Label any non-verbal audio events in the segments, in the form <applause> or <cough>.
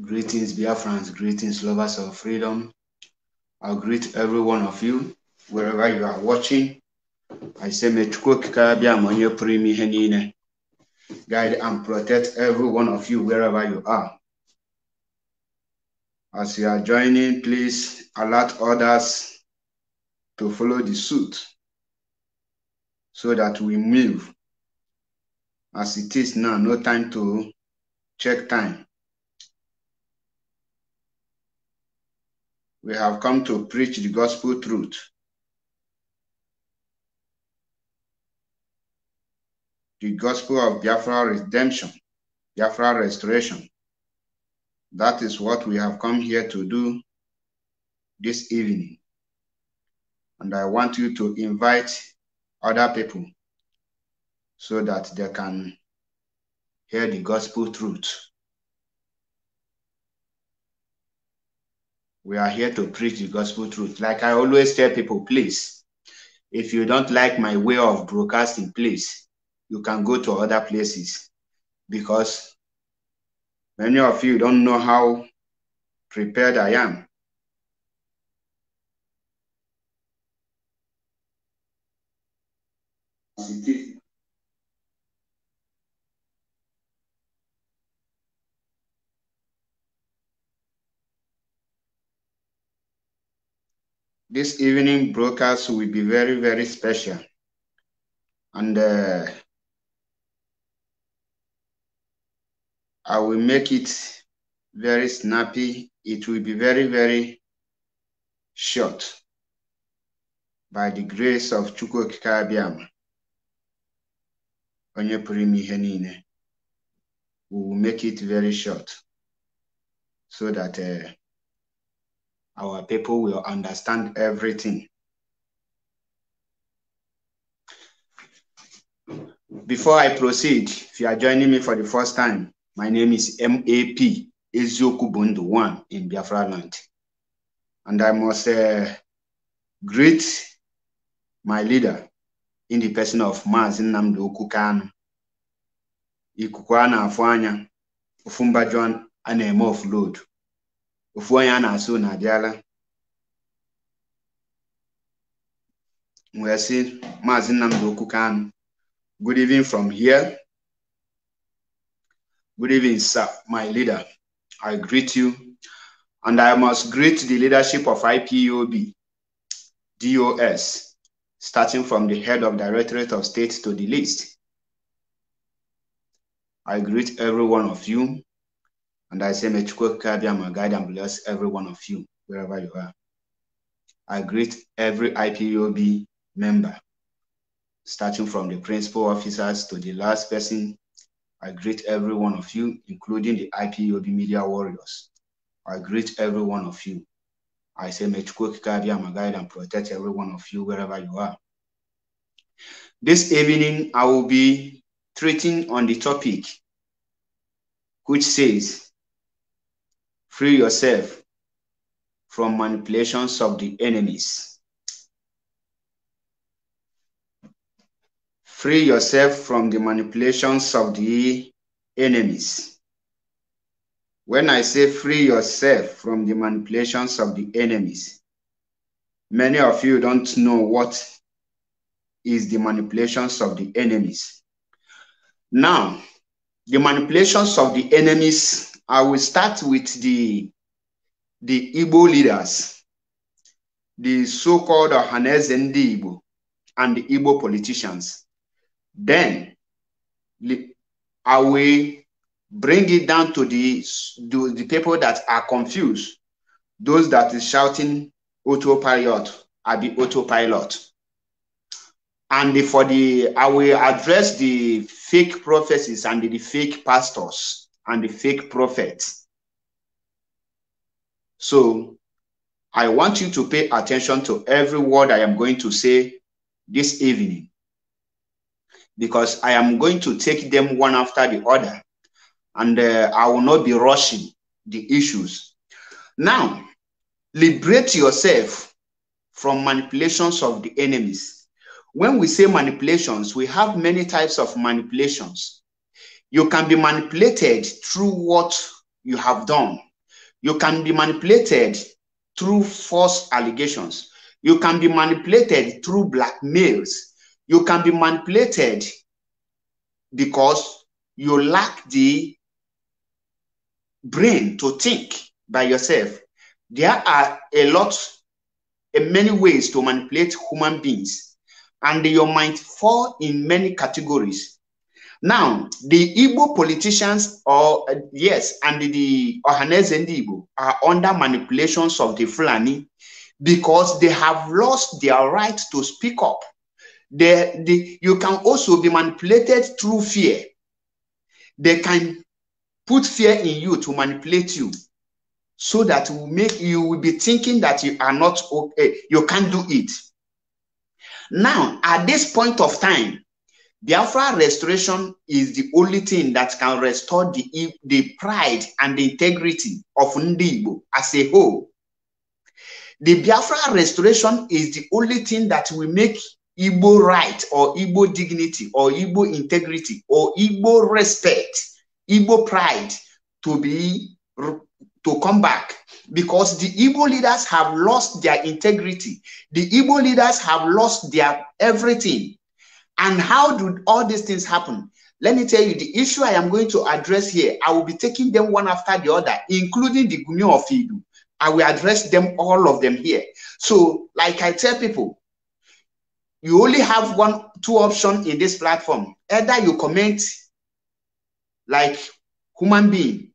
Greetings, Biafrans. Greetings, lovers of freedom. I'll greet every one of you wherever you are watching. I say, may guide and protect every one of you wherever you are. As you are joining, please alert others to follow the suit so that we move. As it is now, no time to check time. We have come to preach the gospel truth. The gospel of Biafra redemption, Biafra restoration. That is what we have come here to do this evening. And I want you to invite other people so that they can hear the gospel truth. We are here to preach the gospel truth. Like I always tell people, please, if you don't like my way of broadcasting, please, you can go to other places because many of you don't know how prepared I am. This evening broadcast will be very, very special. And uh, I will make it very snappy. It will be very, very short by the grace of ihe niile. We will make it very short so that uh, our people will understand everything. Before I proceed, if you are joining me for the first time, my name is MAP Ezioku Bundu one in Biafra land. And I must uh, greet my leader in the person of Mazi Nnamdi Okwu Kanu. Ikuku a na-afụ anya, ofu mbajụ a na-eme offload. Ofu onye a na-asụ na abịala. Wee sị maazị Nnamdi Okwu Kanu good evening from here. Good evening sir my leader. I greet you and I must greet the leadership of IPOB DOS starting from the head of Directorate of State to the least. I greet every one of you and I say, may Chukwu guide and bless every one of you, wherever you are. I greet every IPOB member, starting from the principal officers to the last person. I greet every one of you, including the IPOB media warriors. I greet every one of you. I say, may Chukwu guide and protect every one of you, wherever you are. This evening, I will be treating on the topic which says, Free yourself from manipulations of the enemies. Free yourself from the manipulations of the enemies. When I say free yourself from the manipulations of the enemies, many of you don't know what is the manipulations of the enemies. Now, the manipulations of the enemies I will start with the the Igbo leaders, the so-called Ndi Igbo, and the Igbo politicians. Then I will bring it down to the, the, the people that are confused, those that is shouting autopilot, I be autopilot. And for the, I will address the fake prophecies and the fake pastors and the fake prophets. So I want you to pay attention to every word I am going to say this evening because I am going to take them one after the other and uh, I will not be rushing the issues. Now, liberate yourself from manipulations of the enemies. When we say manipulations, we have many types of manipulations. You can be manipulated through what you have done. You can be manipulated through false allegations. You can be manipulated through blackmails. You can be manipulated because you lack the brain to think by yourself. There are a lot, many ways to manipulate human beings, and your might fall in many categories. Now, the Igbo politicians, or uh, yes, and the Ohanaeze and Igbo are under manipulations of the Fulani because they have lost their right to speak up. They, they, you can also be manipulated through fear. They can put fear in you to manipulate you so that will make you will be thinking that you are not okay, you can't do it. Now, at this point of time, Biafra restoration is the only thing that can restore the, the pride and the integrity of Ndigbo as a whole. The Biafra restoration is the only thing that will make Igbo right or Igbo dignity or Igbo integrity or Igbo respect, Igbo pride to be to come back because the Igbo leaders have lost their integrity. The Igbo leaders have lost their everything and how do all these things happen? Let me tell you the issue I am going to address here. I will be taking them one after the other, including the Gumi of Idu. I will address them, all of them here. So, like I tell people, you only have one, two options in this platform. Either you comment like human being,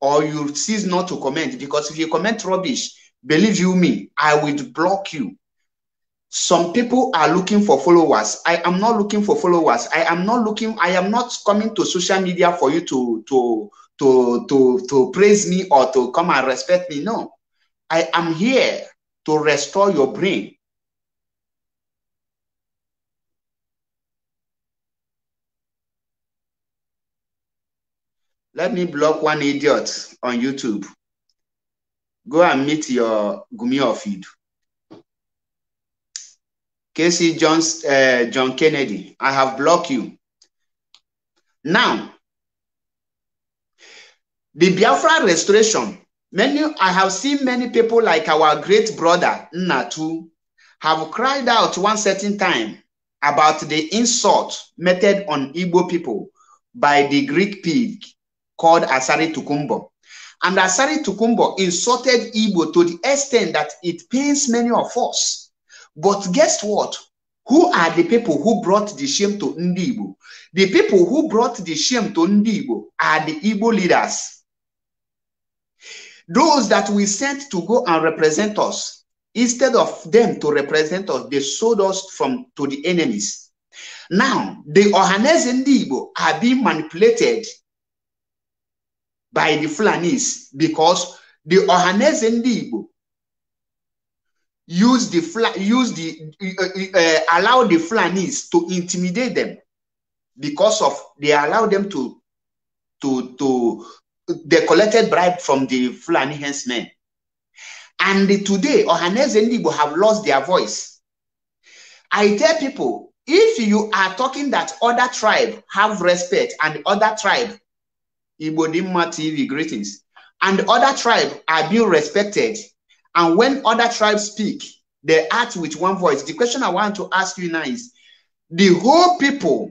or you cease not to comment. Because if you comment rubbish, believe you me, I will block you some people are looking for followers. I am not looking for followers. I am not looking i am not coming to social media for you to to to to to praise me or to come and respect me. No. I am here to restore your brain. Let me block one idiot on youtube. Go and meet your gumi feed Casey Jones, uh, John Kennedy, I have blocked you. Now, the Biafra restoration, many I have seen many people like our great brother Natu have cried out one certain time about the insult meted on Igbo people by the Greek pig called Asari Dokubo. And Asari Dokubo insulted Igbo to the extent that it pains many of us but guess what? Who are the people who brought the shame to Ndigbo? The people who brought the shame to Ndigbo are the Igbo leaders. Those that we sent to go and represent us, instead of them to represent us, they sold us from to the enemies. Now, the Ohanaeze Ndigbo are being manipulated by the Fulanis because the Ohanaeze Ndigbo use the use the uh, uh, allow the Fulanis to intimidate them because of they allow them to to to they collected bribe from the Fulani henchmen. And today, Ohanaeze and Igbo have lost their voice. I tell people, if you are talking that other tribe have respect and other tribe, Igbo Dimma TV greetings, and other tribe are being respected, and when other tribes speak, they act with one voice. The question I want to ask you now is the whole people,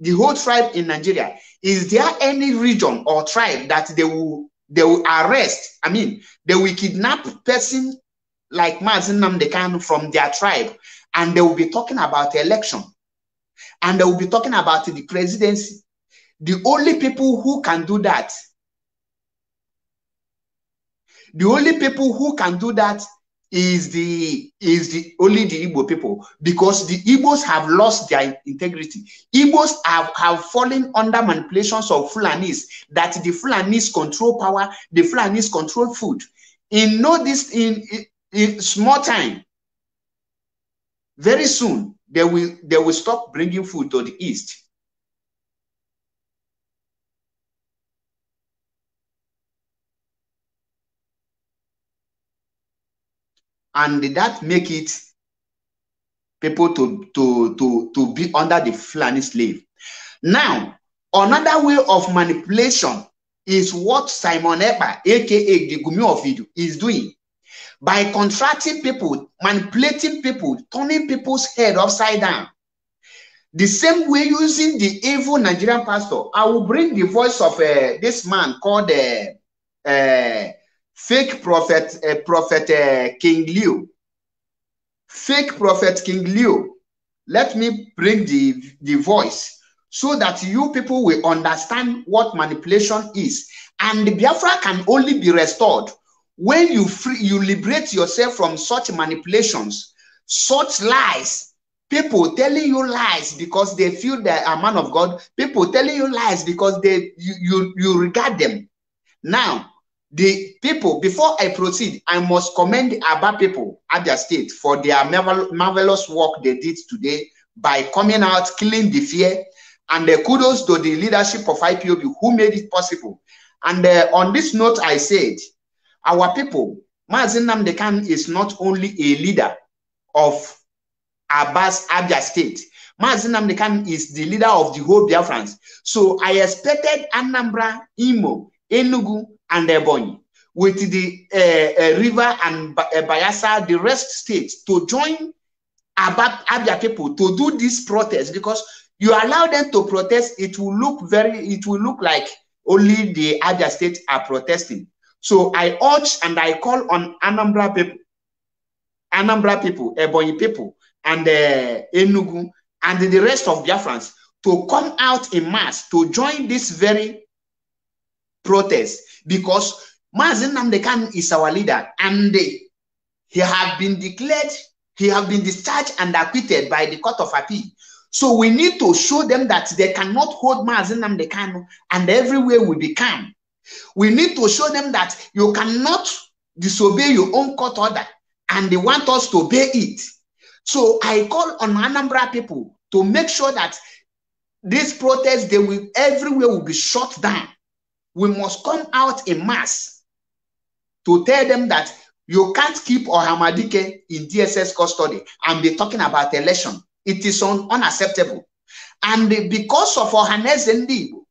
the whole tribe in Nigeria, is there any region or tribe that they will they will arrest? I mean, they will kidnap person like Mazi Nnamdi Kanu from their tribe, and they will be talking about election, and they will be talking about the presidency. The only people who can do that the only people who can do that is the is the only the Igbo people because the Igbos have lost their integrity. Igbos have, have fallen under manipulations of Fulanis that the Fulanis control power, the Fulanis control food. In no this in, in, in small time, very soon they will they will stop bringing food to the east. And that make it people to to to to be under the Fulani slave. Now, another way of manipulation is what Simon Ekpa, aka the Gumi of is doing by contracting people, manipulating people, turning people's head upside down. The same way using the evil Nigerian pastor, I will bring the voice of uh, this man called uh, uh, fake prophet, uh, prophet uh, King Leo. Fake prophet King Leo. Let me bring the, the voice so that you people will understand what manipulation is. And Biafra can only be restored when you free, you liberate yourself from such manipulations, such lies. People telling you lies because they feel they are man of God. People telling you lies because they you, you, you regard them. Now, the people, before I proceed, I must commend the Aba people at their state for their marvel, marvelous work they did today by coming out, killing the fear, and the kudos to the leadership of IPOB who made it possible. And uh, on this note, I said, our people, Mazi Nnamdi Kanu is not only a leader of Abbas Abia State, Mazi Nnamdi Kanu is the leader of the whole Biafrans. So I expected Anambra, Imo, Enugu, and Ebonyi with the uh, uh, river and uh, Bayelsa, the rest states to join Abab, Abia people to do this protest because you allow them to protest, it will look very, it will look like only the Abia states are protesting. So I urge and I call on Anambra people, Anambra people, Ebonyi people, and uh, Enugu, and the rest of Biafrans to come out in mass to join this very protest because Mazi Nnamdi Kanu is our leader and he have been declared, he have been discharged and acquitted by the Court of Appeal. So we need to show them that they cannot hold Mazi Nnamdi Kanu and everywhere will be calm. We need to show them that you cannot disobey your own court order and they want us to obey it. So I call on Anambra people to make sure that this protest, they will everywhere will be shut down we must come out in mass to tell them that you can't keep Ohamadike in DSS custody and be talking about election. It is un unacceptable. And because of Ohanaeze Ndigbo,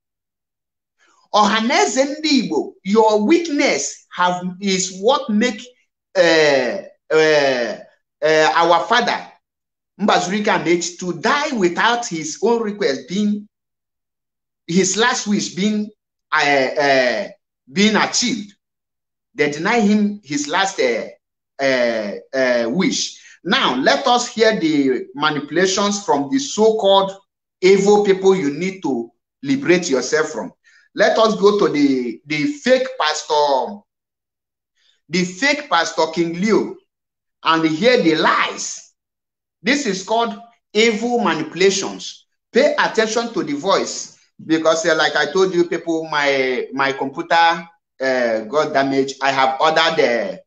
Ohanaeze Ndigbo, your weakness have is what make uh, uh, uh, our father Mbazulike Amaechi to die without his own request being his last wish being uh, being achieved, they deny him his last uh, wish. Now, let us hear the manipulations from the so-called evil people you need to liberate yourself from. Let us go to the, the fake pastor, the fake pastor King Leo, and hear the lies. This is called evil manipulations. Pay attention to the voice because uh, like I told you people, my my computer uh, got damaged. I have ordered uh,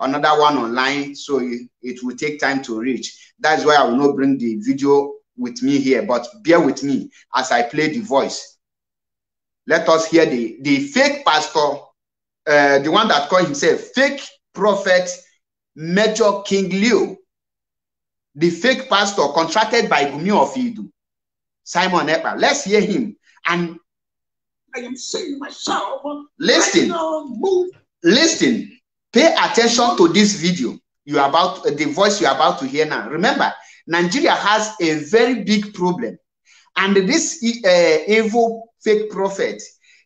another one online, so it, it will take time to reach. That's why I will not bring the video with me here, but bear with me as I play the voice. Let us hear the, the fake pastor, uh, the one that called himself fake prophet Major King Leo, the fake pastor contracted by Gumi of Idu, Simon Ekpa. Let's hear him and I am saying myself. Listen, listen, pay attention to this video. You are about the voice you are about to hear now. Remember, Nigeria has a very big problem, and this uh, evil fake prophet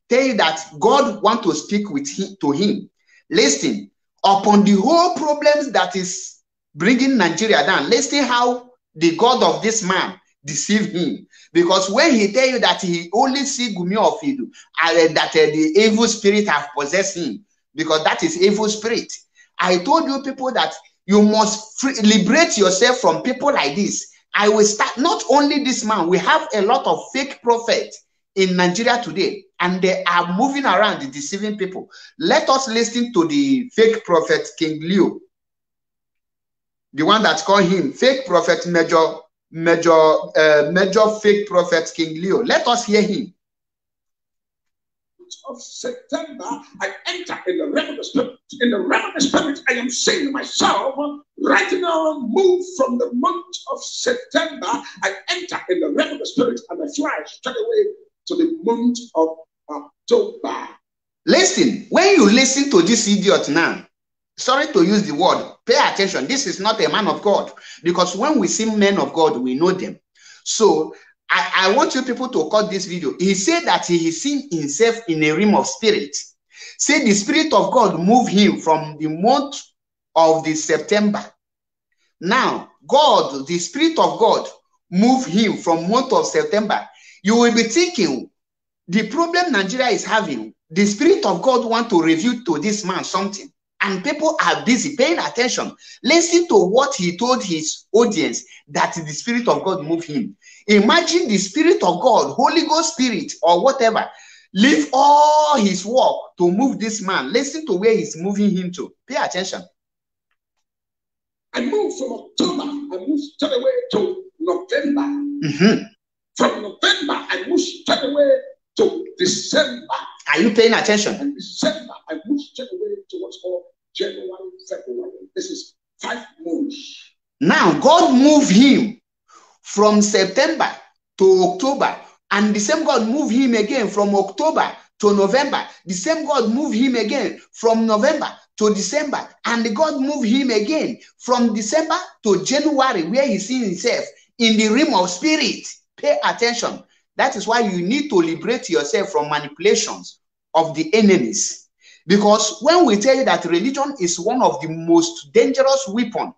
tell you that God want to speak with him to him. Listen, upon the whole problems that is bringing Nigeria down. Listen how the God of this man deceive him. Because when he tell you that he only see Gumi of Idu, uh, that uh, the evil spirit have possessed him, because that is evil spirit. I told you people that You must free, liberate yourself from people like this. I will start not only this man, we have a lot of fake prophets in Nigeria today, and they are moving around deceiving people. Let us listen to the fake prophet King Leo, the one that called him fake prophet Major Major uh, Major fake prophet King Leo. Let us hear him of September, I enter in the realm of the spirit. In the realm of the spirit, I am saying myself, right now, move from the month of September. I enter in the realm of the spirit and I fly straight away to the month of October. Listen, when you listen to this idiot now, sorry to use the word, pay attention. This is not a man of God because when we see men of God, we know them. So I, I want you people to cut this video. He said that he is seen himself in a realm of spirit. Say the spirit of God moved him from the month of the September. Now, God, the spirit of God, moved him from month of September. You will be thinking the problem Nigeria is having, the spirit of God want to reveal to this man something. And people are busy paying attention. Listen to what he told his audience that the spirit of God moved him. Imagine the Spirit of God, Holy Ghost Spirit, or whatever, leave all his work to move this man. Listen to where he's moving him to. Pay attention. I moved from October, I moved straight away to November. Mm-hmm. From November, I moved straight away to December. Are you paying attention? And December, I moved straight away to what's called January, February. This is five months. Now, God moved him from September to October. And the same God moved him again from October to November. The same God moved him again from November to December. And the God moved him again from December to January, where he sees himself in the realm of spirit. Pay attention. That is why you need to liberate yourself from manipulations of the enemies. Because when we tell you that religion is one of the most dangerous weapon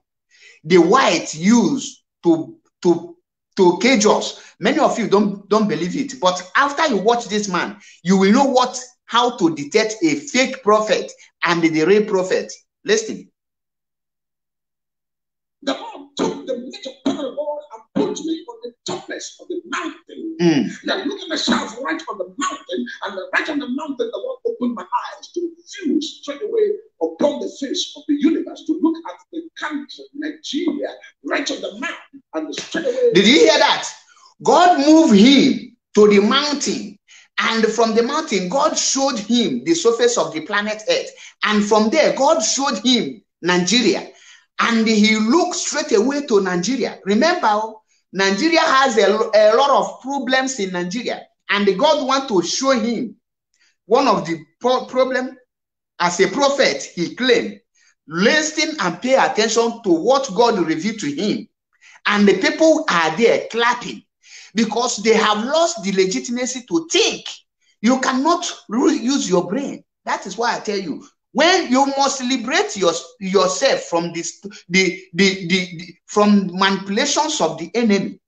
the white use to, to to cage us. Many of you don't, don't believe it. But after you watch this man, you will know what how to detect a fake prophet and the real prophet. Listen. The me on the topmost of the mountain. Mm. Now look at myself right on the mountain, and right on the mountain, the Lord opened my eyes to view straight away upon the face of the universe to look at the country, Nigeria, right on the map. And straight away. Did you hear that? God moved him to the mountain. And from the mountain, God showed him the surface of the planet Earth. And from there, God showed him Nigeria. And he looked straight away to Nigeria. Remember, Nigeria has a, a lot of problems in Nigeria. And God want to show him one of the pro problem as a prophet, he claimed, listen and pay attention to what God revealed to him. And the people are there clapping because they have lost the legitimacy to think. You cannot use your brain. That is why I tell you, when you must liberate your, yourself from this, the, the, the, the from manipulations of the enemy.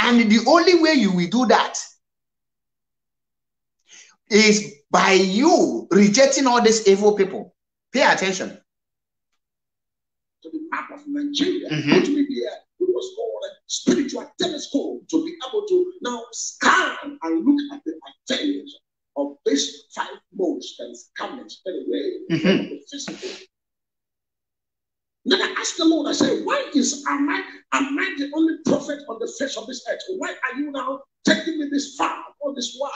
And the only way you will do that is by you rejecting all these evil people. Pay attention. To the map of Nigeria, mm-hmm. which we here, it uh, was called a spiritual telescope to be able to now scan and look at the affairs of these five modes that is coming straight away mm-hmm. the physical. Then I asked the Lord, I said, Why is am I am I the only prophet on the face of this earth? Why are you now taking me this far, all this while?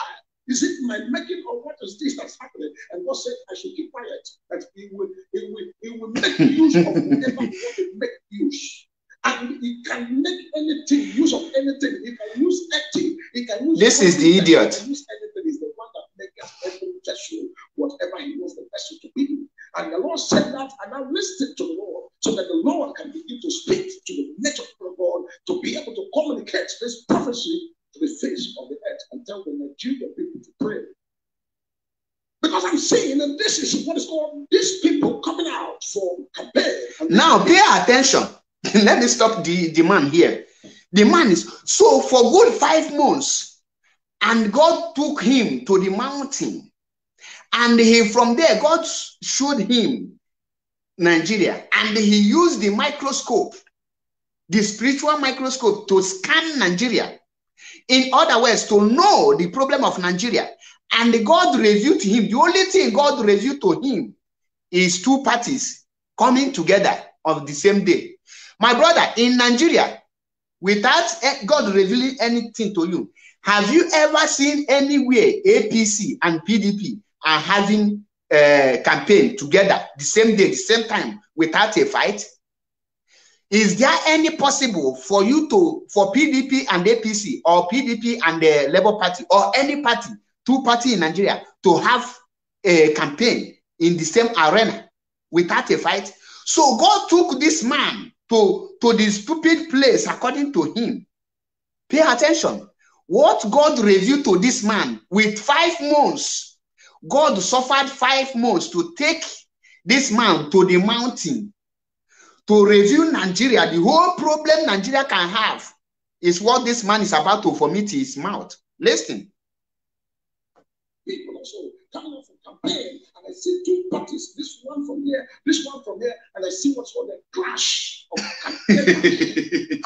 Is it my making or what is this that's happening? And God said, I should keep quiet. That He will, He will, He will make use of whatever He make use. And He can make anything, use of anything. He can use anything. He can use This is the idiot. He can use anything. He's the one that makes every vessel whatever He wants the vessel to be. And the Lord said that, and I listened to the Lord so that the Lord can begin to speak to the nature of God to be able to communicate this prophecy to the face of the earth and tell the Nigerian people to pray. Because I'm saying that this is what is called these people coming out campaign. Now pay attention. <laughs> Let me stop the, the man here. The man is so for good five months, and God took him to the mountain. And he from there, God showed him Nigeria and he used the microscope, the spiritual microscope, to scan Nigeria. In other words, to know the problem of Nigeria. And God revealed to him, the only thing God revealed to him is two parties coming together of the same day. My brother, in Nigeria, without eh, God revealing anything to you, have you ever seen anywhere APC and PDP are having a campaign together the same day, the same time, without a fight? Is there any possible for you to, for PDP and APC or PDP and the Labour Party or any party, two party in Nigeria, to have a campaign in the same arena without a fight? So God took this man to, to the stupid place according to him. Pay attention. What God revealed to this man with five months, God suffered five months to take this man to the mountain to review Nigeria. The whole problem Nigeria can have is what this man is about to vomit his mouth. Listen. People also coming off a campaign, and I see two parties, this one from here, this one from here, and I see what's called a clash of campaign. <laughs>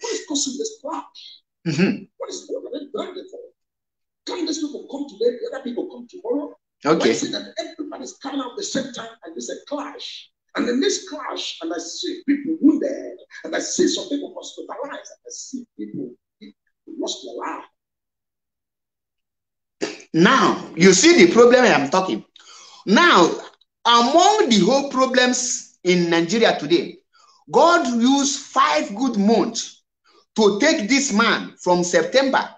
what is causing this clash? Mhm. What is what are they branded for? These oh, people come today, the other people come tomorrow? Okay. is it that everybody's coming out at the same time and there's a clash? And in this clash, and I see people wounded, and I see some people hospitalized, and I see people lost their life. Now, you see the problem I am talking. Now, among the whole problems in Nigeria today, God used five good months to take this man from September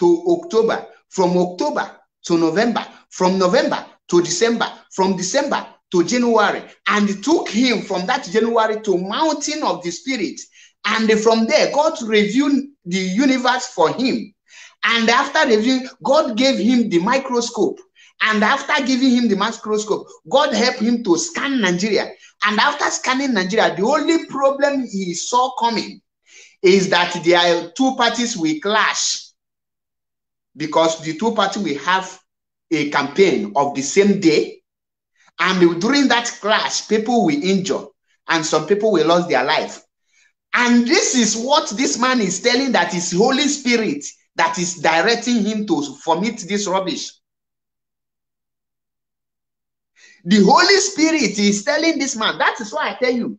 to October, from October to November, from November to December, from December to January, and took him from that January to mountain of the spirit. And from there, God reviewed the universe for him. And after reviewing, God gave him the microscope. And after giving him the microscope, God helped him to scan Nigeria. And after scanning Nigeria, the only problem he saw coming is that there are two parties will clash because the two parties will have a campaign of the same day. And during that clash, people will injure and some people will lose their life. And this is what this man is telling that is Holy Spirit that is directing him to vomit this rubbish. The Holy Spirit is telling this man. That is why I tell you,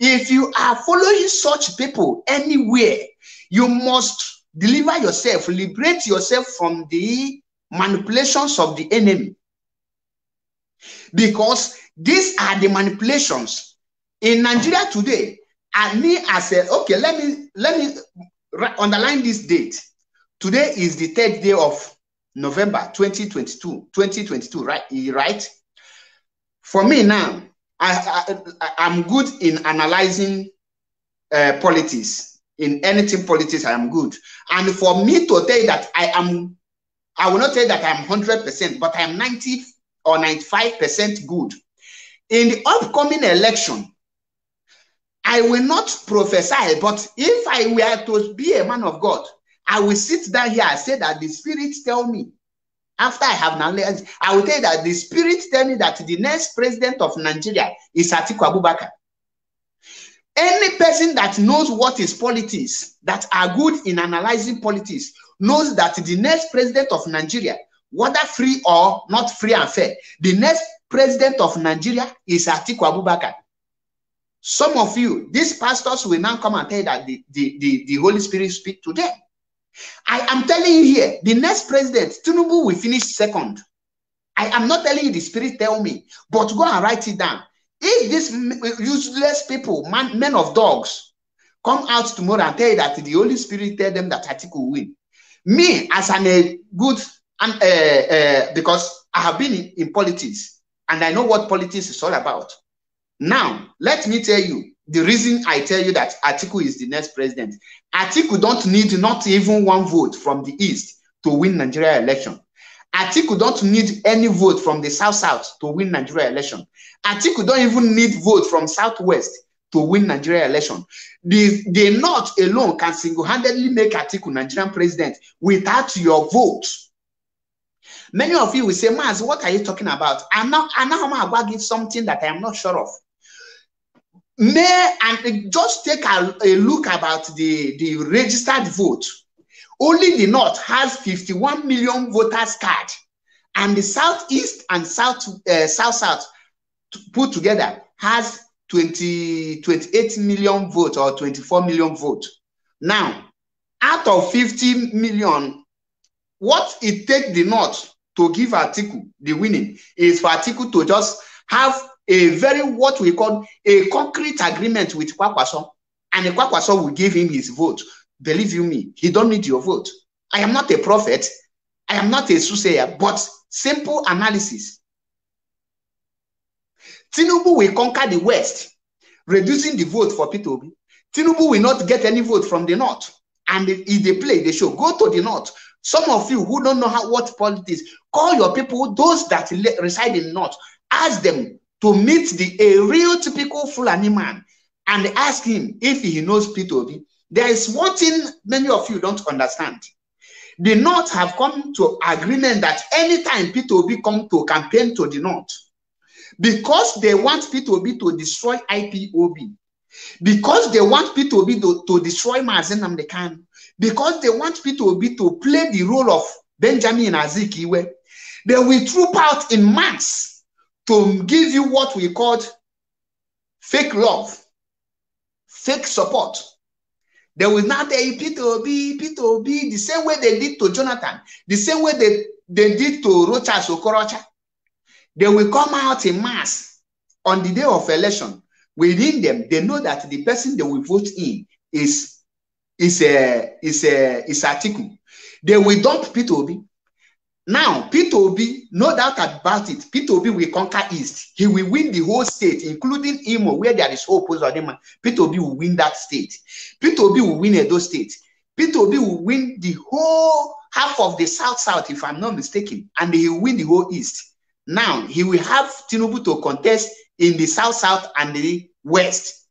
if you are following such people anywhere, you must deliver yourself, liberate yourself from the manipulations of the enemy. Because these are the manipulations in Nigeria today. And me as a okay, let me let me underline this date. Today is the third day of November 2022. 2022, right? Right? For me now, I, I I'm good in analyzing uh, politics. In anything politics, I am good. And for me to tell you that I am, I will not you that I'm 100%, but I'm 90 or 95% good. In the upcoming election, I will not prophesy, but if I were to be a man of God, I will sit down here and say that the Spirit tell me. After I have knowledge, I will tell you that the Spirit tell me that the next president of Nigeria is Atiku Abubakar. Any person that knows what is politics, that are good in analyzing politics, knows that the next president of Nigeria, whether free or not free and fair, the next president of Nigeria is Atiku Abubakar. Some of you, these pastors will now come and tell you that the, the, the, the Holy Spirit speak to them. I am telling you here, the next president, Tinubu will finish second. I am not telling you the spirit tell me, but go and write it down. If these useless people, man, men of dogs, come out tomorrow and tell you that the Holy Spirit tell them that Atiku will win, me as an a good uh, uh, because I have been in, in politics and I know what politics is all about. Now, let me tell you the reason I tell you that Atiku is the next president. Atiku don't need not even one vote from the east to win Nigeria election. Atiku don't need any vote from the south south to win Nigeria election. Atiku don't even need vote from southwest to win Nigeria election. The, the North alone can single-handedly make Atiku Nigerian president without your vote. Many of you will say, Maz, what are you talking about? I'm not, I'm not give something that I am not sure of. may and just take a, a look about the, the registered vote. Only the North has 51 million voters card, and the Southeast and South uh, South South put together has 20, 28 million vote or 24 million vote. Now, out of 50 million, what it take the North to give Atiku the winning is for Atiku to just have a very what we call a concrete agreement with Kwakwaso, and Kwakwaso will give him his vote. Believe you me, he don't need your vote. I am not a prophet. I am not a soothsayer, but simple analysis. Tinubu will conquer the West, reducing the vote for Peter Obi. Tinubu will not get any vote from the North. And if they play, they show go to the North. Some of you who don't know how what politics, call your people, those that reside in North, ask them to meet the a real typical Fulani man and ask him if he knows Peter Obi. There is one thing many of you don't understand. The North have come to agreement that anytime Peter Obi come to campaign to the North, because they want P2B to destroy IPOB, because they want P2B to, to destroy Mazi Nnamdi Kanu, because they want P2B to play the role of Benjamin Azikiwe, they will troop out in mass to give you what we call fake love, fake support. They will not say P2B, P2B, the same way they did to Jonathan, the same way they, they did to Rochas Okorocha. They will come out in mass on the day of election. Within them, they know that the person they will vote in is is a is a is Atiku. They will dump P2B. Now, P2B, no doubt about it, P2B will conquer East. He will win the whole state, including Imo, where there is hope him. P2B will win that state. P2B will win Edo State. P2B will win the whole half of the South South, if I'm not mistaken, and he will win the whole East. Now he will have Tinubu to contest in the south, south, and the west.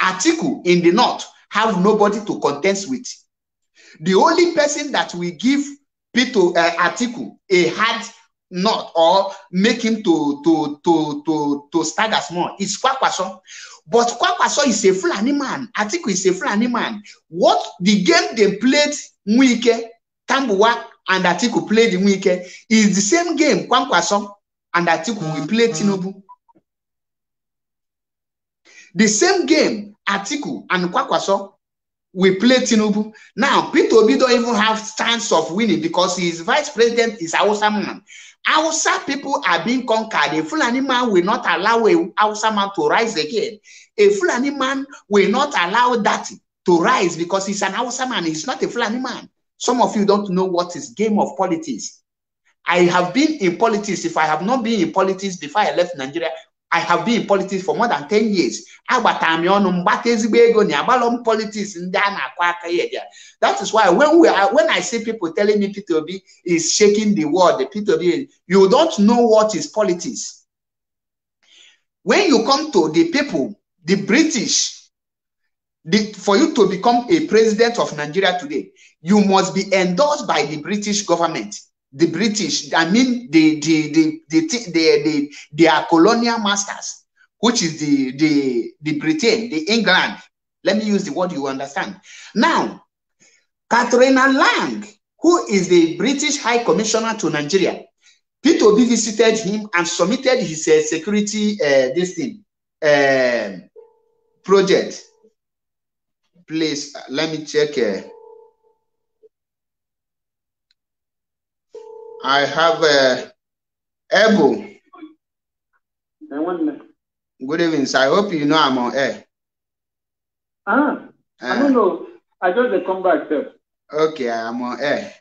Atiku in the north have nobody to contest with. The only person that will give Peter uh, Atiku a hard knot or make him to to to to to stagger small is Kwakwaso. But Kwakwaso is a Fulani man. Atiku is a Fulani man. What the game they played Mwike, Tambuwa, and Atiku played Mwike is the same game Kwakwaso and Atiku will play Tinubu. The same game Atiku and Kwakwaso will play Tinubu. Now, Peter Obi don't even have chance of winning because his vice president is Hausa man. Hausa people are being conquered. A Fulani man will not allow a Hausa man to rise again. A Fulani man will not allow that to rise because he's an Hausa man. He's not a Fulani man. Some of you don't know what is game of politics. I have been in politics. If I have not been in politics before I left Nigeria, I have been in politics for more than 10 years. Politics ndị a na-akụ aka ya. That is why when we are, when I see people telling me Peter Obi is shaking the world, Peter Obi, you don't know what is politics. When you come to the people, the British, the, for you to become a president of Nigeria today, you must be endorsed by the British government the British, I mean the the the the, the, the, their colonial masters, which is the the the Britain, the England. Let me use the word you understand. Now, Catriona Laing, who is the British High Commissioner to Nigeria, Peter visited him and submitted his uh, security uh, this thing uh, project. Please let me check. I have uh, Ebu. Good evening, sir. I hope you know I'm on air. Ah, uh, I don't know. I just come back, sir. Okay, I'm on air.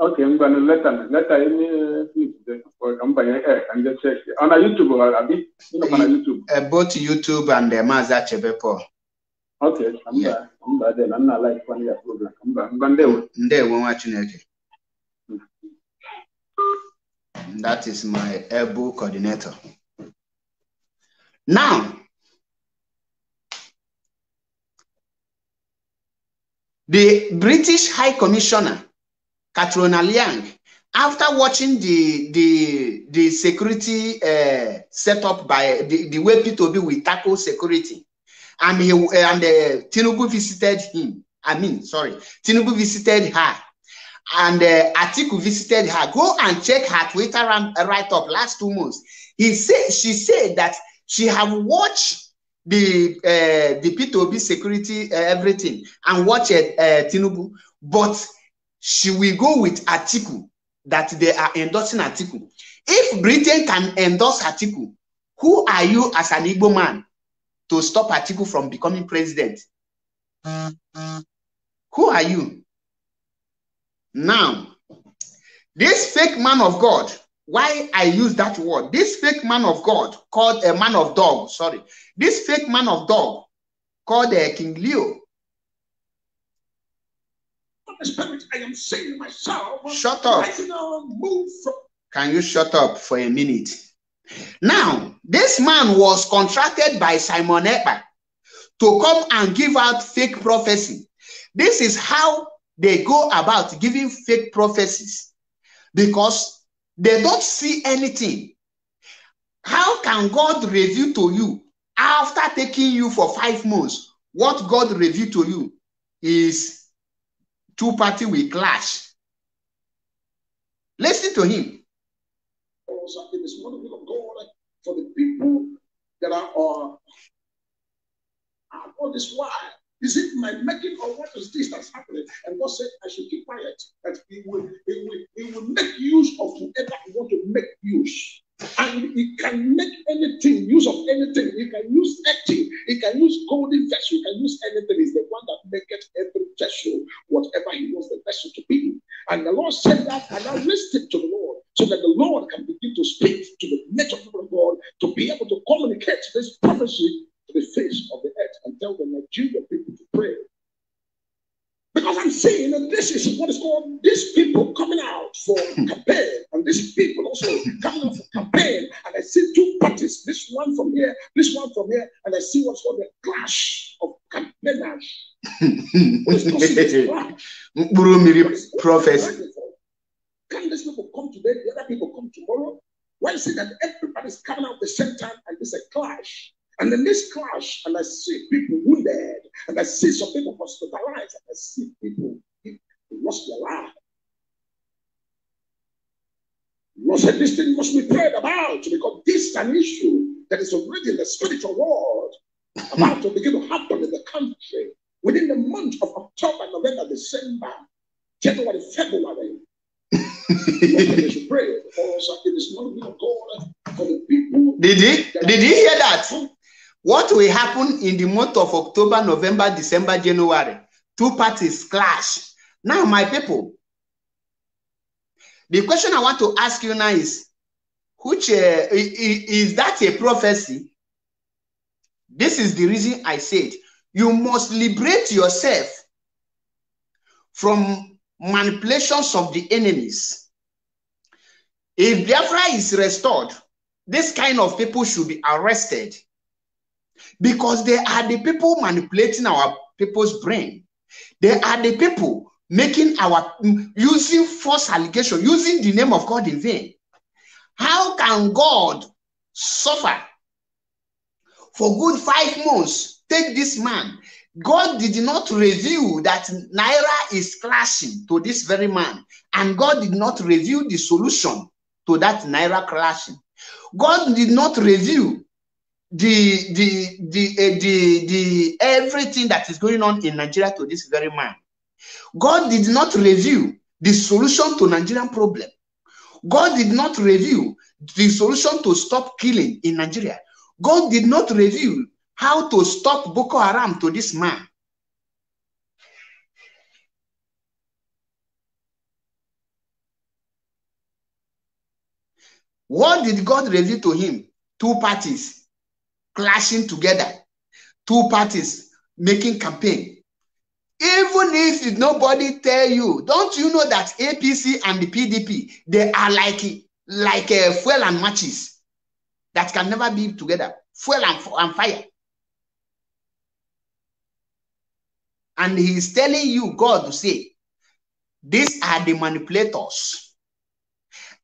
Okay, I'm gonna let them let them. I'm going air and just check on YouTube or Abi. On YouTube. Uh, both YouTube and the Mazda Chebepo. Okay, I'm yeah. I'm then. I'm not like one year program. I'm I'm going there. Ndewo nwa Chineke. That is my EBU coordinator. Now, the British High Commissioner, Catriona Laing, after watching the the the security uh, set up by the, the way P2B will tackle security, and he and uh, Tinubu visited him. I mean, sorry, Tinubu visited her, and uh, Atiku visited her. Go and check her Twitter right up last two months. He said she said that she have watched the uh, the P2B security uh, everything and watched uh, uh, Tinubu, but she will go with Atiku that they are endorsing Atiku. If Britain can endorse Atiku, who are you as an Igbo man to stop Atiku from becoming president? Who are you? Now, this fake man of God, why I use that word, this fake man of God called a man of dog, sorry, this fake man of dog called uh, King Leo. Spirit, I am saying myself. Shut up. I move from. Can you shut up for a minute? Now, this man was contracted by Simon Ekpa to come and give out fake prophecy. This is how they go about giving fake prophecies because they don't see anything. How can God reveal to you after taking you for five months? What God revealed to you is two party will clash. Listen to him. For the people that are uh, all this while is it my making or what is this that's happening? And God said, I should keep quiet. That He will, He will, He will make use of whoever He want to make use. And He can make anything, use of anything. He can use anything. He can use golden vessel. He can use anything. He's the one that maketh every vessel, whatever He wants the vessel to be. And the Lord said that, and I listened to the Lord so that the Lord can begin to speak to the nature of God to be able to communicate this prophecy to the face of the earth and tell the Nigerian people to pray. Because I'm saying that this is what is called these people coming out for campaign, and these people also coming out for campaign. And I see two parties, this one from here, this one from here, and I see what's called the clash of campaigners. what is causing this <laughs> prophecy. Can these people come today? The other people come tomorrow? Why is it that everybody's coming out at the same time and there's a clash? And in this clash, and I see people wounded, and I see some people hospitalized, and I see people lost their lives. Lord said this thing must be prayed about because this is an issue that is already in the spiritual world about to begin to happen in the country within the month of October, November, December, January, February. they should pray because it is not will of God for the people. Did he? Did he hear that? What will happen in the month of October, November, December, January? Two parties clash. Now, my people, the question I want to ask you now is, which uh, is that a prophecy? This is the reason I said you must liberate yourself from manipulations of the enemies. If Biafra is restored, this kind of people should be arrested because they are the people manipulating our people's brain. They are the people making our using false allegation, using the name of God in vain. How can God suffer for good five months? Take this man. God did not reveal that Naira is clashing to this very man, and God did not reveal the solution to that Naira clashing. God did not reveal the the the uh, the the everything that is going on in Nigeria to this very man. God did not reveal the solution to Nigerian problem. God did not reveal the solution to stop killing in Nigeria. God did not reveal how to stop Boko Haram to this man. What did God reveal to him? Two parties clashing together, two parties making campaign. Even if nobody tell you, don't you know that APC and the PDP they are like like a uh, fuel and matches that can never be together, fuel and, and fire. And he's telling you, God, to say, these are the manipulators.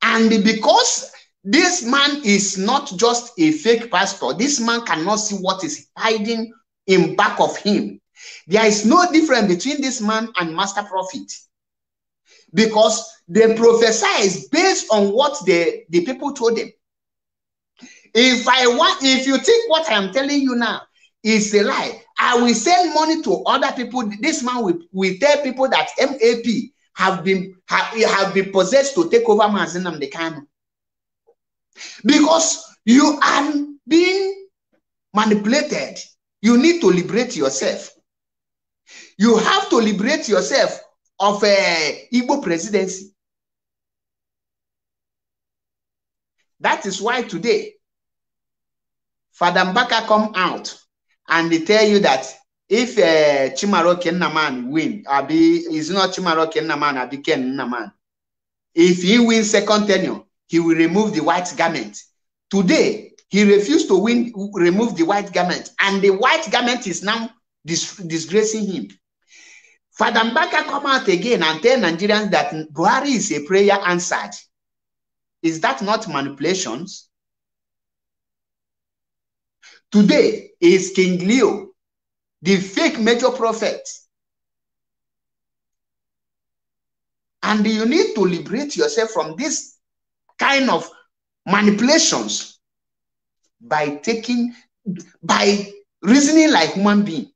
And because this man is not just a fake pastor. This man cannot see what is hiding in back of him. There is no difference between this man and master prophet because they prophesy based on what the, the people told them. If I want, if you think what I am telling you now is a lie, I will send money to other people. This man will, will tell people that MAP have been have, have been possessed to take over Mazi the Kanu. Because you are being manipulated. You need to liberate yourself. You have to liberate yourself of a uh, Igbo presidency. That is why today, Father Mbaka come out and they tell you that if uh, Chimaroke Nnamani win, Abi is not Chimaroke Nnamani, Abi Ken Naman. If he wins second tenure, he will remove the white garment. Today, he refused to win, remove the white garment, and the white garment is now dis disgracing him. Father Mbaka come out again and tell Nigerians that Buhari is a prayer answered. Is that not manipulations? Today is King Leo, the fake major prophet. And you need to liberate yourself from this kind of manipulations by taking, by reasoning like human being.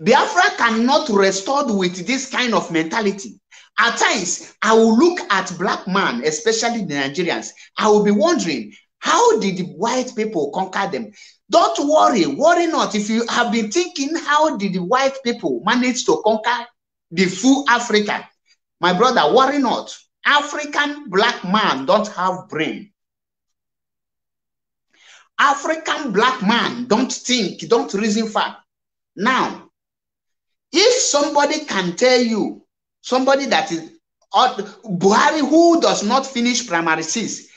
Biafra cannot restored with this kind of mentality. At times, I will look at black man, especially the Nigerians. I will be wondering, how did the white people conquer them? Don't worry, worry not. If you have been thinking, how did the white people manage to conquer the full Africa? My brother, worry not. African black man don't have brain. African black man don't think, don't reason far. Now, if somebody can tell you somebody that is uh, Buhari who does not finish primary six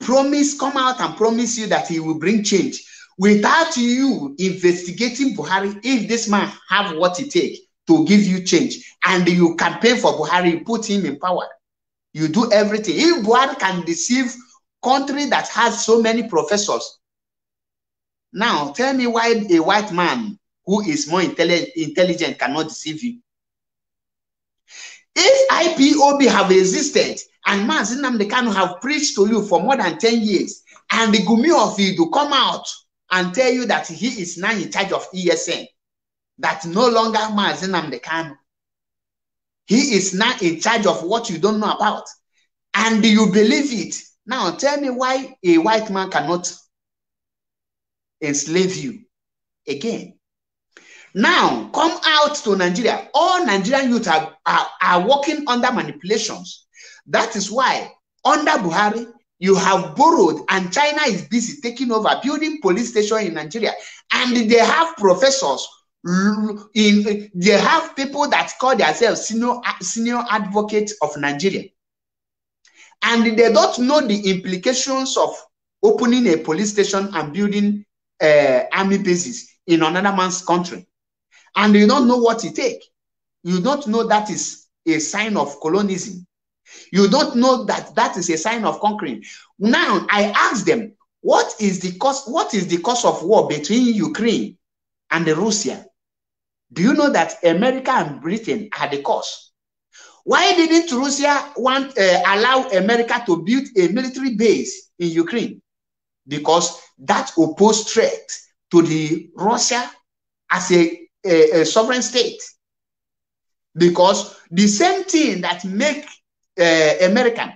promise come out and promise you that he will bring change without you investigating Buhari if this man have what it takes to give you change and you campaign for Buhari put him in power you do everything if Buhari can deceive country that has so many professors now tell me why a white man who is more intelli intelligent cannot deceive you if IPOB have existed and Mazi Nnamdi Kanu have preached to you for more than 10 years, and the Gumi of you to come out and tell you that he is now in charge of ESN, that no longer Mazi Nnamdi Kanu. He is now in charge of what you don't know about. And you believe it. Now tell me why a white man cannot enslave you again. Now, come out to Nigeria. All Nigerian youth are, are, are working under manipulations. That is why, under Buhari, you have borrowed, and China is busy taking over, building police station in Nigeria. And they have professors, in, they have people that call themselves senior, senior advocates of Nigeria. And they don't know the implications of opening a police station and building uh, army bases in another man's country and you don't know what it takes. You don't know that is a sign of colonialism. You don't know that that is a sign of conquering. Now I ask them, what is the cause? What is the cause of war between Ukraine and Russia? Do you know that America and Britain are the cause? Why didn't Russia want uh, allow America to build a military base in Ukraine? Because that opposed threat to the Russia as a a, a sovereign state because the same thing that make uh, American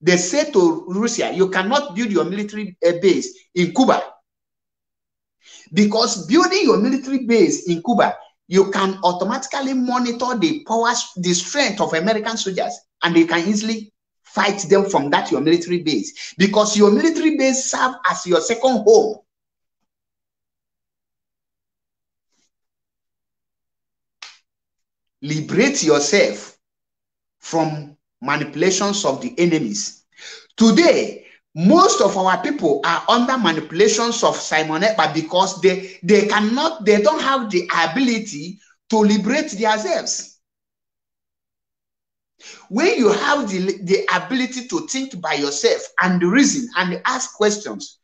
they say to Russia, you cannot build your military uh, base in Cuba because building your military base in Cuba, you can automatically monitor the powers, the strength of American soldiers, and you can easily fight them from that your military base because your military base serve as your second home liberate yourself from manipulations of the enemies. Today, most of our people are under manipulations of Simon Ekpa because they, they cannot, they don't have the ability to liberate themselves. When you have the, the ability to think by yourself and reason and ask questions,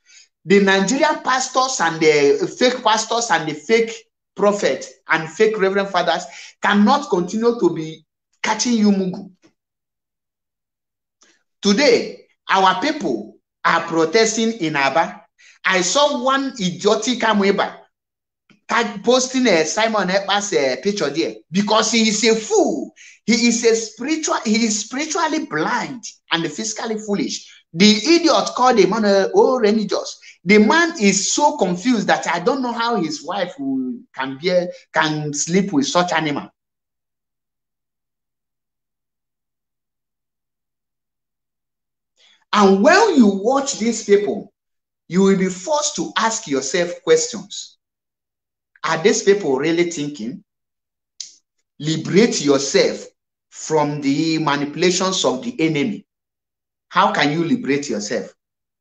the Nigerian pastors and the fake pastors and the fake prophet and fake reverend fathers cannot continue to be catching you mugu. Today, our people are protesting in Aba. I saw one idiotic Amweba posting a Simon Ekpa's uh, picture there because he is a fool. He is a spiritual, he is spiritually blind and physically foolish. The idiot called Emmanuel oh religious. The man is so confused that I don't know how his wife can bear, can sleep with such animal. And when you watch these people, you will be forced to ask yourself questions. Are these people really thinking? Liberate yourself from the manipulations of the enemy. How can you liberate yourself?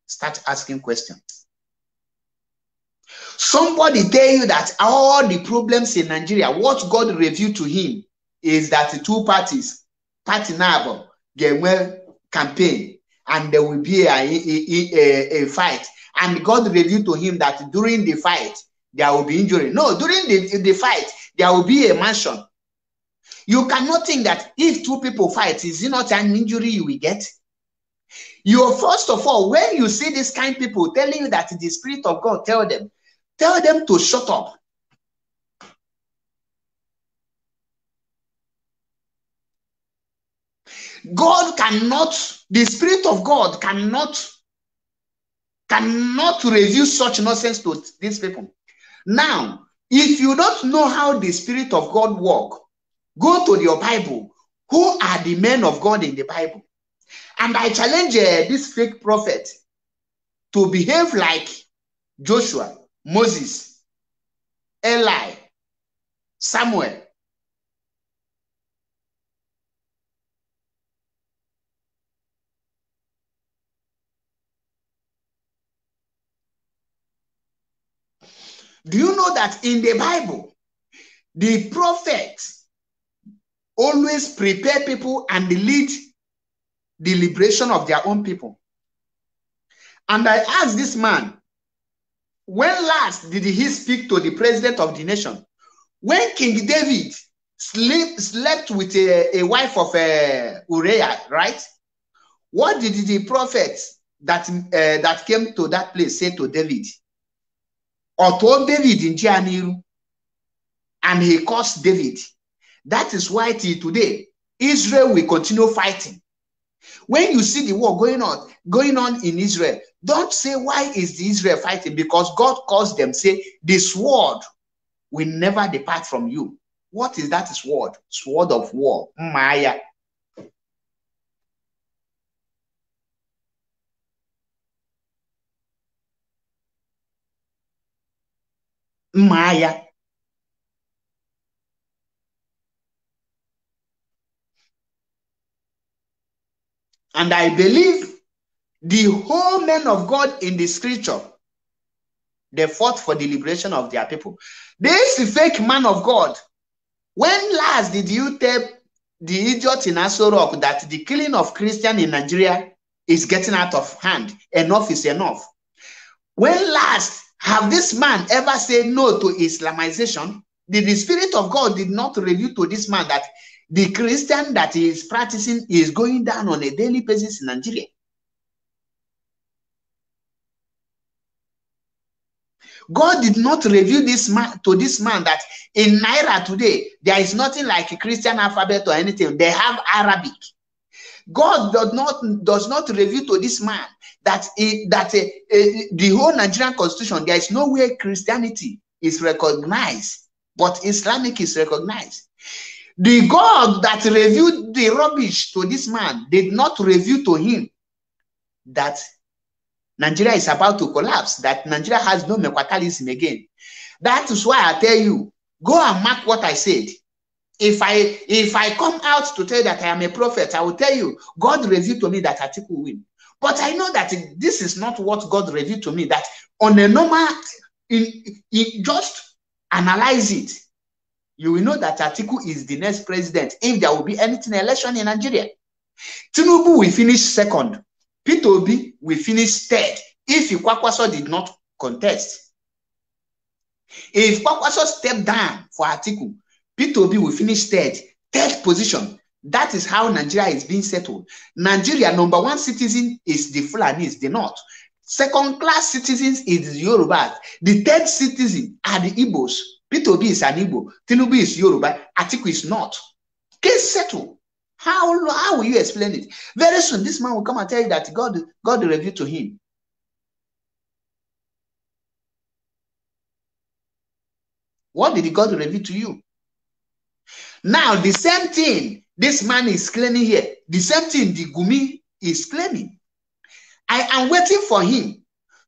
Start asking questions. Somebody tell you that all the problems in Nigeria, what God revealed to him is that the two parties, party Nabo, get well campaign, and there will be a, a, a, a fight. And God revealed to him that during the fight, there will be injury. No, during the, the fight, there will be a mansion. You cannot think that if two people fight, is it not an injury you will get? You first of all, when you see this kind of people telling you that the spirit of God tell them, tell them to shut up. God cannot, the spirit of God cannot, cannot reveal such nonsense to these people. Now, if you don't know how the Spirit of God work, go to your Bible. Who are the men of God in the Bible? And I challenge uh, this fake prophet to behave like Joshua, Moses, Eli, Samuel. Do you know that in the Bible, the prophets always prepare people and lead the liberation of their own people? And I asked this man, when last did he speak to the president of the nation? When King David sleep, slept with a, a wife of uh, Uriah, right? What did the prophet that, uh, that came to that place say to David? Or told David in n'iru and he caused David. That is why till today Israel will continue fighting. When you see the war going on, going on in Israel, don't say why is the Israel fighting because God caused them. Say this sword will never depart from you. What is that sword? Sword of war, Maya. Maya. And I believe the whole men of God in the scripture, they fought for the liberation of their people. This fake man of God, when last did you tell the idiot in Aso Rock that the killing of Christian in Nigeria is getting out of hand? Enough is enough. When last have this man ever said no to Islamization? Did the Spirit of God did not reveal to this man that the Christian that he is practicing is going down on a daily basis in Nigeria? God did not reveal this man to this man that in Naira today there is nothing like a Christian alphabet or anything. They have Arabic. God does not does not reveal to this man that it, that uh, uh, the whole Nigerian constitution there is no way Christianity is recognized, but Islamic is recognized. The God that revealed the rubbish to this man did not reveal to him that Nigeria is about to collapse, that Nigeria has no mequatalism again. That is why I tell you, go and mark what I said if I if I come out to tell that I am a prophet, I will tell you God revealed to me that Atiku will win. But I know that this is not what God revealed to me. That on a normal, in, in just analyze it, you will know that Atiku is the next president. If there will be anything election in Nigeria, Tinubu will finish second. Peter Obi will finish third. if Kwankwaso did not contest. If Kwankwaso stepped down for Atiku, Peter Obi will finish third, third position. That is how Nigeria is being settled. Nigeria, number one citizen is the Fulanis, the North. Second class citizens is the. The third citizen are the Igbos. Peter Obi is an Igbo. Tinubu is Yoruba. Atiku is not. Case settled. How, how will you explain it? Very soon, this man will come and tell you that God, God revealed to him. What did God reveal to you? Now, the same thing this man is claiming here, the same thing the Gumi is claiming. I am waiting for him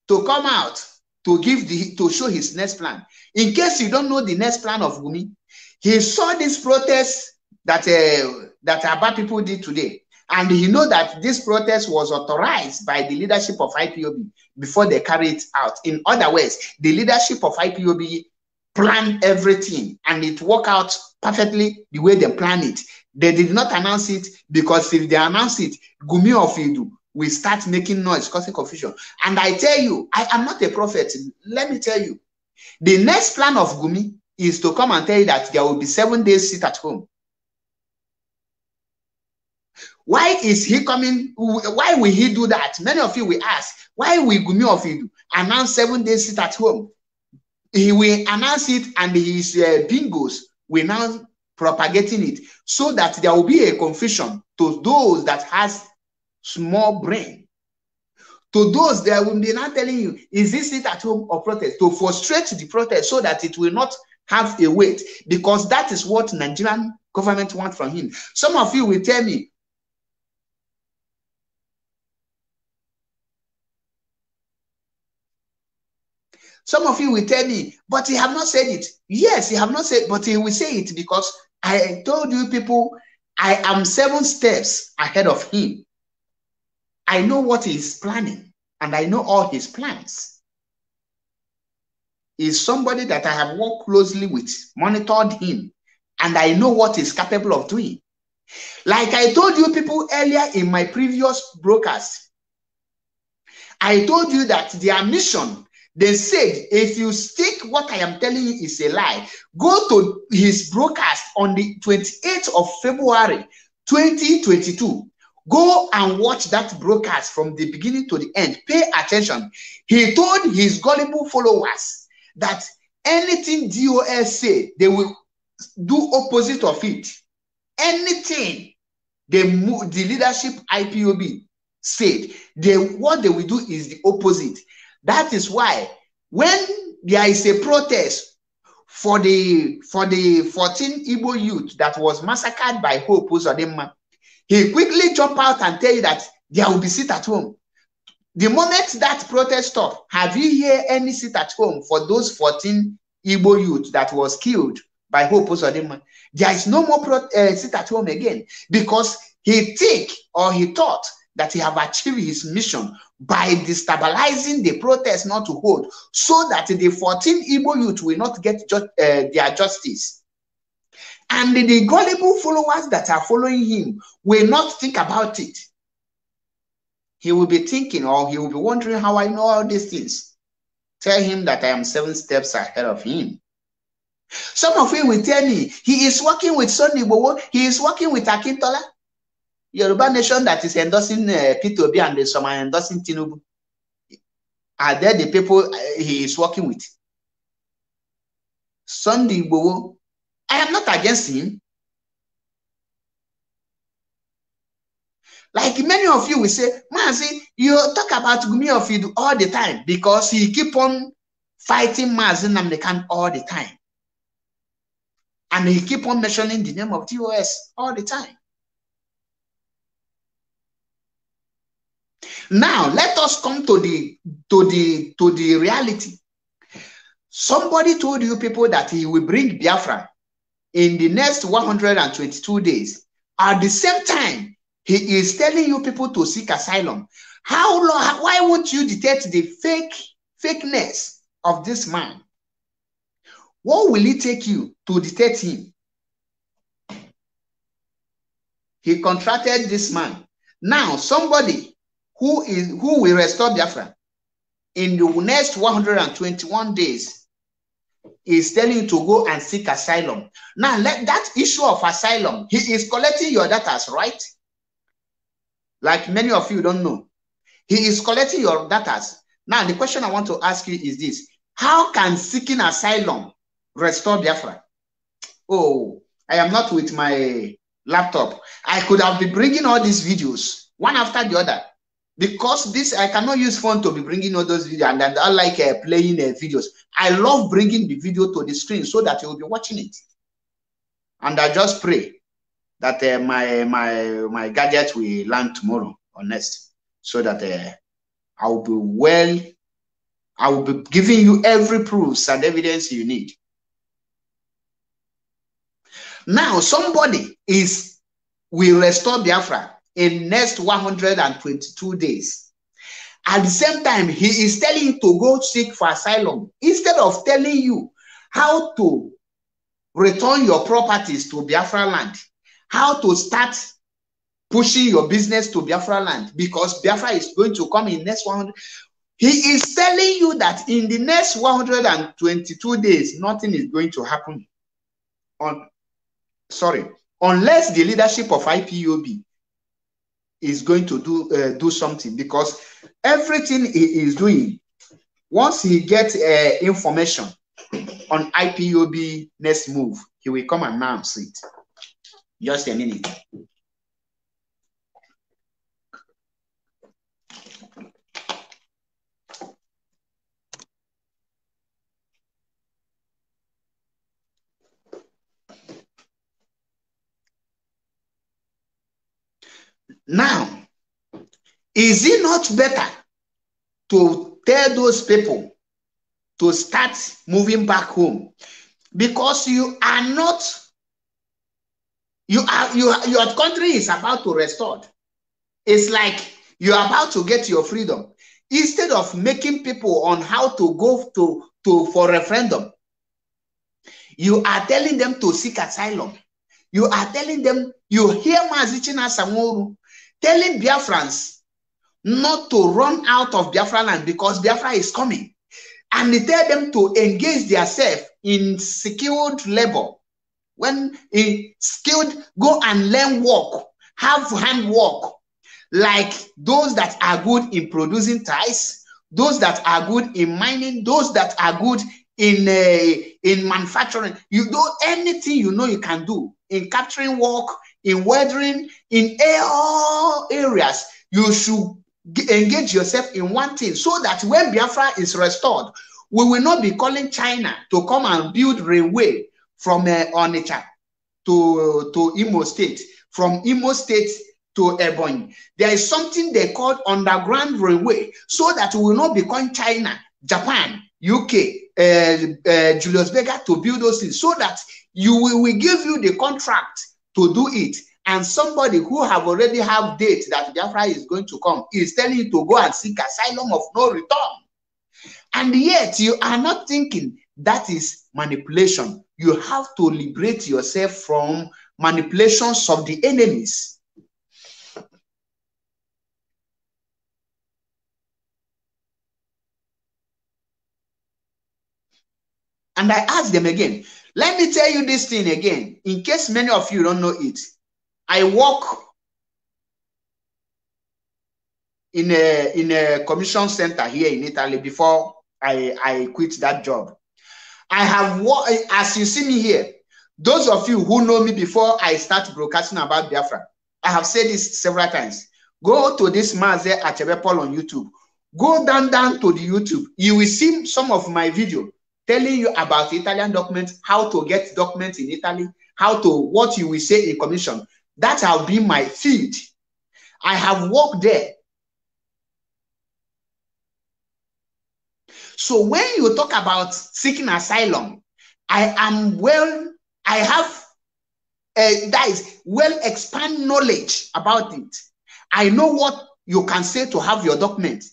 to come out to give the to show his next plan. In case you don't know the next plan of Gumi, he saw this protest that uh, that Aba people did today, and he know that this protest was authorized by the leadership of IPOB before they carry it out. In other words, the leadership of IPOB planned everything and it worked out perfectly the way they planned it. They did not announce it because if they announce it, Gumi of Idu will start making noise, causing confusion. And I tell you, I am not a prophet. Let me tell you, the next plan of Gumi is to come and tell you that there will be seven days sit at home. Why is he coming? Why will he do that? Many of you will ask, why will Gumi of Idu announce seven days sit at home? He will announce it and his uh, bingos will now propagating it so that there will be a confusion to those that has small brain. To those that will be not telling you, is this it at home or protest? To frustrate the protest so that it will not have a weight because that is what Nigerian government want from him. Some of you will tell me, Some of you will tell me, but he have not said it. Yes, he have not said, but he will say it because I told you people, I am seven steps ahead of him. I know what he is planning and I know all his plans. Is somebody that I have worked closely with, monitored him, and I know what he's capable of doing. Like I told you people earlier in my previous broadcast, I told you that their mission they said, if you stick what I am telling you is a lie, go to his broadcast on the 28th of February 2022. Go and watch that broadcast from the beginning to the end. Pay attention. He told his gullible followers that anything DOS say, they will do opposite of it. Anything they the leadership IPOB said, they what they will do is the opposite. That is why when there is a protest for the for the 14 Igbo youth that was massacred by Hope Uzodimma, he quickly jump out and tell you that there will be sit at home. The moment that protest stop, have you heard any sit at home for those 14 Igbo youth that was killed by Hope Uzodimma? There is no more pro- uh, sit at home again because he think or he thought that he have achieved his mission by destabilizing the protest not to hold so that the 14 Igbo youth will not get ju- uh, their justice. And the, the gullible followers that are following him will not think about it. He will be thinking or he will be wondering how I know all these things. Tell him that I am seven steps ahead of him. Some of you will tell me he is working with Sunday Igboho, he is working with Akintola. Yoruba nation that is endorsing uh, Peter Obi and some are endorsing Tinubu. Are they the people uh, he is working with? Sunday Igboho, I am not against him. Like many of you will say, Mazi, you talk about Gumi of Idu all the time because he keep on fighting Mazi Nnamdi Kanu all the time. And he keep on mentioning the name of TOS all the time. Now let us come to the to the to the reality. Somebody told you people that he will bring Biafra in the next 122 days. At the same time, he is telling you people to seek asylum. How long? Why won't you detect the fake fakeness of this man? What will it take you to detect him? He contracted this man. Now, somebody who is who will restore Biafra in the next 121 days is telling you to go and seek asylum. Now, let that issue of asylum, he is collecting your data, right? Like many of you don't know. He is collecting your data. Now, the question I want to ask you is this How can seeking asylum restore Biafra? Oh, I am not with my laptop. I could have been bringing all these videos one after the other because this I cannot use phone to be bringing all those videos and, I like uh, playing uh, videos. I love bringing the video to the screen so that you will be watching it. And I just pray that uh, my my my gadget will land tomorrow or next, so that uh, I will be well. I will be giving you every proofs and evidence you need. Now somebody is will restore Biafra in next 122 days. At the same time, he is telling you to go seek for asylum instead of telling you how to return your properties to Biafra land, how to start pushing your business to Biafra land because Biafra is going to come in next 100. He is telling you that in the next 122 days, nothing is going to happen. On sorry, unless the leadership of IPOB is going to do uh, do something because everything he is doing, once he gets uh, information on IPOB next move, he will come and announce it. Just a minute. Now, is it not better to tell those people to start moving back home? Because you are not you are you your country is about to restore. It's like you're about to get your freedom. Instead of making people on how to go to to for referendum you are telling them to seek asylum. You are telling them you hear Mazi Chinasa Nworu telling Biafrans not to run out of Biafra land because Biafra is coming. And they tell them to engage themselves in skilled labor. When in skilled, go and learn work, have hand work, like those that are good in producing ties, those that are good in mining, those that are good in uh, in manufacturing. You do anything you know you can do in capturing work, in weathering, in all areas. You should engage yourself in one thing so that when Biafra is restored, we will not be calling China to come and build railway from uh, Onitsha to, to Imo State, from Imo State to Ebonyi. There is something they call underground railway so that we will not be calling China, Japan, UK, uh, uh, Julius Berger to build those things so that you will we give you the contract to do it and somebody who have already have date that Biafra is going to come is telling you to go and seek asylum of no return. And yet you are not thinking that is manipulation. You have to liberate yourself from manipulations of the enemies. And I ask them again, let me tell you this thing again, in case many of you don't know it. I work in a in a commission center here in Italy before I, I quit that job. I have worked, as you see me here, those of you who know me before I start broadcasting about Biafra, I have said this several times. Go to this Maze Achebe Paul on YouTube. Go down down to the YouTube. You will see some of my video telling you about Italian documents, how to get documents in Italy, how to what you will say in commission. That have been my field. I have worked there. So when you talk about seeking asylum, I am well, I have uh, that is well expand knowledge about it. I know what you can say to have your document.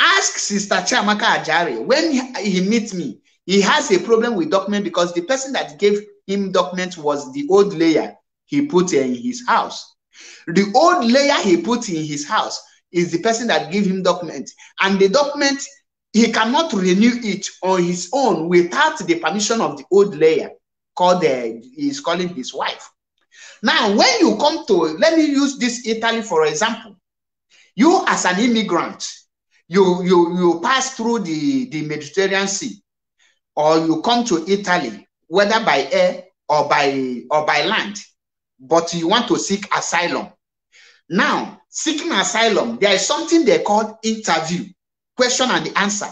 Ask Sister Chiamaka Ajari when he, he meets me. He has a problem with document because the person that gave him document was the old layer he put in his house. The old layer he put in his house is the person that gave him document. And the document he cannot renew it on his own without the permission of the old layer called uh, he's calling his wife. Now, when you come to, let me use this Italy for example. You as an immigrant, you you you pass through the, the Mediterranean Sea, or you come to Italy, whether by air or by or by land, but you want to seek asylum. Now, seeking asylum, there is something they call interview, question and the answer.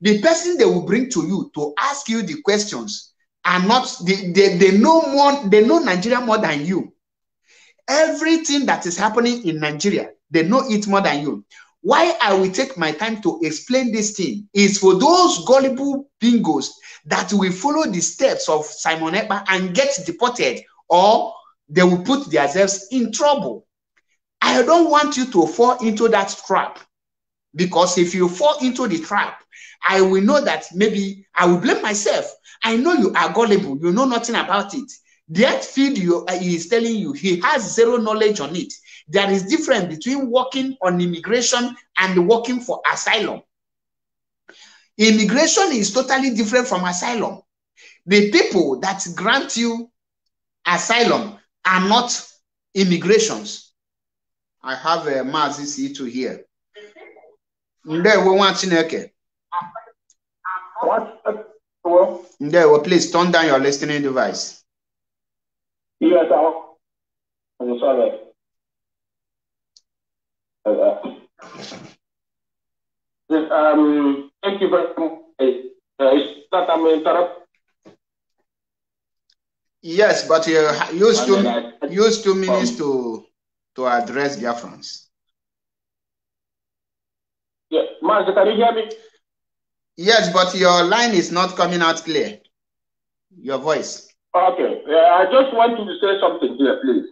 The person they will bring to you to ask you the questions are not they, they, they know more, they know Nigeria more than you. Everything that is happening in Nigeria, they know it more than you. Why I will take my time to explain this thing is for those gullible bingos that will follow the steps of Simon Ekpa and get deported or they will put themselves in trouble. I don't want you to fall into that trap because if you fall into the trap, I will know that maybe I will blame myself. I know you are gullible, you know nothing about it. That field you, uh, he is telling you, he has zero knowledge on it. There is difference between working on immigration and working for asylum. Immigration is totally different from asylum. The people that grant you asylum are not immigrations. I have a Mazi C2 here. Ndewo nwa Chineke. Ndewo, please turn down your listening device. Yes, I'm sorry. Uh, um, thank you very much. Uh, is that I'm interrupt? Yes, but you use two use two minutes to to address Biafrans. Yeah, Master, can you hear me? Yes, but your line is not coming out clear. Your voice. Okay, yeah, I just want you to say something here, please.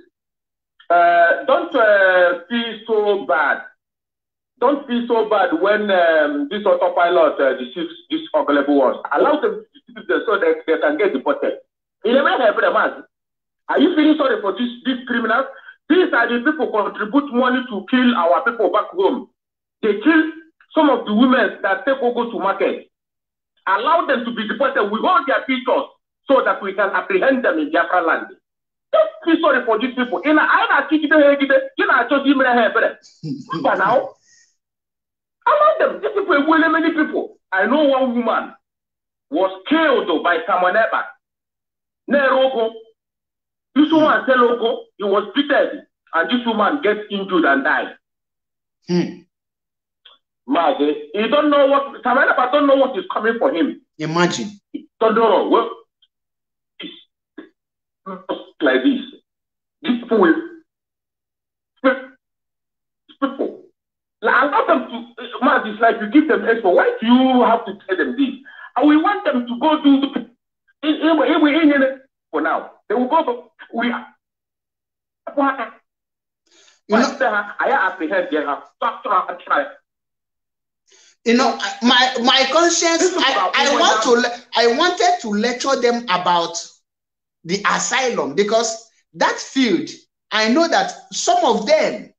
Uh, don't uh, feel so bad. Don't feel so bad when um, this autopilot uh, deceives these available ones. Allow them to deceive them so that they can get deported. Are you feeling sorry for this, these criminals? These are the people who contribute money to kill our people back home. They kill some of the women that take over to market. Allow them to be deported. We hold their pictures so that we can apprehend them in Biafra land. Feel sorry for these people. In I na teach them you know just him But now, allow them. These people will many people. I know one woman was killed by Simon Eba. Neroko. This woman said logo, he was beaten, and this woman gets injured and died. Hmm. Maze, he don't know what Eba don't know what is coming for him. Imagine. He don't know. Well, like this. These people will people. Like, allow them to uh, man, it's like you give them expo. Why do you have to tell them this? And we want them to go do for now. They will go we you know, I apprehend them. Stop trying. You know, my my conscience. I, I want to. I wanted to lecture them about the asylum because that field, I know that some of them,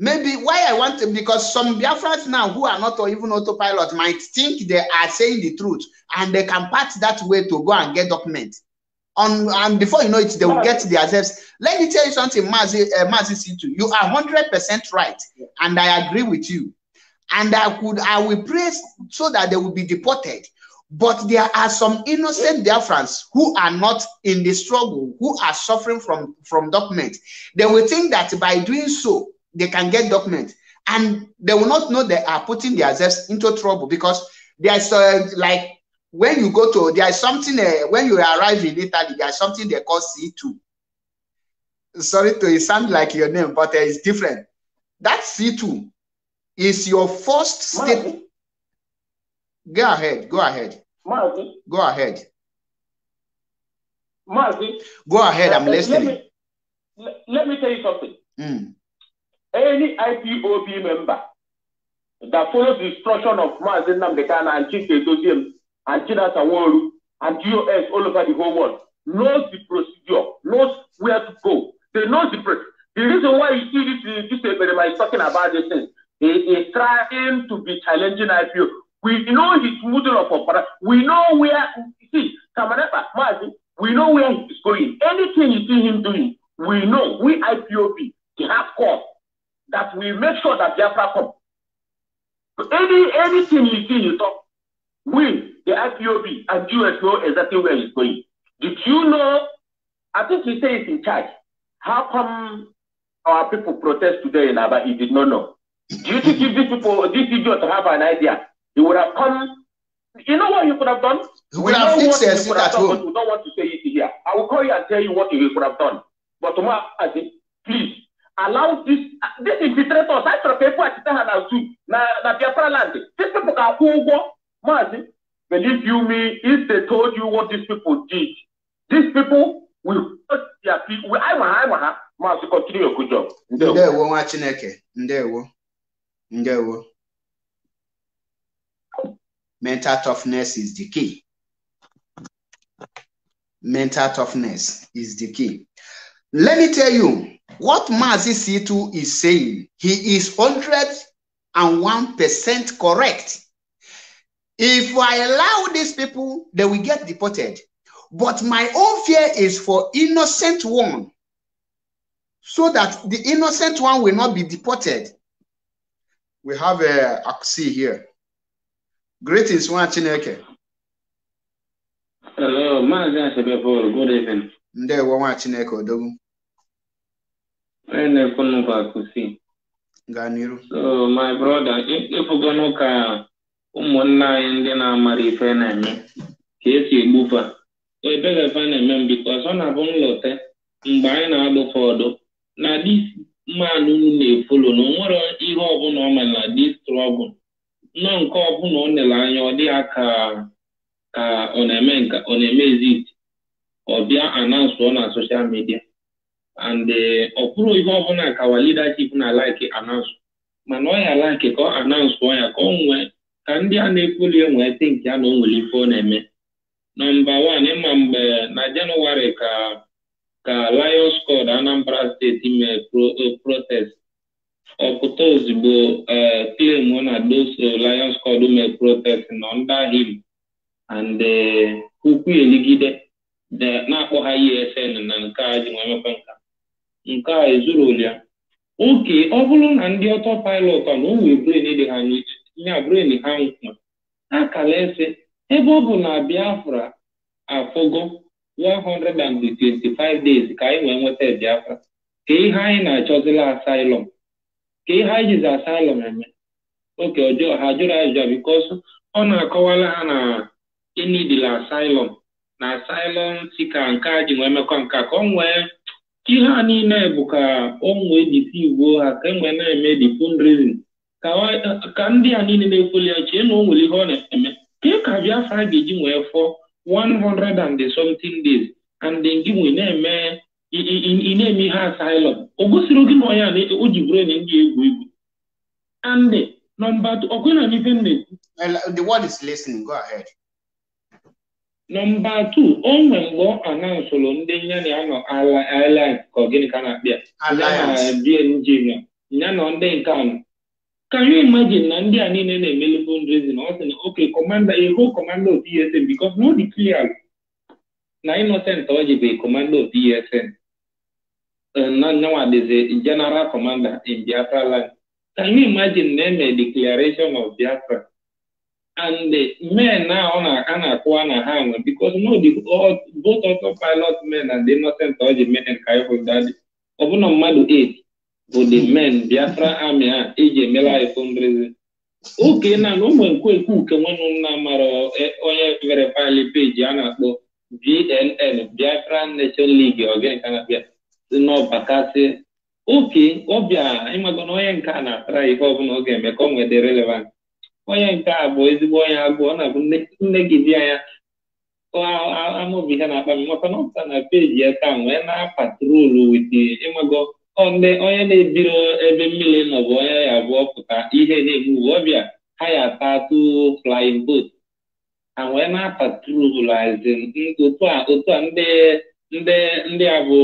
maybe why I want to, because some Biafrans now who are not even autopilot might think they are saying the truth and they can pass that way to go and get documents. On and before you know it, they will get themselves. Let me tell you something, Mazi, uh, Mazi Situ. You are hundred percent right, and I agree with you. And I could, I will pray so that they will be deported. But there are some innocent Biafrans who are not in the struggle, who are suffering from, from documents. They will think that by doing so, they can get documents. And they will not know they are putting themselves into trouble because there's uh, like when you go to, there's something, uh, when you arrive in Italy, there's something they call C2. Sorry to sound like your name, but uh, it's different. That C2 is your first step. Go ahead, go ahead. Mazi. Go ahead. Mazi. Go ahead, I'm listening. Let me, let, me tell you something. Mm. Any IPOB member that follows the instruction of Mazi Namdekana and Chief Edoziem and China Saworu and GOS all over the whole world knows the procedure, knows where to go. They know the procedure. The reason why you see this, this is talking about this thing, he is trying to be challenging IPO. We know his model of operation. We know where, see, Kamanapa, Mazi, we know where he's going. Anything you see him doing, we know, we IPOB, the hardcore, that we make sure that Biafra come. So any, anything you see, you talk, we, the IPOB and US know exactly where he's going. Did you know? I think he says in charge. How come our people protest today in Aba? He did not know. Do you think these people, these idiots have an idea, he would have come? You know what he could have done? He would have fixed could have at done, home. But we don't want to say it here. I will call you and tell you what he could have done. But tomorrow, I think, please allow this. This infiltrators. I try people at the hand too. Na na Biafra land. These people go. Mazi, believe you me, if they told you what these people did, these people will put their people. I want, I want, Mazi, continue your good job. Ndewo. ndewo nwa chineke ndewo ndewo mental toughness is the key mental toughness is the key let me tell you what Mazi Situ is saying he is 101% correct if I allow these people they will get deported but my own fear is for innocent one so that the innocent one will not be deported. We have a Aksi here. Greetings, one Chineke. Hello, Maazị Asebe Paul, good evening. Ndewo nwa Chineke odogwu. Onye na-ekwu nnukwu akụsi. Gaa n'iru. So, my brother, ịfụgonụ ka ụmụnne anyị ndị na-amara ife na-eme ka esi egbufa ebeghịfa na-eme m bikos ọ na-abụ nlọte mgbe anyị na-adụfa ọdụ na dis man unu na-efolo na o nwere ihe ọbụla ọ mere na dis trọbụl nnọọ nke ọbụla ọ nere anya ọ dị ya ka ka ọ na-eme nka ọ na-eme ezit ọ bịa anansụọ na soshal midia and ọ bụrụ ihe ọbụla ka wa leadership na like anansụ mana ọ ya like ka ọ anansụọ ya ka ọ nwee ka ndị a na-ekwuli enwee think ya na o nwere ife ọ na-eme. Nọmba wan ịma mgbe na jenụwarị ka ka Lions Squad Anambra steeti mee protest. Ọpụta ozugbo claim na those Lions Squad mee protest nọ under him and ukwu eligide. Na-akpọ ha ESN na nke a ji nwee mekwa nka. Nke a ezuru ya oke ọ bụrụ na ndị ọtọ pilot na o wee brain dị ha ya brain ha nwa akala ese ebe ọ bụ na Biafra afọgo 125 days ka anyị wee nweta Biafra ka ihe anyị na-achọzila asylum. Ka ihe anyị jizi asylum eme. Oke ọjọọ ha jụrụ ajụjụ bikos ọ na-akọwala ha na enidila asylum. Na asylum si ka nke a ji nwee mekọ nka ka ọ nwee ihe a niile bụ ka o nwee disivuo ha ka e na-eme the fundraising ka ndị a niile na-ekweli ya chee na o nwere ihe ọ na-eme. Ka ka Biafra ga-eji nwee fọ 100 and something days and gị nwee na-eme ị na-eme ihe asylum. O gosiri gị na ọya o ji bụrụ na ndị egwu egwu. And nọmba ọkwe na n'ife m na-ekwu. The word is listening. Go ahead. nọmba tu o nwe mgbe ọ anansụrụ ndị ya na ya nọ alliance ka gịnị ka a na-akpị ya nọ ndị nke anọ Can you imagine na ndị a niile na-emeli fundraising ọ sị na okay commander a whole commander of ESN because no declare na innocent ọ ji bụ commander of ESN na nyanwa dịzi general commander in Biafra land. Can you imagine na eme declaration of Biafra? And men na ọ na a na-akụwa na ha nwe because no the all, both autopilot men and the innocent ji mee nke anyị hụ dadị ọbụna mmadụ 8 bụ the men Biafra army a eji emela anyị fundraising oke na na ụmụ nkwe ekwe uke nwanne nna mara onye verifali peji a na-akpọ BNN Biafra Nation League ogene ka na-abịa si n'ọbakasị oke ọbịa ịmago onye nke a na-atara ihe ọbụla ọ ga-eme ka ọ nwee dị relevant. Onye nke a bụ ezigbo onye agụ ọ na-abụ nne gị di ya amaobi ha na-akpa m maka na na peji ya taa wee na-patrolu wit ịmago onye na-ebiro ebe mmiri nọ bụ onye ya abụọ pụta ihe na-egbu ọbịa ha ya tatu flying boat. Ha wee a otu a ndị ndị ndị a bụ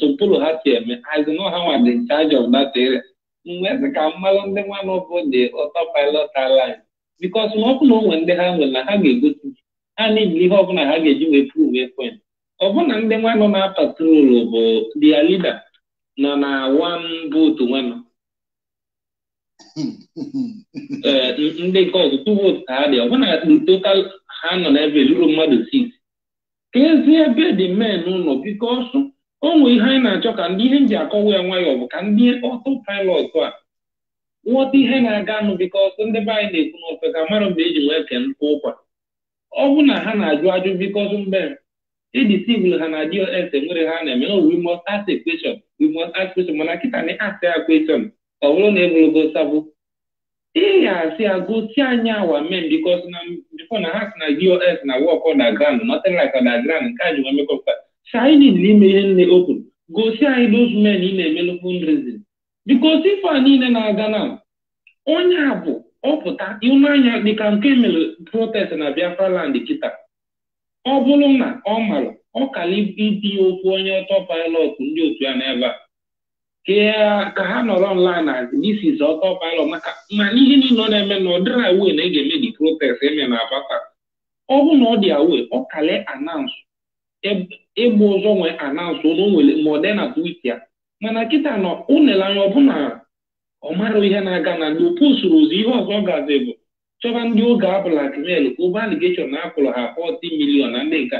topolo ha si eme azin ha nwa dị in charge of that area. Mgbe ka mmalụ ndị nwanụ bụ the autopilot airline. Bikos na ọ bụ na o nwere ndị ha nwere na ha ga-egosi ha niile ihe ọbụla ha ga-eji wee prove point ọbụna ndị nwa nọ na patrol bụ dia leader nọ na one vote nwanọ <laughs> ee ndị nke ọzọ two ka ha dị. Ọbụna total ha nọ n'ebe lụrụ mmadụ six. Ka ezi ebe dị men nọ bikos o nwee ihe anyị na-achọ ka ndị ihe m ji akọwa ya nwayọọ bụ ka ndị ọtọ pilot a nghọta ihe na-aganụ bikos ndị be anyị na-ekwu n'ofe ka mara mgbe eji nwee ke ntụ ụkwa. Ọ bụ na ha na-ajụ ajụ bikos mgbe edisivl ha na dos enwere ha na-eme no we must ask a question we ask question mana kịta na ask ya question. Ọ bụrụ na ebologo sabụ ị ga-asị ya gosi anyị awa men bikos na bifo na ha si na dos na wọk ọdagrand nothing like ọdagrand nke a ji nwe mekọpụta shine n'ime ihe nne okwu gosi anyị those men ị na-emelụ fundraising bikos ife a niile na-aga na onye a bụ ọpụta ịhụnanya dịka nke mere protest na biafra land kịta ọ bụrụ na ọ mara ọ kara itinye okwu onye ọtọ pilot ndị otu ya n'ebe a ka ha nọrọ online na this maka ma ihe niile ọ na-eme na ọ dịrị awe na ị ga-eme di protest eme na abata ọ bụ na ọ dị awe ọ kale anansụ ịgba ụzọ nwee anansụ na o nwere ma ọ dị mana kịta nọ unele anya ọbụna ọ mara ihe na-aga na ndị oposturu ozi ihe ọzọ gazi bụ chọba ndị oge ablakmel ụba aligeshon na akwụrụ ha 40 milion na ndị nka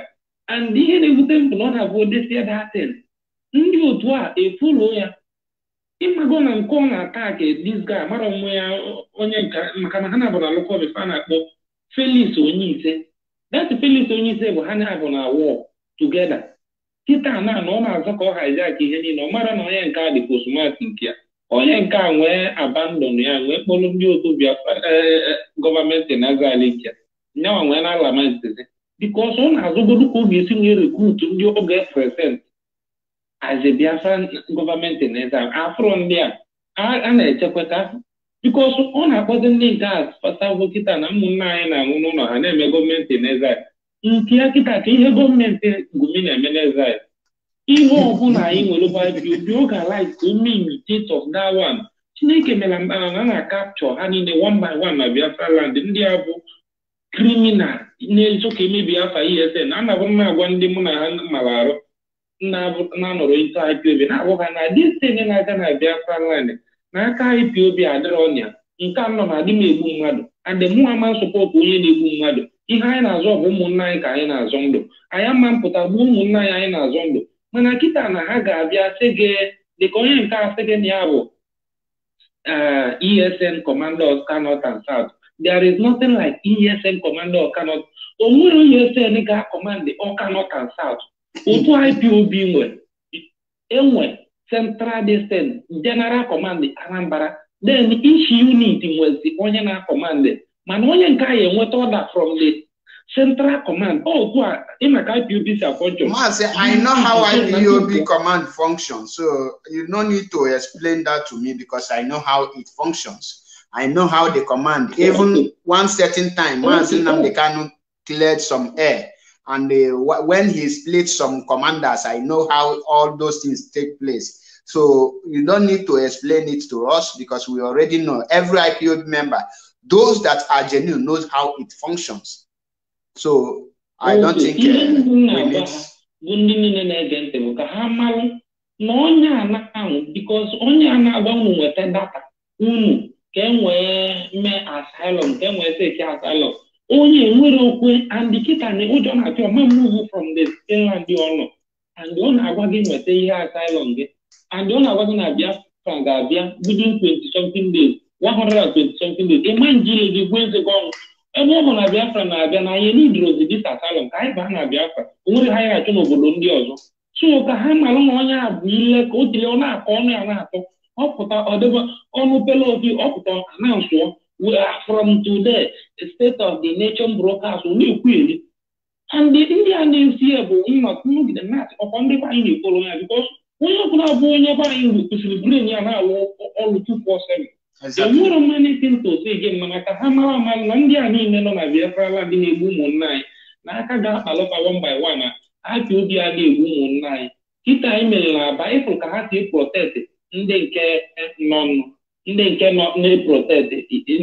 and ihe na-ebute mpụ na ọ na-abụ desia datin ndị otu a efuruo ya. Ịmago na nke ọ na-atak dis guy mara onwe ya onye maka na ha na-abụ na lụkọbif a Felix onye ise dat Felix onye ise bụ ha na-abụ na wọl tugeda kịta na na ọ na-azọ ka ọ haijak ihe niile ọ mara na onye nke a dị postmat nke ya. Onye nke a nwee abandon ya nwee kpọrọ ndị otu biafra gọọmenti na-azali nke nyanwa nwee na alamentizi bikos ọ na-azụgodu ka ọ ga-esi nwee rekrut ndị ọ ga-epresent azi biafra gọọmenti na-eze afro ndị a a na-echekwa ka bikos ọ na-akpọzi ndị nke a fasavo kịta na ụmụnne anyị na-anwụ n'ụlọ ha na-eme gọọmenti na-eze nke ya kịta ka ihe gọọmenti gumi na-eme na-eze ihe <laughs> ọbụla anyị nwere baịbụl obi oge alaik that one. Chineke mere mkpara na na kapchọ ha niile one by one na biafra land. Ndị a bụ kriminal na-ezo ka emebi afa esn a na-abụ m agwa ndị mụ na ha mara arụ. Na-anọrọ ito ipob na-agwa ha na dịstenye na-aga na biafra land na aka ipob adịrọ nke anọ na adị m egbu mmadụ. Adị mụ ama nsọpọtụ onye na-egbu mmadụ. Ihe anyị na-azọ bụ ụmụnna anyị ka anyị na-azọ ndụ. Anyị ama mpụta gbuo ụmụnna anyị anyị na-azọ ndụ. Mana kịta na ha ga-abịa sị gị dịka onye nke a sị gị na ya bụ esn commanders cannot and south there is nothing like esn commander or cannot o nwere esn ga-akọmandị ọka north and south. Otu ipob nwere enwe central distance general command anambra. Then each unit nwezi onye na-akọmandị mana onye nke a ya enweta order from the central command? Oh, otu a ịmaka ipob si Maazị, I know how IPOB command. functions, so you no need to explain that to me because I know how it functions. I know how they command. Even one certain time, Maazị Nnamdi Kanu cleared some air, and uh, wh- when he split some commanders, I know how all those things take place. So you don't need to explain it to us because we already know. Every IPOB member, those that are genuine, knows how it functions. So I don't think uh, we need. ha ndị niile na-ege ntị bụ ka ha marụ na onye a na-anwụ bikos onye a na-agwa unu nweta data unu ka e nwee mee asylum ka e nwee seki asylum onye nwere okwe and kịta na ụjọ na-atụ ọma move from the inland ọ nọ and ọ na-agwa gị nweta ihe asylum gị. And ọ na-agwa gị na biafra ga-abịa within 20 something days 120 something days. Ịma njile gị gwa eze gị ọnụ. Ebe ọ bụ na biafra na-abịa na anyị nidrozi dis asalọm ka anyị baa na biafra o nwere ha anyị na-achọ n'obodo ndị ọzọ. So ha malụ na onye a bụ ile ka o jiri ọ na-akọ ọnụ ya na-atọ ọpụta ọdebe ọnụ pele ofi ọpụta anansụọ from today the state of the nation broadcast na-ekwu eri and ndị a na-esi ya bụ nnọgide na ọkwa ndị be anyị na-ekporo ya bikos onye ọbụla bụ onye be anyị kwesịrị bren ya na-alụ ọrụ 247 Exactly. enwere mmanụ tin tosi gị mana ka ha mara amalụ na ndị a niile nọ na biafra land na-egbu ụmụnna anyị na aka ga-akpalụkwa one by one. Na ipob a na-egbu ụmụnna anyị kịta anyị mere na aba ịfụrụ ka ha si protest? Ndị nke nọ nụ ndị nke nọ na-protest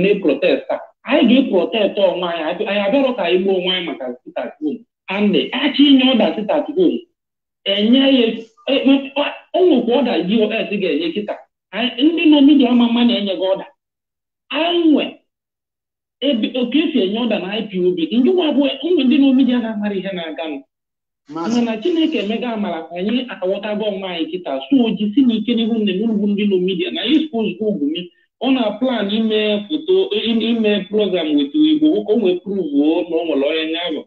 na-protest a anyị ga-eprotect onwe anyị anyị abịarọ ka anyị gbuo onwe anyị maka sit at home and achị inye ọda sit at home enye ya onwekwa ọda GOS ga-enye kịta. Ndị nọ midia ama mma na-enye gị ọda. Anyị nwe ebe oke esi enye ọda na IPOB ndị nwa bụ ụmụ ndị nọ midia na-amara ihe na-aganụ mana chineke emega amara anyị aghọtago onwe anyị kịta so oji si n'ike n'ihu nne n'ugwu ndị nọ midia na ispozgo ogwumi ọ na-plan ime foto ime program wetu igbo ka o nwee pruvuo na o nwere onye nya bụ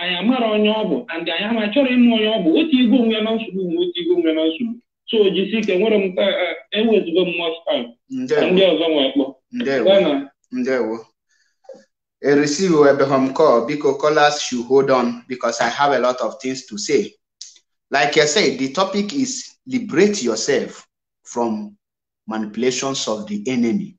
anyị amara onye ọ bụ and anyị ama chọrọ ịnụ onye ọ bụ otu igwe onwe na nsogbu na otu igwe onwe na nsogbu so ojisi ike nwere m ewezugo m mostam ndị ọzọ nwee kpọ ndewo receive Abraham call because callers should hold on because I have a lot of things to say. Like I said, the topic is liberate yourself from manipulations of the enemy.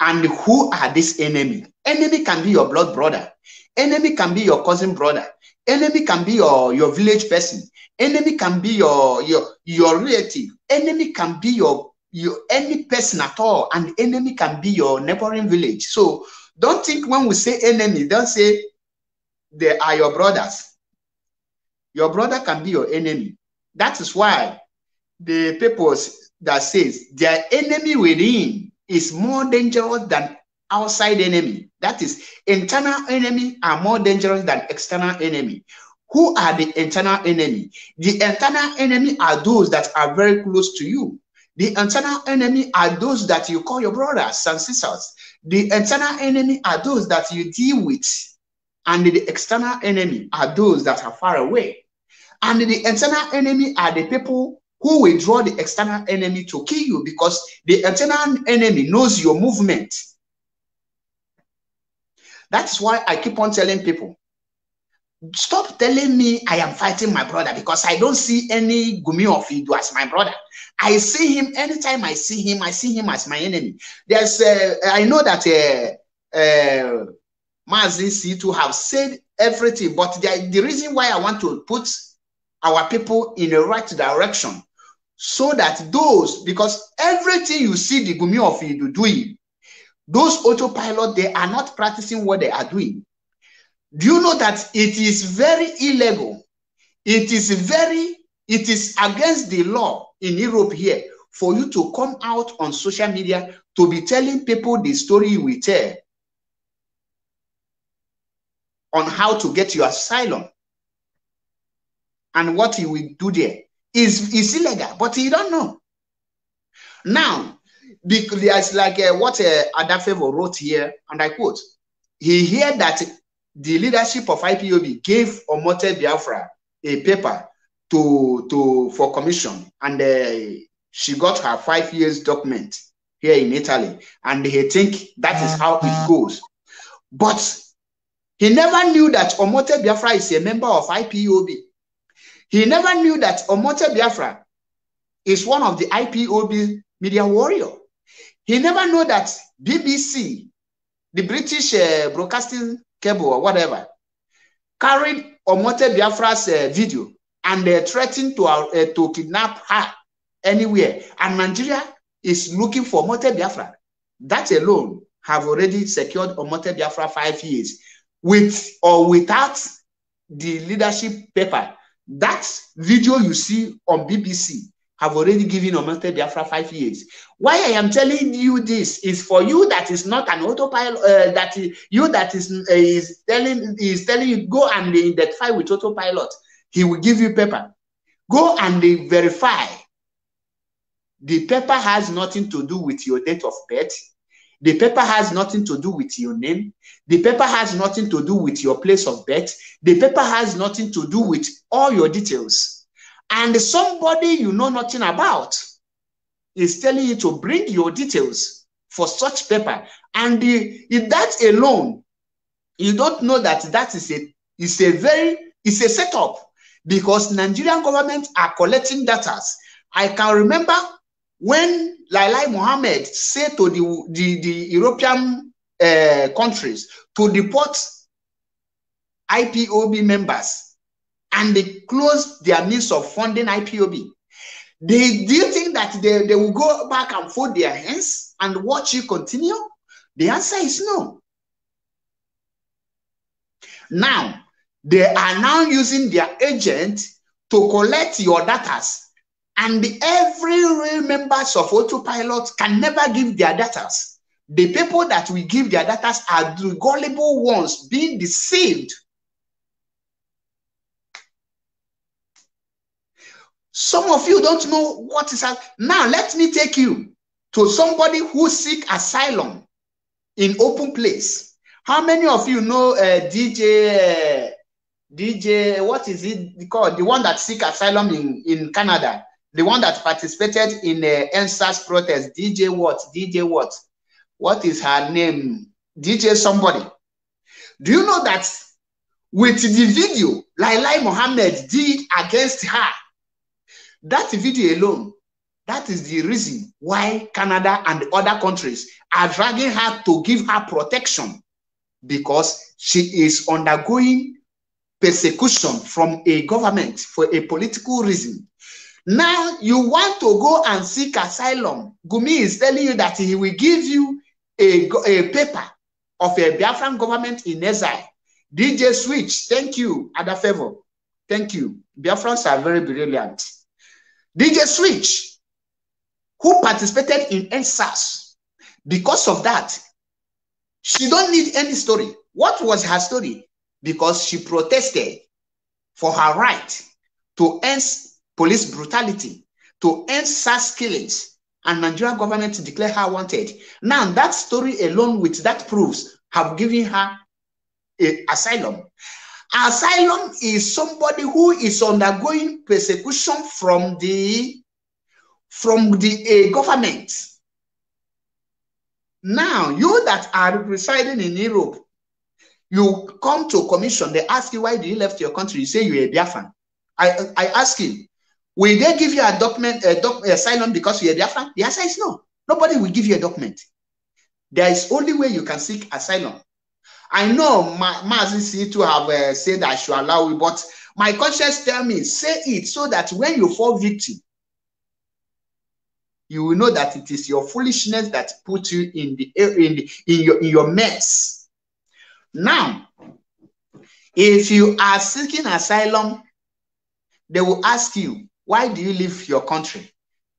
And who are this enemy? Enemy can be your blood brother. Enemy can be your cousin brother. Enemy can be your, your village person. Enemy can be your, your, your relative. Enemy can be your, your any person at all. And enemy can be your neighboring village. So don't think when we say enemy, don't say they are your brothers. Your brother can be your enemy. That is why the people that says their enemy within is more dangerous than outside enemy. That is, internal enemy are more dangerous than external enemy. Who are the internal enemy? The internal enemy are those that are very close to you. The internal enemy are those that you call your brothers and sisters. The internal enemy are those that you deal with. And the external enemy are those that are far away. And the internal enemy are the people who will draw the external enemy to kill you because the internal enemy knows your movement. That's why I keep on telling people stop telling me I am fighting my brother because I don't see any Gumi of Idu as my brother. I see him anytime I see him, I see him as my enemy. There's, uh, I know that uh, uh, Mazin C2 have said everything, but the, the reason why I want to put our people in the right direction so that those, because everything you see the Gumi of Idu doing, those autopilot, they are not practicing what they are doing. Do you know that it is very illegal? It is very, it is against the law in Europe here for you to come out on social media to be telling people the story will tell on how to get your asylum and what you will do there is, is illegal, but you don't know. Now, because like uh, what uh, Adafevo wrote here, and I quote, he heard that the leadership of IPOB gave Omote Biafra a paper to, to for commission, and uh, she got her five years document here in Italy, and he think that is how it goes. But he never knew that Omote Biafra is a member of IPOB. He never knew that Omote Biafra is one of the IPOB media warrior. He never knew that BBC, the British uh, broadcasting cable or whatever, carried Omote Biafra's uh, video and uh, threatened to, uh, to kidnap her anywhere. And Nigeria is looking for Omote Biafra. That alone have already secured Omote Biafra five years with or without the leadership paper. That video you see on BBC have already given Omote Biafra five years. Why I am telling you this is for you that is not an autopilot. Uh, that you that is uh, is telling is telling you go and identify with autopilot. He will give you paper. Go and verify. The paper has nothing to do with your date of birth. The paper has nothing to do with your name. The paper has nothing to do with your place of birth. The paper has nothing to do with all your details. And somebody you know nothing about is telling you to bring your details for such paper. And the, if that alone, you don't know that that is a, is a very, it's a setup because Nigerian government are collecting data. I can remember when Lailai Mohammed said to the, the, the European uh, countries to deport IPOB members and they closed their means of funding IPOB. They, do you think that they, they will go back and fold their hands and watch you continue? The answer is no. Now, they are now using their agent to collect your data. And every real members of autopilot can never give their data. The people that we give their data are the gullible ones being deceived. Some of you don't know what is that. Now, let me take you to somebody who seek asylum in open place. How many of you know uh, DJ uh, DJ, what is it called? The one that seek asylum in, in Canada, the one that participated in the uh, EndSARS protest, DJ what? DJ what? What is her name? DJ somebody. Do you know that with the video Lailai Mohammed did against her, that video alone, that is the reason why Canada and other countries are dragging her to give her protection because she is undergoing persecution from a government for a political reason. Now you want to go and seek asylum. Gumi is telling you that he will give you a, a paper of a Biafran government in exile. DJ Switch, thank you, Ada Favor. Thank you. Biafrans are very brilliant. DJ Switch, who participated in EndSARS, because of that, she don't need any story. What was her story? because she protested for her right to end police brutality, to end SARS killings, and Nigerian government declare her wanted. Now that story alone with that proofs have given her a asylum. Asylum is somebody who is undergoing persecution from the from the uh, government. Now, you that are residing in Europe, you come to commission, they ask you why did you left your country. You say you're a Biafran. I, I ask him, will they give you a document, a doc, asylum because you're a Biafran? The answer is no. Nobody will give you a document. There is only way you can seek asylum. I know my Mazi to have uh, said I should allow you, but my conscience tell me say it so that when you fall victim, you will know that it is your foolishness that put you in the in the, in your in your mess. Now, if you are seeking asylum, they will ask you, why do you leave your country?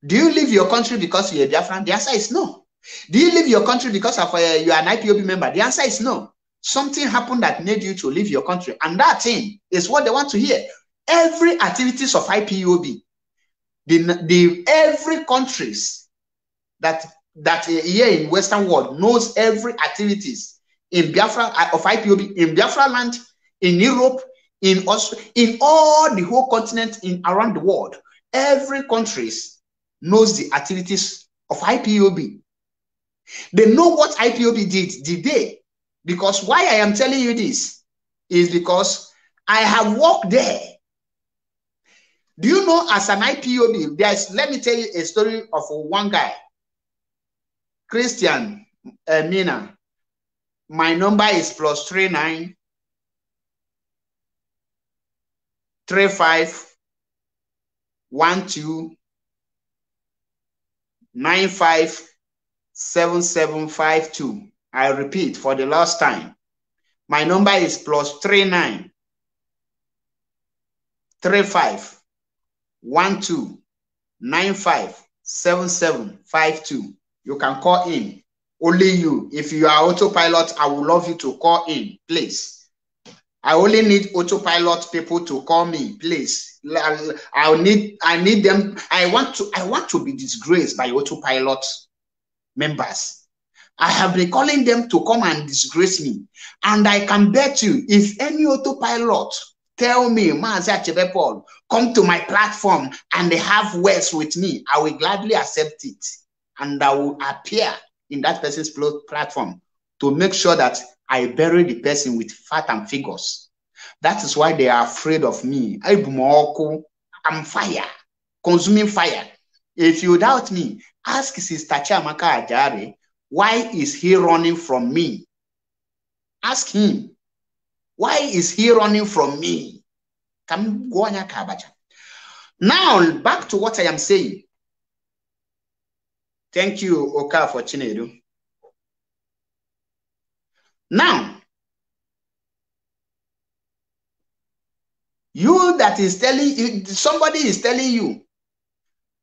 Do you leave your country because you're Biafran? The answer is no. Do you leave your country because of uh, you are an IPOB member? The answer is no. Something happened that made you to leave your country, and that thing is what they want to hear. Every activities of IPOB, the, the every countries that that here in Western world knows every activities in Biafra uh, of IPOB in Biafra land, in Europe, in also in all the whole continent in around the world. Every countries knows the activities of IPOB. They know what IPOB did, did they? Because why I am telling you this is because I have worked there. Do you know as an IPOB, there's let me tell you a story of one guy, Christian uh, Mina. My number is plus three nine three five one two nine five seven seven five two. I repeat for the last time. My number is plus three nine three five one two nine five seven seven five two. You can call in only you. If you are autopilot, I would love you to call in, please. I only need autopilot people to call me, please. I need I need them. I want to I want to be disgraced by autopilot members. I have been calling them to come and disgrace me. And I can bet you, if any autopilot tell me, Mazi Paul, come to my platform and they have words with me, I will gladly accept it. And I will appear in that person's platform to make sure that I bury the person with fat and figures. That is why they are afraid of me. I'm fire, consuming fire. If you doubt me, ask Sister Chiamaka Ajare, why is he running from me? Ask him, why is he running from me? Now, back to what I am saying. Thank you, Oka, for Chinedu. Now, You that is telling somebody is telling you,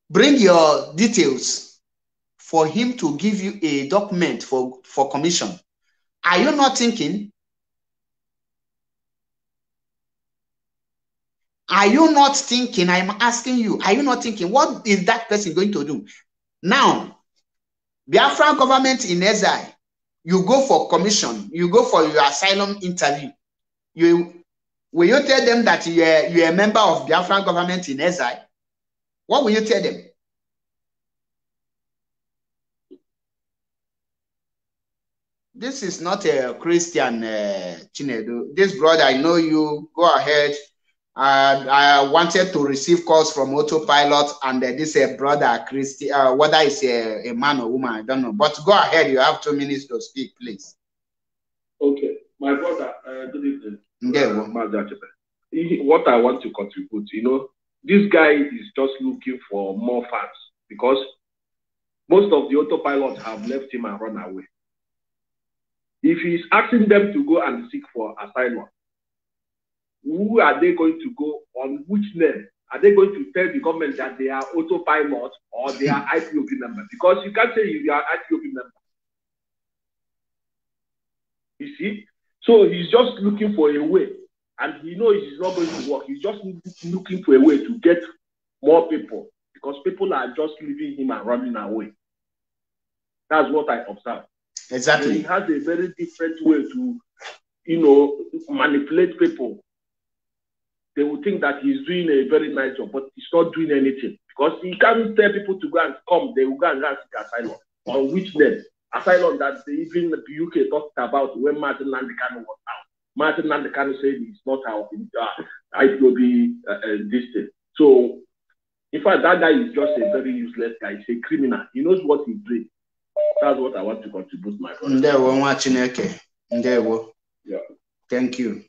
bring your details for him to give you a document for, for commission. Are you not thinking? Are you not thinking? I'm asking you, are you not thinking? What is that person going to do? Now, Biafran government in exile, you go for commission, you go for your asylum interview. You will you tell them that you are, you are a member of Biafran government in exile? What will you tell them? This is not a Christian uh, Chinedu. This brother, I know you. Go ahead. Uh, I wanted to receive calls from autopilot, and uh, this uh, brother Christy, uh, whether it's a, a man or woman, I don't know. But go ahead. You have two minutes to speak, please. Okay, my brother. Uh, good evening. Ndewo. Uh, what I want to contribute, you know, this guy is just looking for more fans because most of the autopilots have left him and run away. If he's asking them to go and seek for asylum, who are they going to go on which name? Are they going to tell the government that they are autopilot or they are IPOB members? Because you can't say you are IPOB member. You see? So he's just looking for a way, and he knows it's not going to work. He's just looking for a way to get more people because people are just leaving him and running away. That's what I observe. Exactly. He has a very different way to, you know, manipulate people. They will think that he's doing a very nice job, but he's not doing anything because he can't tell people to go and come. They will go and seek asylum. On which name? Asylum that even the UK talked about when Mazi Nnamdi Kanu was out. Mazi Nnamdi Kanu said he's not our uh, IPOB uh, uh, this thing. So, in fact, that guy is just a very useless guy. He's a criminal. He knows what he's doing. That's what I want to contribute, my brother. Ndewo nwa Chineke. Ndewo. Yeah. Thank you.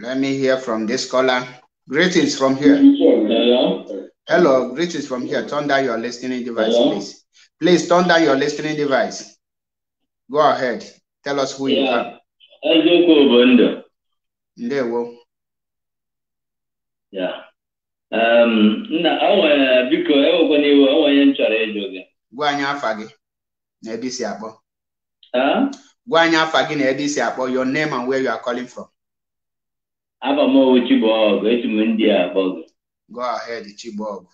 Let me hear from this caller. Greetings from here. Hello? Hello, greetings from here. Turn down your listening device, Hello? please. Please turn down your listening device. Go ahead. Tell us who you are. Eziokwu bụ ndụ. Ndewo. Ya. Um, nna, o nwere biko ewekwana iwe o nwere ihe m chọrọ ịjụ gị. Gwa anyị afa gị na ebe isi akpọ. Gwa anyị afa gị na ebe isi akpọ. Your name and where you are calling from. Aba m owu Chibọọgụ, esi m ndị a akpọ gị. Go ahead, Chibog.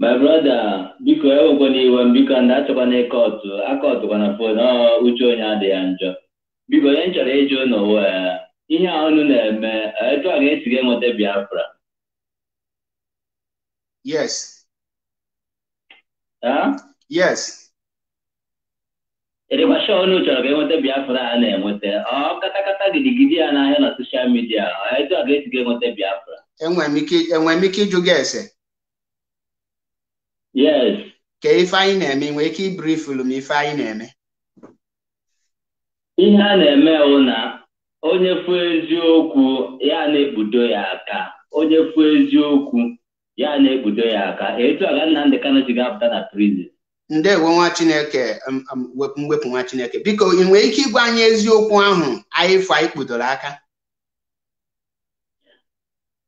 My brother, biko ewekwana iwe m biko ndị achọkwana ịka ọtụ aka ọtụkwana fon uche onye adịghị njọ. Biko ihe m chọrọ ịjụ n'ụwa ya, ihe a unu na-eme etu a ga-esi ga-enweta Biafra. Yes. Yes. Ịdịkwa unu chọrọ ka enweta Biafra a na-enweta ọ katakata gidigidi ya n'ahịa na soshal midia etu a ga-esi ga-enweta Biafra. Enwere m ike enwere m ike ịjụ gị ese. Yes. Ka ife anyị na-eme nwere ike ibrifulu m ife anyị na-eme. ihe a na-eme bụ na onye fụ eziokwu ya na-ekpudo ya aka onye fụ eziokwu ya na-ekpudo ya aka etu a ka Nnamdị Kanụ si ga-apụta na prison Ndewo nwa Chineke wepụ mwepụ nwa Chineke. Biko ị nwere ike ịgwa anyị eziokwu ahụ anyị fụ anyị kpudoro aka.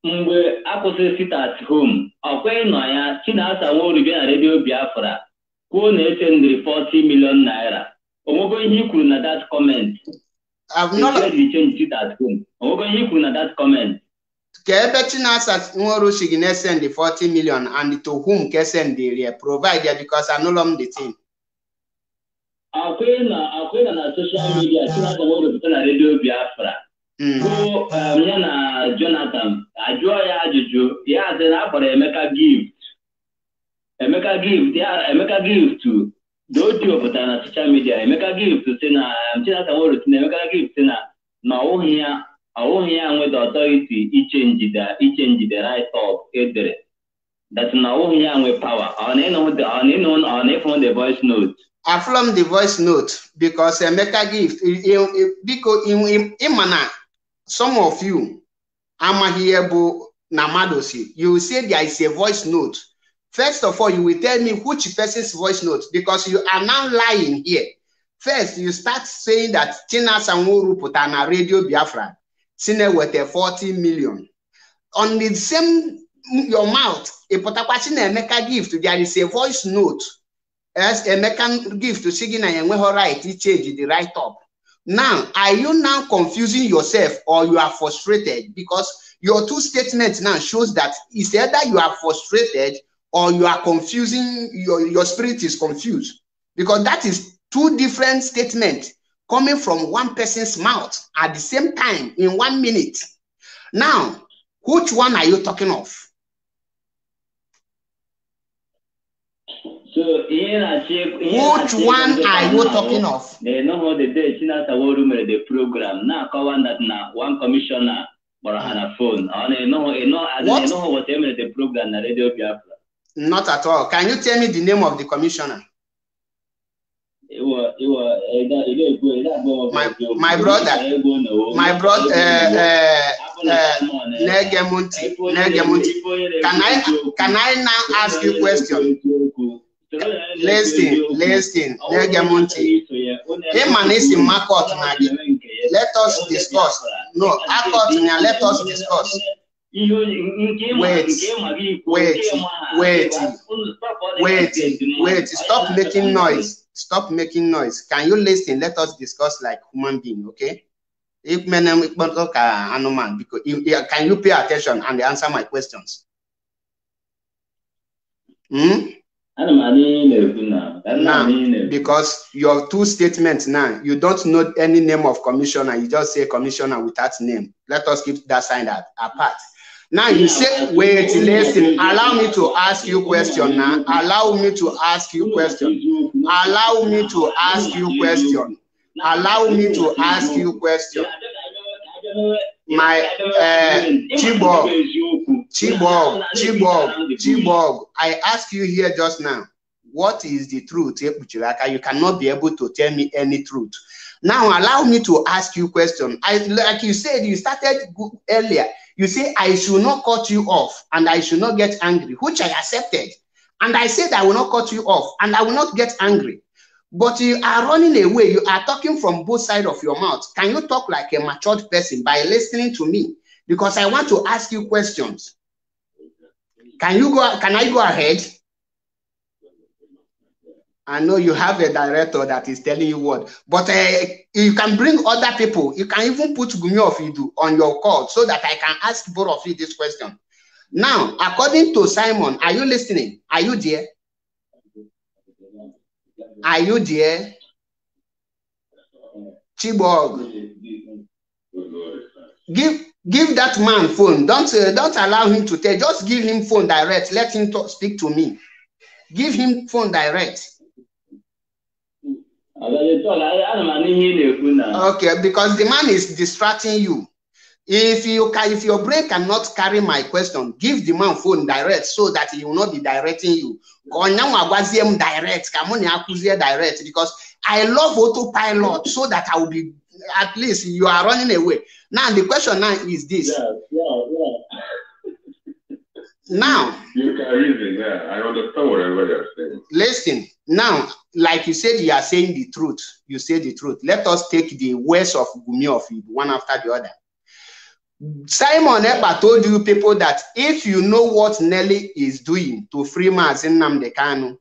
Mgbe akwụsịrị sit at home ọkwa ịnọ ya Chinasa Nworu bịa na redio Biafra kwuo na esendịrị 40 million naira. Onwego ihe i kwuru na that comment? Onwego ihe i kwuru na that Ka ebe Chinasa Nworu si gị na-esend 40 million and to whom ka esendịrị provide ya because anụlọ m the thing. akwụna na soshal midia Chinasa Nworu pụta na redio Biafra. Bụ um, ya na Jonathan ajụọ ya ajụjụ ya sị na akpọrọ Emeka gift. Emeka gift ya Emeka gift dodio pụtara na soshal midia Emeka gift si na um, Chinasa Nworu si na Emeka gift si na na ọwụghị ya ọwụghị ya nweta ọtọriti ichenji the ichenji the right of edere that na ọwụghị ya nwe power. Ọ na ịfụ the voice note. Afụlọ m the voice note because Emeka gift biko ịma na some of you ihe bụ na si you say there is a voice note First of all, you will tell me which person's voice note because you are now lying here. First, you start saying that Chinasa Nworu put on a radio Biafra, with a 40 million. On the same your mouth, a potakwasi na Emeka gift, there is a voice note. As a Emeka gift to Sigina and her right, he change the right up. Now, are you now confusing yourself or you are frustrated? Because your two statements now shows that it's either you are frustrated or you are confusing, your, your spirit is confused. Because that is two different statements coming from one person's mouth at the same time in one minute. Now, which one are you talking of? Which one are you talking of? Chinasa mere the program na-akọwa that na one commissioner kpọrọ ha na phone ọ na enọghọ enọ as in What? enọghọ wọta emere the program na Radio Biafra Not at all. Can you tell me the name of the commissioner? abụọ My- my brother, My brother, uh, uh, uh, Negemunti, Negemunti. Can I can I now ask you a question? Listen, listen, Negemunti. Him and his Makot na gị. Let us discuss. No, Akot na let us discuss. Wait, wait, wait, Wait, wait, stop making noise. Stop making noise. Can you listen? Let us discuss like human being, okay? If men animal, because can you pay attention and answer my questions? Hmm? Now, because your two statements now, you don't know any name of commissioner, you just say commissioner without name. Let us keep that sign that apart. Now you say, wait, listen, allow me to ask you question now. Allow me to ask you question. Allow me to ask you question. Allow me to ask you question. My, Chibok, Chibok, Chibok, Chibok, I ask you here just now, what is the truth? Eh, Ekpuchiraka? You cannot be able to tell me any truth. Now allow me to ask you question. I like you said, you started earlier. You say I should not cut you off and I should not get angry, which I accepted. And I said I will not cut you off and I will not get angry. But you are running away. You are talking from both sides of your mouth. Can you talk like a matured person by listening to me? Because I want to ask you questions. Can you go? Can I go ahead? I know you have a director that is telling you what, but uh, you can bring other people. You can even put Gumi of Idu on your call so that I can ask both of you this question. Now, according to Simon, are you listening? Are you there? Are you there? Chibog, give give that man phone. Don't uh, don't allow him to tell. Just give him phone direct. Let him talk, speak to me. Give him phone direct. Okay, because the man is distracting you. If you can, if your brain cannot carry my question, give the man phone direct so that he will not be directing you. Onyanwa gwazie m direct, ka mụ na ya kwuzie direct because I love autopilot so that I will be at least you are running away. Now the question now is this. Yeah, yeah, yeah. Now You can reason, yeah. I understand whatever you're saying. listen. Now, like you said, you are saying the truth. You say the truth. Let us take the words of Gumi of Ibu, one after the other. Simon Ekpa told you people that if you know what Nelly is doing to free Mazi Nnamdi Kanu,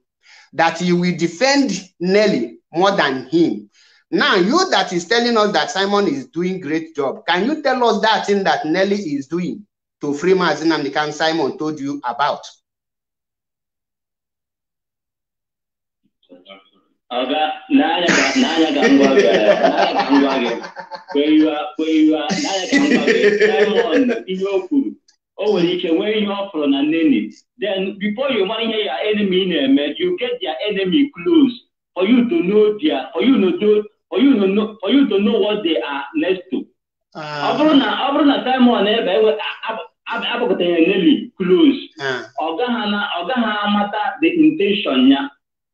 that you will defend Nelly more than him. Now, you that is telling us that Simon is doing great job, can you tell us that thing that Nelly is doing to free Mazi Nnamdi Kanu Simon told you about? Ọga n'anya ka n'anya ka ngwa gị n'anya ihe o kwuru o nwere ike nwee ihe ọ fụrụ na neni then before you mara ihe ya enemy na-eme you get their enemy close for you to know their for you to know for you to know for you to know what they are next to ọ bụrụ na ọ bụrụ na Simon ebe ewe abụkọtaghị Nelly close Uh, ọ gaghị amata the intention ya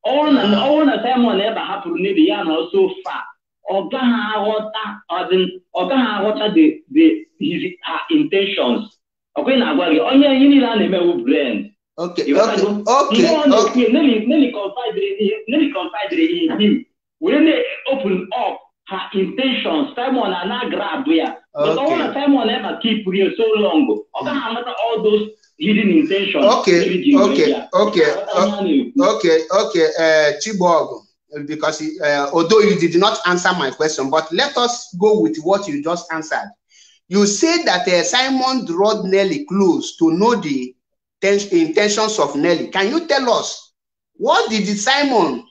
ọ bụrụ na ọ bụrụ na Simon ebe hapụrụ Nelly ya na ọsọ fa ọ gaghị aghọta ọ dị- ọ gaghị aghọta the the his her intentions. Ọkwa na-agwa gị onye ihe niile a na-eme wu brain. Okay, You okay, gotta okay, Mmụọ okay. na-ekwu Nelly Nelly confided in Nelly confided in him. Were na open up her intentions. Simon a na grab ya. But ọ bụrụ na Okay. Simon ever keep here so long ọ gaghị amata all those hidden intentions Okay, Nelly ji wee okay, okay, Ọ gaghị amata ihe a na-ekwu. Okay, okay, uh, Chibog, because uh, although you did not answer my question, but let us go with what you just answered. You said that uh, Simon brought Nelly close to know the ten- intentions of Nelly. Can you tell us what did Simon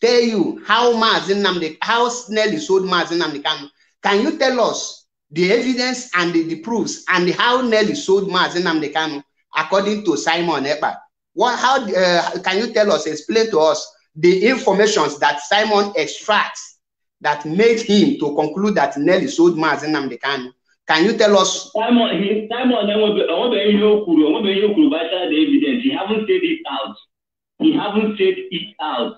tell you? How Mazi Nnamdi, how Nelly sold Mazi Nnamdi Kanu? Can you tell us the evidence and the, the proofs and how Nelly sold Mazi Nnamdi Kanu according to Simon Ekpa? What, how uh, can you tell us, explain to us the informations that Simon extracts that made him to conclude that Nelly sold Mazi Nnamdi Kanu? Can you tell us? Simon he Simon enwebe enwebeghị ihe o kwuru enwebeghị ihe o kwuru gbasara the evidence he haven't said it out he haven't said it out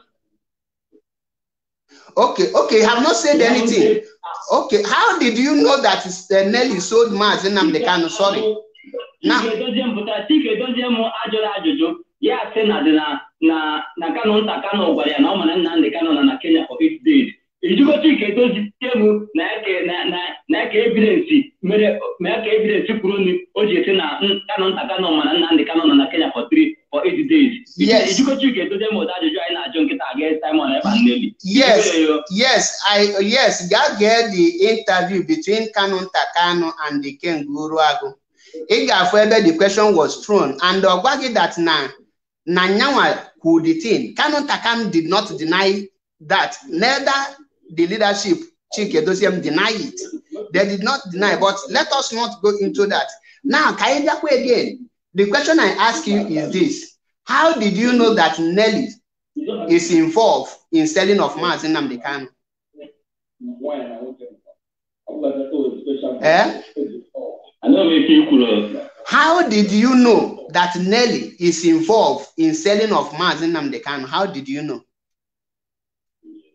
Okay, okay, have not said He anything. said- Okay, how did you know that uh, Nelly sold Mazi Nnamdi Kanu? Sorry. Now- Chike Edozie Chike Edozie m ajụrụ ajụjụ ya sị na dị na na na Kano nta Kano gwara ya na ọ mara Nnamdị Kano nọ na Kenya for eight days ijugo Chike Edozie m na eke na na na eke evidensi mere ma eke evidensi kwuru ni o ji esi na Kano nta Kano mara Nnamdị Kano nọ na Kenya for three for eight days Yes. ijugo Chike Edozie m ụdị ajụjụ anyị na-ajụ nkịta aga Simon Ekpa Yes. Ijugo ya yo. Yes, I yes, that get the interview between Kanu Takano and the King Guru Agu. Ị ga-afụ ebe the question was thrown and ọ gwa gị that na na nyanwa kwuru the thing. Kanu Takano did not deny that. Neither the leadership Chike Dosiem deny it. They did not deny, but let us not go into that. Now, ka anyị bịakwa again. The question I ask you is this. How did you know that Nelly is involved in selling of Mazi Nnamdi Kanu? Eh? How did you know that Nelly is involved in selling of Mazi Nnamdi Kanu? How did you know?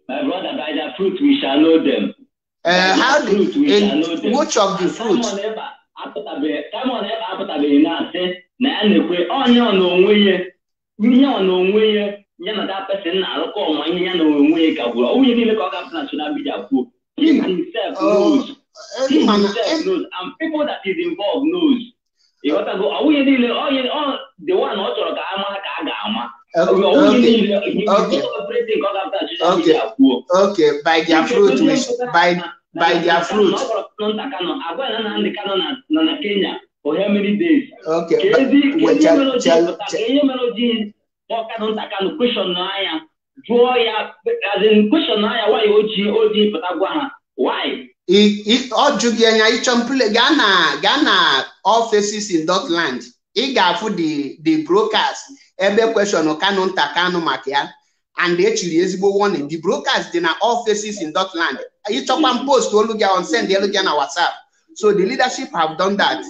My brother, by their fruit we shall know them. Uh, how did, fruit we shall know them. which of the apụtabeghị na-asị na ya na-ekwe onye ọ n'onwe ya ihe ọ n'onwe ya ya na that person na-arụkọ ọma ihe ya na onwe ya ka gwụrụ onye niile ka ọ ga-apụta na social media kwuo he himself Oh, knows he eh, mana- himself eh, knows and people that is involved knows. Ịghọtago onye niile onye ọ the one ọ chọrọ ka a mara ka a ga-ama onye Okay, niile okay, everything ka ọ ga-apụta na social Okay. media kwuo okay, by their fruit, we sh- by by their fruit. agwa na Nnamdị Kanụ na- nọ na Kenya for how many days? Okay, ka ezi but- ka well, ezi tell- mere o ji tell- pụta ka ihe mere o ji kpọọ Kanụ nta Kanụ kweshọn anya jụọ ya azin kweshọn anya why o ji o ji pụta gwa ha why? I- I- ọ jụghị anya ịchọ mpule gaa na gaa in Dotland ị ga-afụ the brokers ebe question Kanu nta Kanu maka ya. And echiri ezigbo warning. The brokers dị na offices in Dotland ịchọkwa post olu gị on send elu gị na WhatsApp. So the leadership have done that.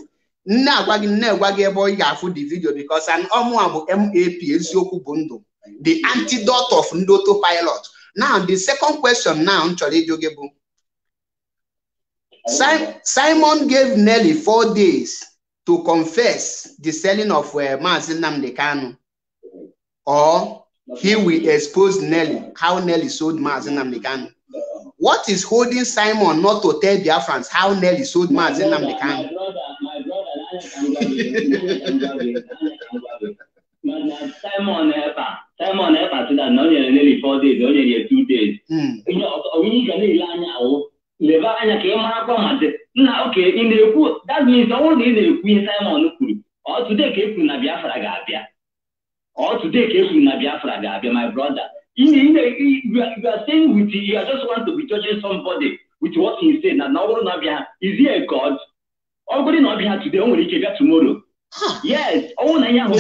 Nne agwa gị nne agwa gị ebe ị ga-afụ the video because an ọmụa bụ MAP eziokwu bụ ndụ. The antidote of ndị autopilot now the second question now m chọrọ ịjụ gị bụ Simon gave Nelly four days to confess the selling of uh, Mazi Nnamdi Kanu, or he will expose Nelly how Nelly sold Mazi Nnamdi Kanu. What is holding Simon not to tell Biafrans how Nelly sold Mazi Nnamdi Kanu? mana Simon Ekpa Simon Ekpa sị that na o nyere Nelly four days o nyere ya two days Hmm. ihe ọzọ leba anya ka ị marakwa ma dị nna oke ị na-ekwu that means ọ bụrụ na ị na-ekwu ihe Simon kwuru ọ today ka e kwuru na Biafra ga-abịa ọ today ka e kwuru na Biafra ga-abịa my brother. Na- na- you are you are saying with you are just want to be judging somebody with what he said na na ọ bụrụ na ọ bịa is he a god? Ọ bụrụ na ọ bịa today o nwere ike bịa tomorrow. Yes ọ bụrụ na ihe ahụ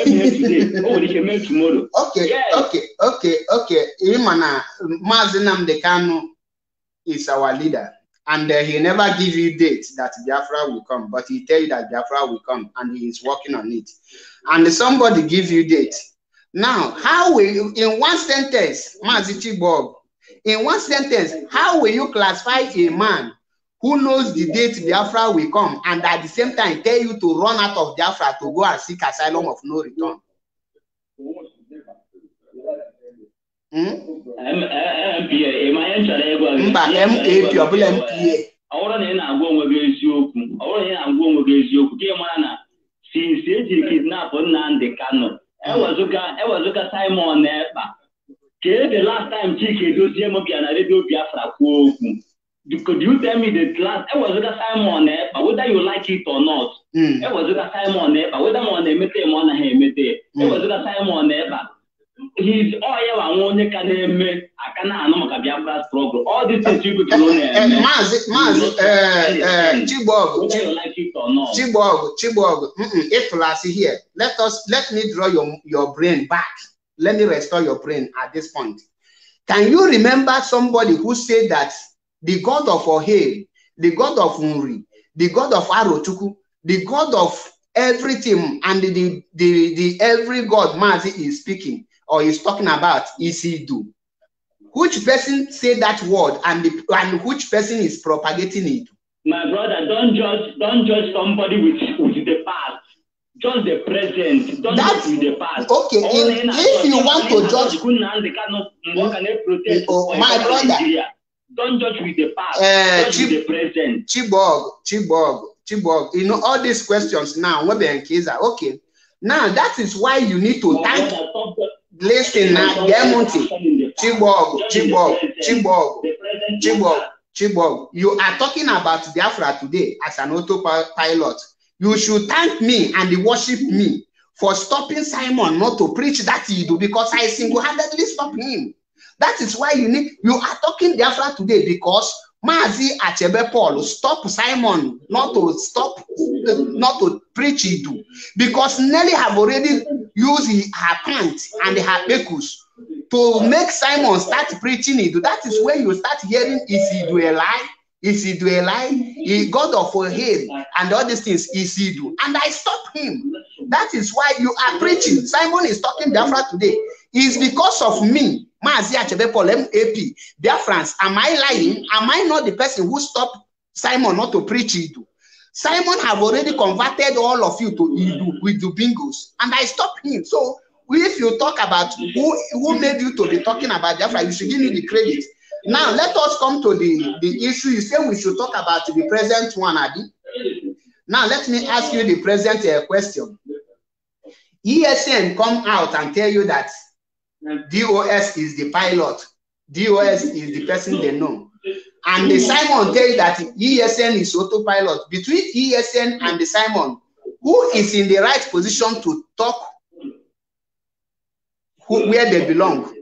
emeghị today o nwere ike mee tomorrow. Okay, okay, okay, okay. Imana Mazi Nnamdi Kanu is our leader, and uh, he never give you date that Biafra will come, but he tell you that Biafra will come, and he is working on it. And somebody give you date. Now, how will you, in one sentence, Mazi Chibog, in one sentence, how will you classify a man who knows the date Biafra will come, and at the same time tell you to run out of Biafra to go and seek asylum of no return? Mba Ihe m chọrọ ịgwa MAP gị ọ bụla bụ, MPA ọ bụrụ na ị na-agwa onwe gị eziokwu ọ bụrụ na ị na-agwa onwe gị eziokwu ka ị mara na since ejiri kidnap Nnamdi Kanu ewezụga ewezụga Simon Ekpa ka the last time Chike Edozie m bịa na redio Biafra kwuo okwu. Could you tell me the last ewezụga Simon Ekpa whether you like it or not Mm. ewezụga Simon Ekpa whether ma ọ na-emete ma ọ naghị emete ewezụga Simon Ekpa his wa nwa onye ka na-eme aka na-anụ maka Biafra struggle. All these things you people eh eh, eh, eh, na-eme maazị maazị Chibog you like it Chibog Chibog mm-mm, ịtụlasị here let us let me draw your your brain back. Let me restore your brain at this point. Can you remember somebody who said that the god of Ohel the god of Nri the god of Arochukwu the god of everything and the the the, the every god Mazi is speaking or is talking about is Idu which person say that word and the, and which person is propagating it? My brother don't judge don't judge somebody with with the past. Just the present. Don't That's- judge with the past. okay, Ọ bụrụ na ị in- if you want to judge- Nnamdi Kanu mgbe ọ ka na-eprotest Oh, my brother. Don't judge with the past. Eh, judge Chib- with the present. Chibog, Chibog, Chibog, you know all these questions now, Webe and Kiza. Okay. Now that is why you need to My thank brother, the- listen now, past. Chibog, Chibog. Chibog, Chibog. Chibog. You are talking about Biafra today as an autopilot. Pilot. You should thank me and worship me for stopping Simon not to preach that do because I single-handedly stop him. That is why you need you are talking Biafra today because Mazi Achebe Paul stop Simon not to stop not to preach Idu because Nelly have already used he- her pants and her pekus to make Simon start preaching Idu. That is when you start hearing is Idu a lie? Is Idu a lie? He God of him and all these things is Idu. And I stop him. That is why you are preaching. Simon is talking Biafra today. Is because of me, Mazi Achebe Paul, MAP, Biafrans. Am I lying? Am I not the person who stopped Simon not to preach Idu? Simon have already converted all of you to Idu with the bingos, and I stop him. So if you talk about who who made you to be talking about Biafra, you should give me the credit. Now let us come to the the issue. You say we should talk about the present one, Adi. Now let me ask you the present uh, question. ESN come out and tell you that DOS is the pilot. DOS is the person they know. And the Simon tell you that ESN is autopilot. Between ESN and the Simon, who is in the right position to talk who, where they belong?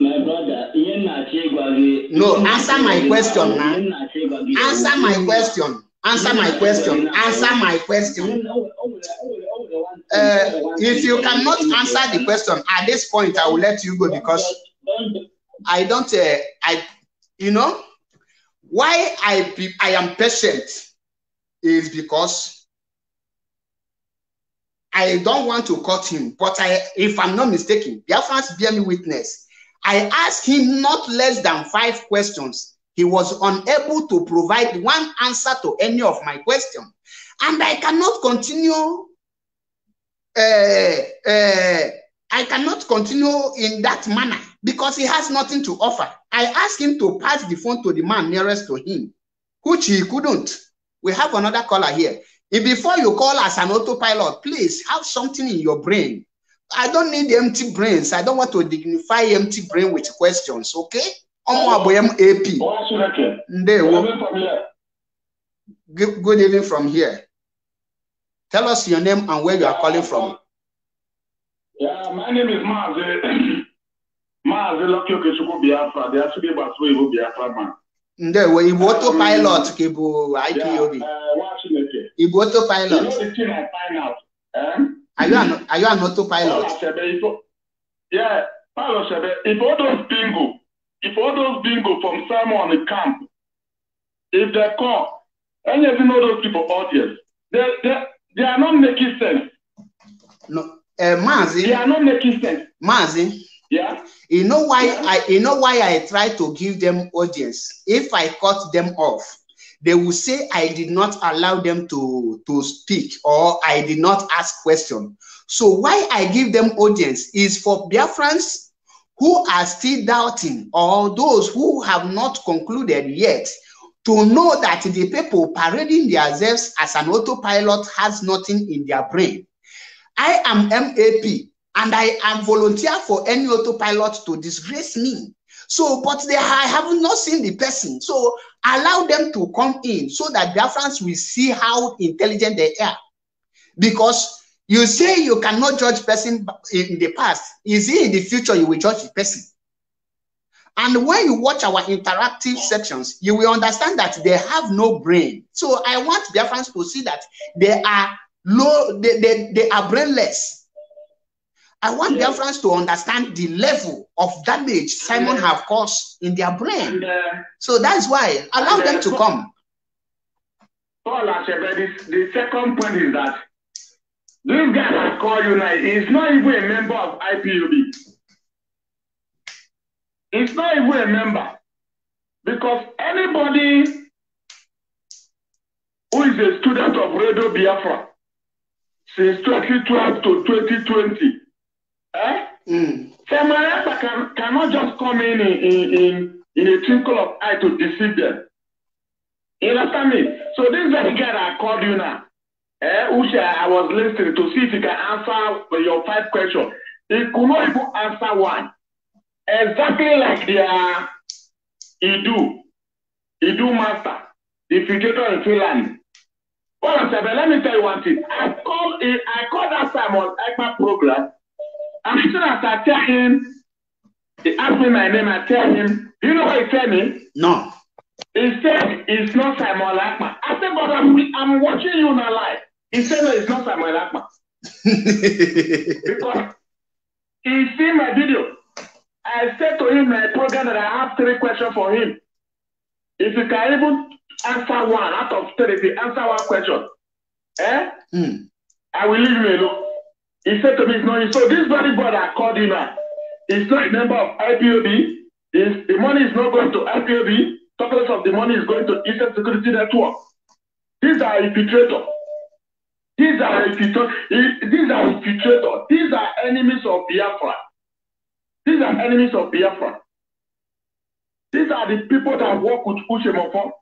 My brother, ihe m na-achọ ịgwa gị. No, answer my question ihe now. m na-achọ ịgwa gị- Answer my question. Answer my question. Answer my question. Uh, if you cannot answer the question at this point, I will let you go because I don't. Uh, I, you know, why I be- I am patient is because I don't want to cut him. But I, if I'm not mistaken, Biafrans bear me witness. I asked him not less than five questions. He was unable to provide one answer to any of my questions, and I cannot continue. Uh, uh, I cannot continue in that manner because he has nothing to offer. I asked him to pass the phone to the man nearest to him, which he couldn't. We have another caller here. If before you call as an autopilot, please have something in your brain. I don't need empty brains. I don't want to dignify empty brain with questions, okay? Good, good evening from here. Tell us your name and where you are calling from. Yeah, my name is Maazi Maazi Lucky Okechukwu Biafra, the Asubi Gbasue Igbo Biafra man. Ndewo, Igbo autopilot ka ị bụ Yeah, IPOB. uh, Nwa Chineke. Igbo You autopilot. know the thing I find out, eh? Are you an, are you an Paul autopilot? Achebe, if yeah, Paul Achebe, if all those bingo, if all those bingo from Simon in camp, if they come, any of you know those people audience, they, they, they are not making sense. No. Uh, They Mazi, are not making sense. Mazi, Yeah. you know why I you know why I try to give them audience if I cut them off they will say I did not allow them to, to speak or I did not ask question. So why I give them audience is for Biafrans who are still doubting or those who have not concluded yet to know that the people parading themselves as an autopilot has nothing in their brain. I am MAP and I am volunteer for any autopilot to disgrace me. So, but they I have not seen the person. So allow them to come in so that Biafrans will see how intelligent they are. Because you say you cannot judge person in the past. Is it in the future you will judge the person? And when you watch our interactive sections, you will understand that they have no brain. So I want Biafrans to see that they are low, they, they, they are brainless. I want Yeah. Biafrans to understand the level of damage Simon Yeah. have caused in their brain. And uh, So that's why allow And, them uh, to come. Paul Achebe, this, the second point is that this guy that called you now is not even a member of IPOB. He's not even a member. Because anybody who is a student of Radio Biafra since 2012 to 2020, eh? Mm. Samarata can, cannot just come in in, in, in in a twinkle of eye to deceive them. You understand me? So this very guy that I called you now, eh, which I, was listening to see if he can answer your five questions. He could not even answer one. Exactly like the uh, Idu, Idu master, the figurator in Finland. Well, I said, but let me tell you one thing. I called, I called that time on ECMA program. As I tell him, he asked me my name, I tell him, you know what he said me? No. He said it's not Simon Lakma. I said, but I'm, I'm watching you now live. He said, no, it's not Simon Lakma. <laughs> Because he see my video. I said to him my program that I have three questions for him. If you can even answer one out of three, if you answer one question, eh? Mm. I will leave you alone. He said to me, no, so this very boy that called him now is not a member of IPOB. Is the money is not going to IPOB. Surplus of the money is going to Eastern Security Network. These are infiltrators. These are infiltrators. These are infiltrators. These are enemies of Biafra. These are enemies of Biafra. These are the people that work with Ushemofo,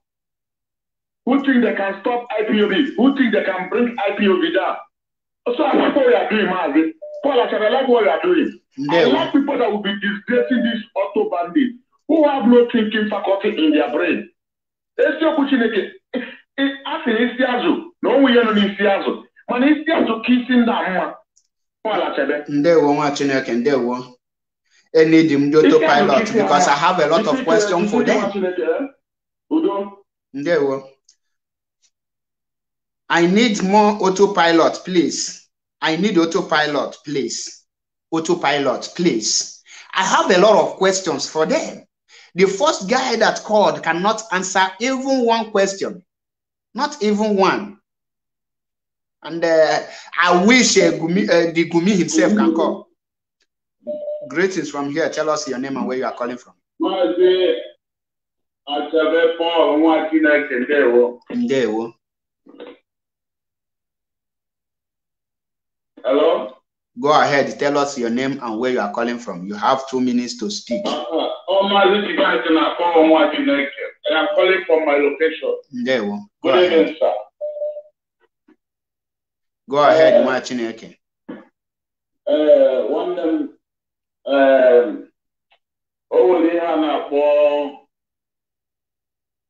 who think they can stop IPOB, who think they can bring IPOB down. So I like what we are doing, Mazi. Paul, I like what we are doing. I like people that will be disgracing these auto bandits who have no thinking faculty in their brain. Eziokwu Chineke, a sị na isi azụ na onwe ya nọ n'isi azụ mana isi azụ ka isi ndị mma Paul Achebe. Ndewo nwa Chineke, ndewo. Enidi m ndị autopilot because I have a lot of questions for them. Udo. Ndewo. I need more autopilot, please. I need autopilot, please. Autopilot, please. I have a lot of questions for them. The first guy that called cannot answer even one question. Not even one. And uh, I wish uh, Gumi, uh, the Gumi himself can call. Greetings from here. Tell us your name and where you are calling from. Maazị Achebe Paul nwa Chineke ndewo. Ndewo. Hello? Go ahead. Tell us your name and where you are calling from. You have two minutes to speak. Ọ Maazị Chiganti na-akpọ nwa Chineke. I am calling from my location. Ndewo. Go Good ahead. evening, sir. Go ahead, nwa Chineke. Ee, nwanne m ee, o nwere ihe a na-akpọ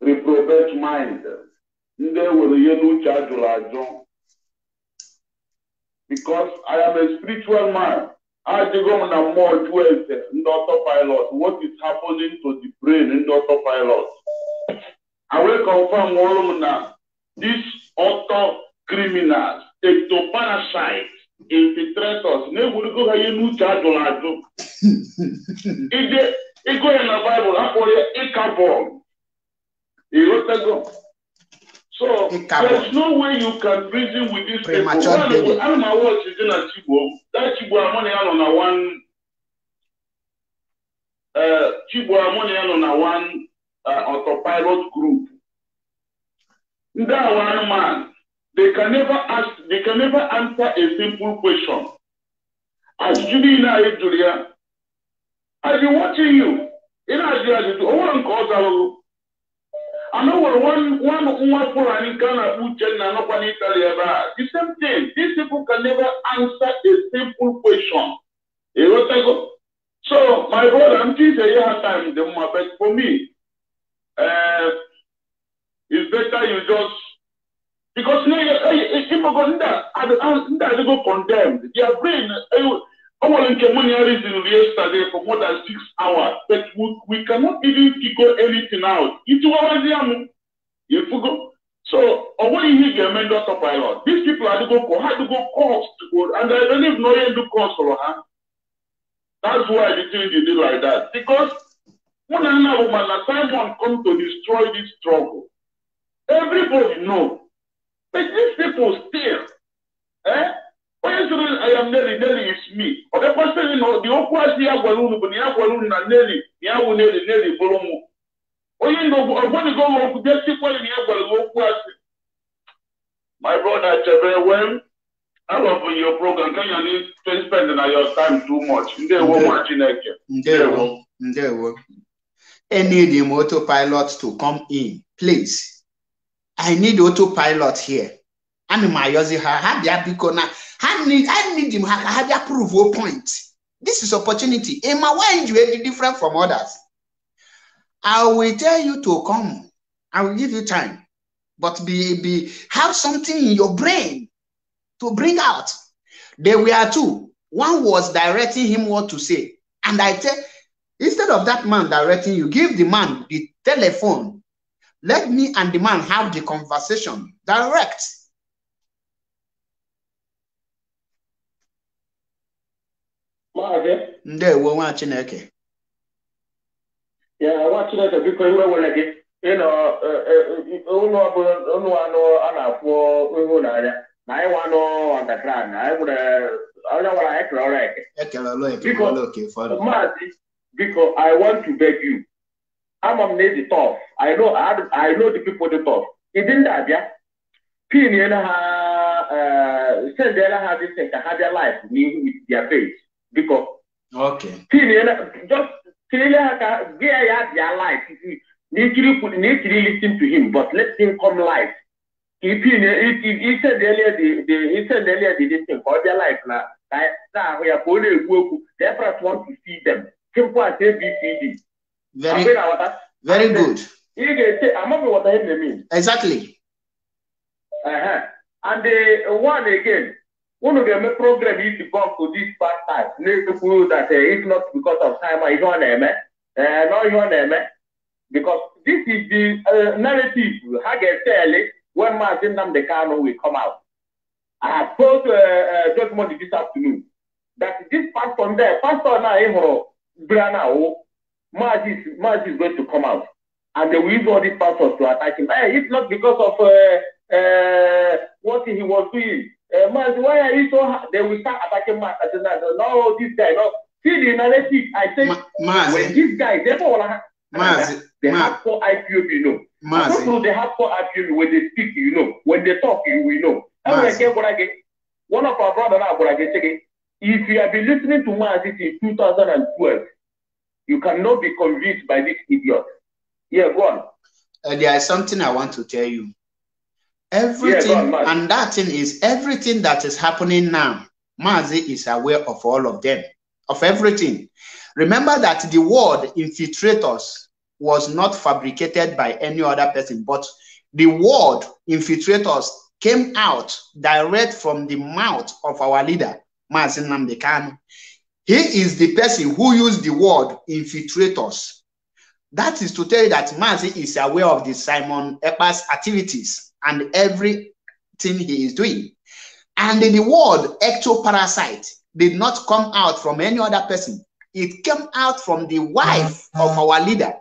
reprobate mind ndị ewere ihe n'uche ajụrụ ajụ because I am a spiritual man. Ajụgo m na mmụọ jụọ ese ndị autopilot what is happening to the brain ndị autopilot I will confirm ọrụ m na these auto criminals ectoparasites infiltrators. Na-ewurigo ha ihe n'uche ajụrụ ajụ ịgụ ya na baịbụl akpọrọ ya ịkabọm ịghọtago so Ịkabọm. there's no way you can reason with these people. Premature One, baby. ana m awọch dị na chigbo that chigbo amụ na ya nọ na one uh, chigbo amụ na ya nọ na one uh, autopilot group. Ndị awa anụmanụ they can never ask they can never answer a simple question. Ajụjụ niile anyị jụrụ ya I been watching you? Ị na-ajụ ajụjụ o nwere nke ọ ana nwere nwa Fulani nke a na-akpọ Uchenna nọkwa n'Itali ebe a the same thing these people can never answer a simple question. Ịghọtago so my brother m chise ihe ha time dị mma but for me uh, it's better you just because ndị adịgo condemned their brain o nwere nke mụ na ya reason yesterday for more than six hours but we, we cannot even figure anything out. Itiwawazi ya mụ ifugo so ọ nweghị ihe ị ga-eme ndị autopilot these people adịgo ko ha adịgo cost? And I believe na onye ndu cost fọrọ ha that's why the thing dey dey like that. Because mụ na nna bụ mana Simon come to destroy this struggle everybody know. But these people still eh onye sịrị I am Nelly Nelly is me ọ bịakwasịrị na dị okwu asị ya gwara unu bụ na ya gwara unu na Nelly na ya wụ Nelly Nelly bụrụ mụ onye ọgwanigo ha okwu desikwa na ya gwara okwu asị my brother chebe well I love your program can you need spend na your time too much ndewo nwa Chineke Ndewo. Ndewo. I need him autopilot to come in, please. I need autopilot here. Ana m ayọzi ha ha bịa biko na ha need I need him ha ka ha bịa prove a point. This is opportunity. Emma, why you are different from others? I will tell you to come. I will give you time. But be be have something in your brain to bring out. There were two. One was directing him what to say. And I tell instead of that man directing you, give the man the telephone. Let me and the man have the conversation direct. Ndewo nwa Chineke. ya nwa Chineke biko iwe were gị. Ịnọ ụlọ ọbụla ụlọ anụ a na-afụ ịhụnanya na anyị nwa anụ na anyị nwere onye nwere anyị kere ọrụ eke. Maazị, biko I want to beg you. Ama m na ịdị tough. I know I know the people dị tough. Ịdị ndị abịa? Pin ha sendela ha dị ka ha bịa live n'ihu with their face biko. Okay. tin just kirili ha ka gịa ya bịa live listen to him but let him come live ipin isendelia the isendelia the this thing ka ọ bịa live na na-ahụ ya ka ọ na-ekwu okwu efforts want to see them. Simple as abcd Very very good. ị ga-eche amaghị wata ihe na-eme Exactly. Uh-huh. And the one again, unu ga-eme program isi bump to this past time na-ekwu that uh, if not because of time ihe ọ na-eme no ihe ọ na-eme because this is the uh, narrative ha ga-eteli when Maazị Nnamdi Kanu will come out. I have told uh, Monday this afternoon that this pastor there, pastor na ị hụrụ bịara na awụ Maazị is- going to come out and they will use all these pastors to attack him. Hey, if not because of uh, uh, what he was doing. Uh, man, why are you so hard? They will start attacking. I said, no, no, this guy, no. See the narrative. I say, Ma- when this guy, they don't wanna Maazị, they Ma- have four IPOB, you know. Maazị, People, they have four IPOB. When they speak, you know. When they talk, you will know. And get what I get, one of our brother now, what I get. If you have been listening to Maazị in 2012, you cannot be convinced by this idiot. Yeah, go on. uh, there is something I want to tell you. Everything, Yeah, on, and that thing is everything that is happening now. Mazi is aware of all of them, of everything. Remember that the word infiltrators was not fabricated by any other person, but the word infiltrators came out direct from the mouth of our leader, Mazi Nnamdi Kanu. He is the person who used the word infiltrators. That is to tell you that Mazi is aware of the Simon Ekpa's activities and everything he is doing. And in the word ectoparasite did not come out from any other person. It came out from the wife of mm-hmm. our leader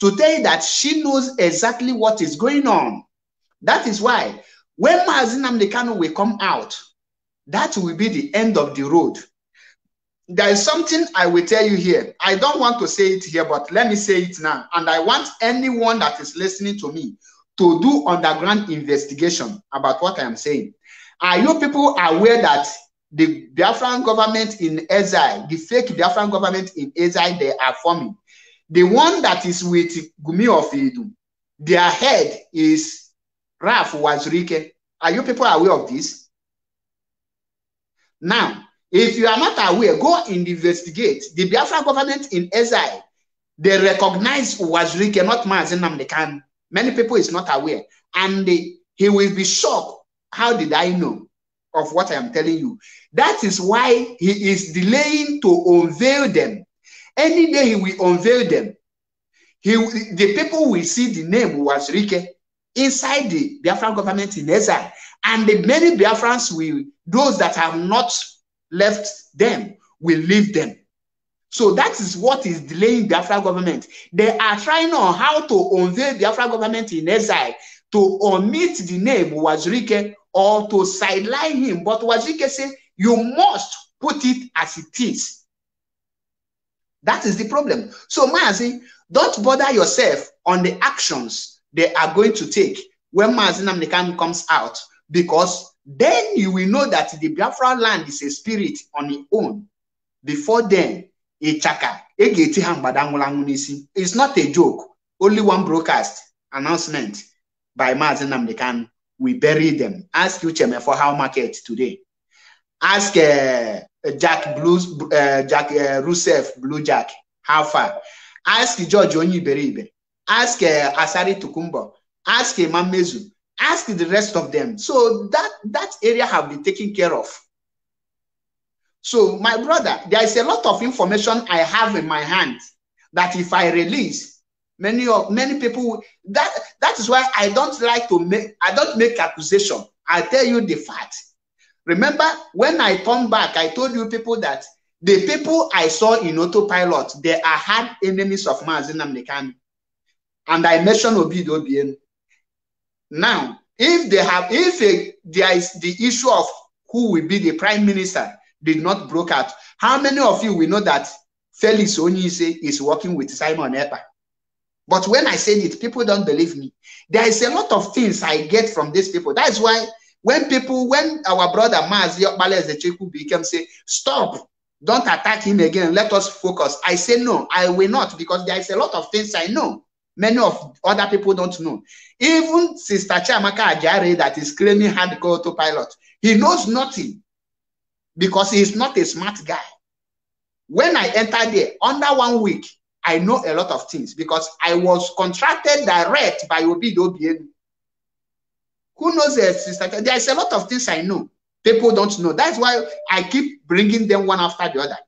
to tell you that she knows exactly what is going on. That is why when Mazi Nnamdi Kanu will come out, that will be the end of the road. There is something I will tell you here. I don't want to say it here, but let me say it now. And I want anyone that is listening to me to do underground investigation about what I am saying. Are you people aware that the Biafran government in exile, the fake Biafran government in exile they are forming, the one that is with Gumi of Idu, their head is Ralph Uwazuruike. Are you people aware of this? Now, if you are not aware, go and investigate. The Biafra government in exile, they recognize Uwazuruike, not Mazi Nnamdi Kanu. Many people is not aware. And they, he will be shocked. How did I know of what I am telling you? That is why he is delaying to unveil them. Any day he will unveil them. He, the people will see the name Uwazuruike inside the Biafran government in exile. And the many Biafrans will, those that have not left them, will leave them. So that is what is delaying the Biafra government. They are trying on how to unveil the Biafra government in exile to omit the name Uwazuruike or to sideline him. But Uwazuruike said, you must put it as it is. That is the problem. So Mazi, don't bother yourself on the actions they are going to take when Mazi Nnamdi Kanu comes out because then you will know that the Biafra land is a spirit on its own. Before then, ịchaka ga-eti ha mgbada n'isi. It's not a joke. Only one broadcast announcement by Mazi Nnamdi Kanu. We bury them. Ask Uche Mefor how market today. Ask uh, Jack Blues uh, Jack uh, Rousseff Blue Jack how far? Ask George Onye Iberibe ask uh, Asari Dokubo. Ask Imam Mezu. Ask the rest of them. So that that area have been taken care of so, my brother, there is a lot of information I have in my hand that if I release, many of many people that that is why I don't like to make I don't make accusation. I tell you the fact. Remember when I come back, I told you people that the people I saw in autopilot, they are hard enemies of Mazi Nnamdi Kanu. And I mentioned Obi Obien. Now, if they have, if a, there is the issue of who will be the prime minister, did not broke out. How many of you will know that Felix Onyise is working with Simon Ekpa? But when I say it, people don't believe me. There is a lot of things I get from these people. That's why when people, when our brother Mazi Okpale Ezecheku became say, stop, don't attack him again, let us focus. I say no, I will not, because there is a lot of things I know. Many of other people don't know. Even Sister Chiamaka Ajare that is claiming hardcore autopilot, he knows nothing because he is not a smart guy. When I entered there, under one week, I know a lot of things because I was contracted direct by Obi Obienu. Who knows uh, sister? There is a lot of things I know. People don't know. That's why I keep bringing them one after the other.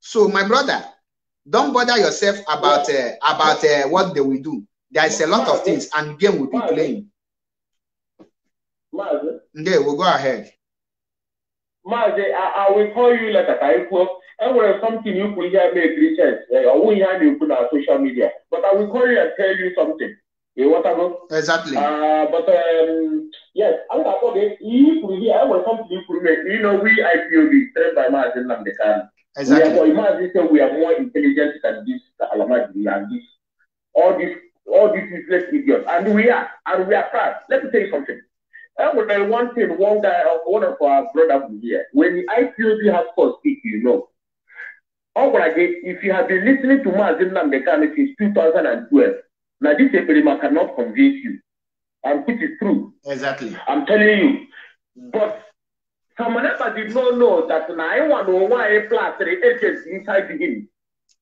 So, my brother, don't bother yourself about uh, about uh, what they will do. There is a lot of things, and game will be playing. Nde, we'll go ahead. Maazị, I, I will call you later ka anyị kwuo. Enwere something you kwuru here make research. Ọ bụghị ihe a na-ekwu na social media. But I will call you and tell you something. You want to go? Exactly. Uh, but um, yes, I'm going to go there. You kwuru here, enwere something you kwuru make. You know, we IPOB, trained by Maazị Nnamdi Kanu. Exactly. We are, Maazị said we are more intelligent than this Alamadi and this, all these, all these useless idiots. And we are, and we are proud. Let me tell you something. And when I one thing, one guy, one of our brothers here, when the IPOB has first speak, you know. But again, if you have been listening to Mazin Namdekan since 2012, now this Eperima cannot convince you. And which is true. Exactly. I'm telling you. But someone else did not know that now I want to know why a plus agents inside game.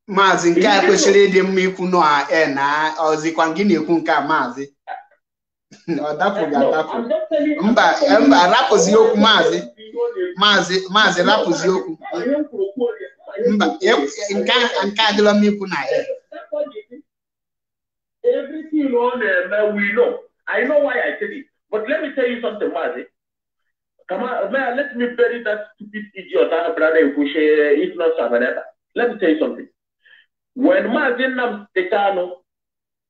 Maazị nke a kwesịrị ịdị mma ikwu na na ọzịkwa gị na-ekwu nke a maazị <laughs> ọ dapụghị adapụ mba mba rapụzi okwu maazị maazị maazị rapụzi okwu mba nke adịla m ikwu na ya Everything on there, we know. I know why I said it. But let me tell you something, Mazi. Come on, man, let me bury that stupid idiot, that brother, if not Samaneta. Let me tell you something. When Mazin Namstekano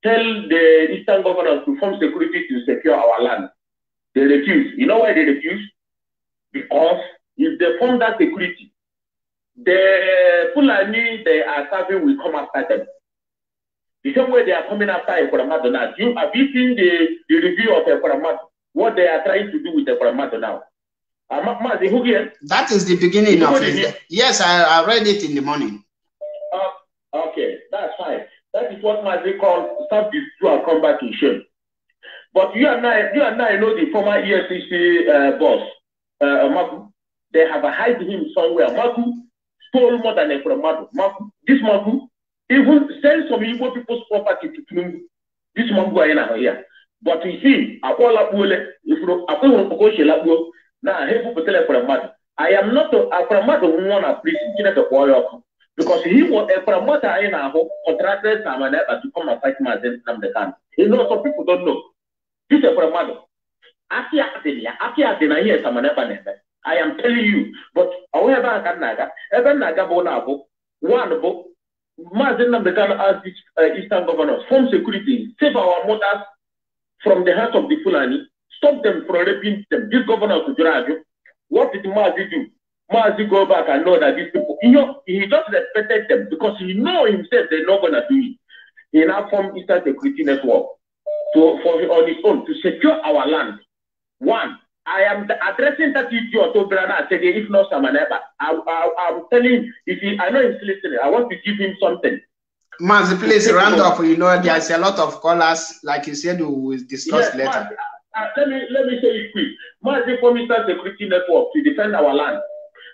tell the Eastern governors to form security to secure our land, they refuse. You know why they refuse? Because if they form that security, the Fulani they are serving will come after them. The same way they are coming after Ekweremadu now. You, have you seen the, the review of Ekweremadu? What they are trying to do with Ekweremadu now? Mazi, who here? That is the beginning You of it. Yes, I, I read it in the morning. Uh, okay, that's fine. That is what Mazi called stop this to and come back in shame. But you and I, you and I know the former EFCC uh, boss, uh, Maku. They have hide him somewhere. Maku stole more than Ekwaramado. Maku, this Maku even sell some Igbo people's property to Tinubu. This Maku know here. But you see, Akwala Bule, if you Akwala Pokoshe Labuo, now Hefu Patele Ekwaramado. I am not a Ekwaramado one of please, Chineke Kwayo. Because he was a promoter in our home, contracted someone to come and fight Mazen Namdekan. You know, some people don't know. This is a promoter. Aki Adenia, Aki Adenia. I am telling you, but however I can naga, even naga one book, Mazen Namdekan asked these uh, Eastern governors, form security, save our mothers from the hands of the Fulani, stop them from raping them. These governors to Jurajo, what did Mazi do? Mazi go back and know that these people, you know, he just respected them because he know himself they're not gonna do it. He now formed Eastern Security Network to for on his own to secure our land. One, I am addressing that issue to Brana said if not Samaneba. I, I, I'm telling him, if he, I know he's listening, I want to give him something. Mazi, please round up. You know, there's a lot of callers. Like you said, we will discuss Yes, later. Mazi, uh, let me let me say it quick. Mazi formed Eastern Security Network to defend our land.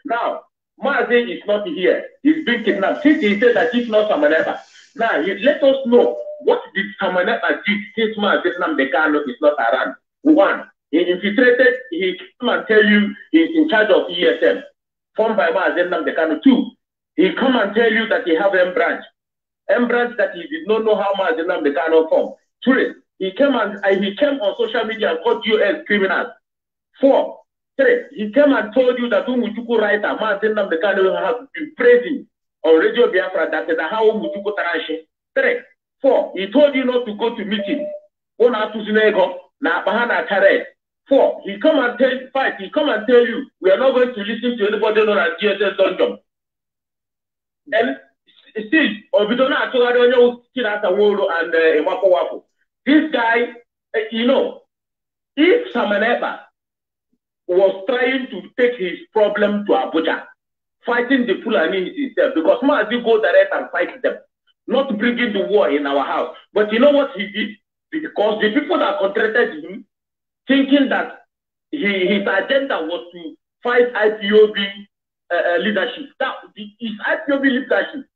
Now, Mazi is not here. He's been kidnapped. Since he said that he's not Samaneba. Now, he, let us know what did Samaneba do since Mazi Nnamdi Kanu is not around. One, he infiltrated, he come and tell you he's in charge of ESN, formed by Mazi Nnamdi Kanu. Two, he come and tell you that he have M branch. M branch that he did not know how Mazi Nnamdi Kanu formed. Three, he came and uh, he came on social media and called you as criminals. Four, three, he came and told you that Umuchuku writer, Martin Namdekano, has been praising on Radio Biafra that is how Umuchuku Tarashi. Three, four, he told you not to go to meeting. Ona Tuzinego, na Bahana Tare. Four, he come and tell five, he come and tell you we are not going to listen to anybody known as GSS Dungeon. And six, Obidona Atugari Onyo Chinasa Woro and uh, Imako Wapo. This guy, uh, you know, if Samaneba was trying to take his problem to Abuja, fighting the Fulani himself, because Mazi go direct and fight them, not bringing the war in our house. But you know what he did? Because the people that contracted him, thinking that he, his agenda was to fight IPOB uh, uh, leadership, that his IPOB leadership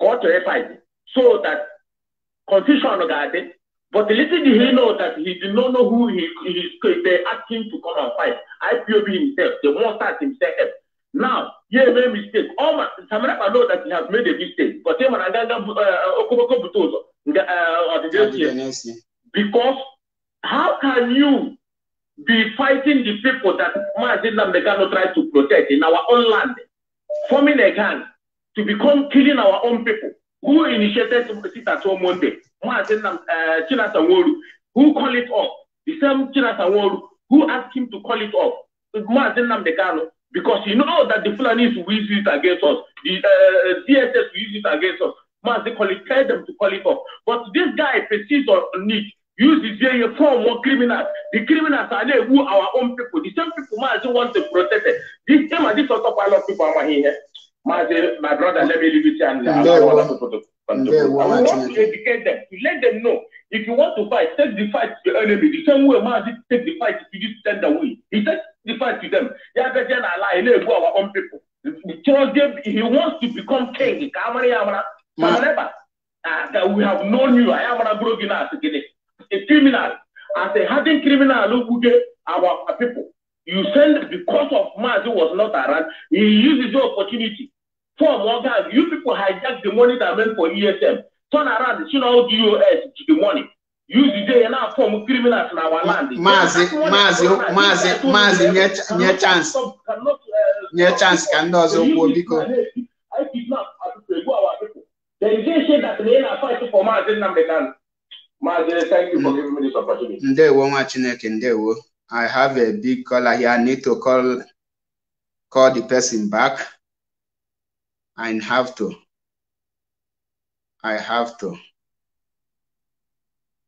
got to fight so that got it. But little did he know that he did not know who he, he they asked him to come and fight. IPOB himself, the monster himself. Now, he made a mistake. All my, Samarapa know that he has made a mistake. But him and Aganga Okoboko Butozo, or the because how can you be fighting the people that Mazin Namdekano tried to protect in our own land, forming a gang to become killing our own people? Who initiated sit at home Monday? Mazin uh, Chinasa Woru, who call it off? The same Chinasa Woru, who asked him to call it off? Mazin Namdekano, because you know that the Fulanis will use it against us, the uh, DSS will use it against us. Mazin qualified them to call it off. But this guy persists on it use his very form more criminals. The criminals are they who our own people. The same people Mazi want to protect it. This time this also pilot people are here. Mazi, my brother, let me leave it here and other people to contribute. I want to educate them, to let them know. If you want to fight, take the fight to the enemy. The same way Mazi take the fight to this stand away. He takes the fight to them. Yeah, but then Allah, he let go our own people. He wants to become king. Never. Uh, we have known you. I am a broken ass a criminal, as a hardened criminal, look our people. You send because of Mazi was not around, he uses the opportunity. For more guys, you people hijack the money that meant for ESM. Turn around, you know, DOS to the money. Use the day and now form criminals in our land. Mazi, Mazi, Mazi, Mazi, nye chance. Chance ndị ọzọ kwuo biko. I kidnap our people. Then they say that they are fighting for Mazi Namdekan. Mazi, thank you for giving me this opportunity. Ndewo Chineke, ndewo. I have a big caller here. I need to call call the person back. I have to. I have to.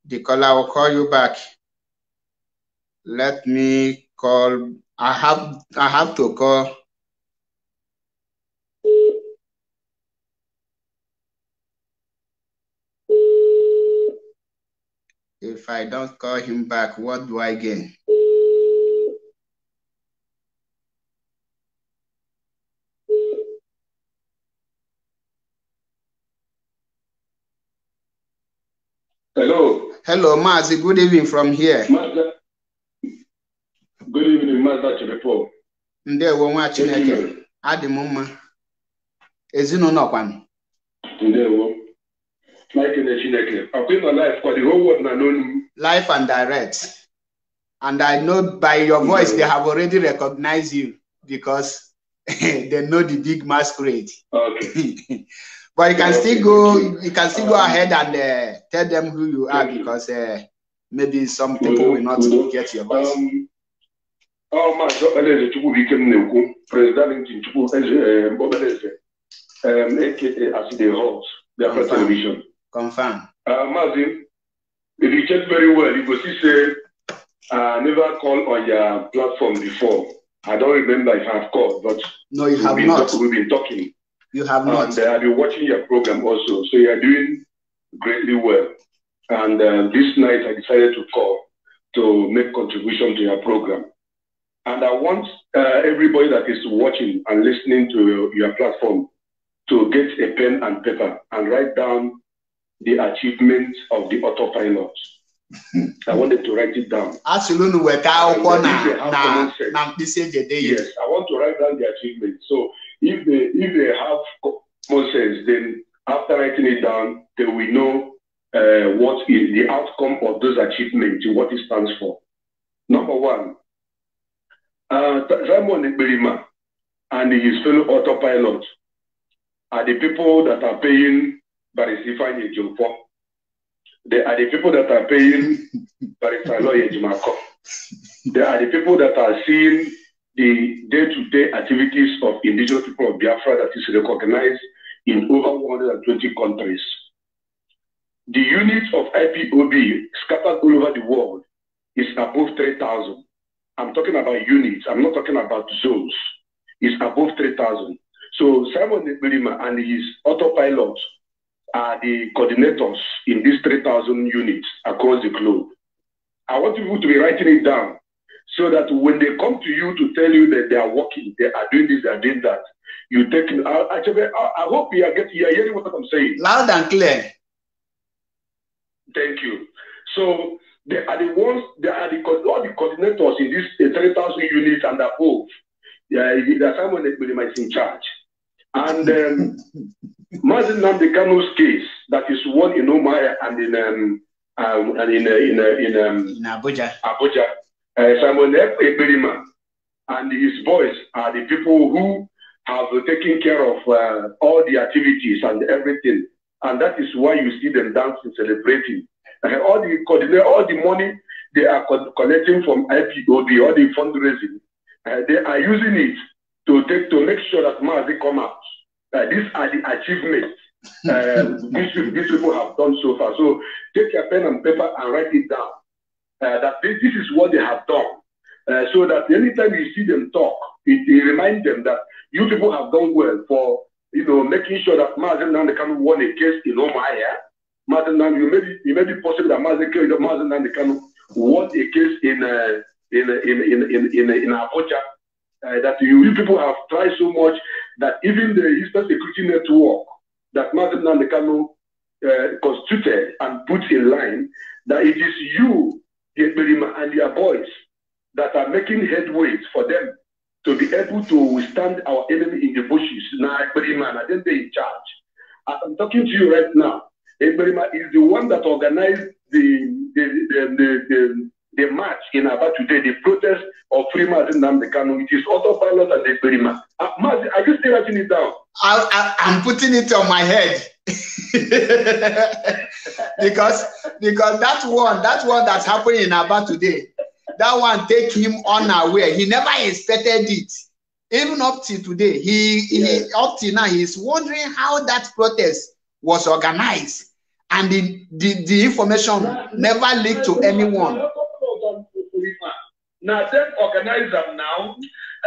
The caller will call you back. Let me call. I have I have to call. If I don't call him back, what do I gain? Hello. Hello, Mazi. Good evening from here. Master. Good evening, Master Cherepo. Ndewo nwa Chineke. Adị m mma. Ezinụlọ kwanụ. Ndewo. Ekene Chineke. Ọkwa ịnọ life kwa the whole world na n'onu m. Life and direct. And I know by your voice they have already recognized you because <laughs> they know the big masquerade. Okay. <laughs> but you can still go you can still go ahead and uh, tell them who you are because uh, maybe some people will not get your voice. Um, ọ maazị Okpalaeze Chukwubuike m na-ekwu President Chukwu Eze um, aka as the Biafra television. Confirm. Uh, Maazị, if you check very well, you go see say I never called on your platform before. I don't remember if I've called, but No, you have been, not. talk- we've been talking. You have not. And uh, I've been watching your program also. So you're doing greatly well. And uh, this night I decided to call to make contribution to your program. And I want uh, everybody that is watching and listening to your platform to get a pen and paper and write down the achievements of the autopilot. <laughs> I wanted to write it down. Absolutely. eji. Yes, I want to write down the achievements. So if they if they have common sense, then after writing it down, they will know uh, what is the outcome of those achievements, what it stands for. Number one, uh, Simon Ekberima and his fellow autopilot are the people that are paying Barisifanye Jumpo. They are the people that are paying Barrister Aloy Ejimakor. They are the people that are seeing the day-to-day activities of indigenous people of Biafra that is recognized in over 120 countries. The unit of IPOB scattered all over the world is above 3,000. I'm talking about units. I'm not talking about zones. It's above 3,000. So Simon Ekberima and his autopilot are the coordinators in these 3,000 units across the globe. I want people to be writing it down so that when they come to you to tell you that they are working, they are doing this, they are doing that, you take. I, actually, I, I hope you are getting, you are hearing what I'm saying. Loud and clear. Thank you. So they are the ones, they are the all the coordinators in this uh, 3,000 units and above. Yeah, there's someone that is in charge. And um, <laughs> Mazi Nnamdi Kanu's case that is one in Umuahia and in um, um, and in uh, in uh, in um, In Abuja. Abuja, uh, Simon Eberima and his boys are the people who have taken care of uh, all the activities and everything. And that is why you see them dancing, celebrating. Uh, all the all the money they are co- collecting from IPOB, all the fundraising, uh, they are using it to take to make sure that Mazi come out. These are the achievements <laughs> these, these people have done so far. So take your pen and paper and write it down. Uh, that this, this is what they have done. Uh, so that anytime you see them talk, it, it reminds them that you people have done well for you know making sure that Mazi Nnamdi Kanu won a case in Umuahia. Mazen Nand, you it may be possible that Mazi Nnamdi Kanu won a case in uh, in in in in in, in Abuja. Uh, that you, you people have tried so much that even the Eastern Security Network that Mazi Nnamdi Kanu uh, constituted and put in line, that it is you, and their boys that are making headways for them to be able to withstand our enemy in the bushes. Now, Ekberima, I think they in charge. I'm talking to you right now, Ekberima is the one that organized the the the, the, the, the march in Aba today, the protest of Free Martin Nnamdi Kanu. It is autopilot and Ekberima. Uh, Mazi, are you still writing it down? I, I, I'm putting it on my head. Because because that one, that one that's happening in Aba today, that one take him unaware. He never expected it. Even up till today, he, he up till now he's wondering how that protest was organized. and the, the, the information never leaked to anyone. Now, them organize them now.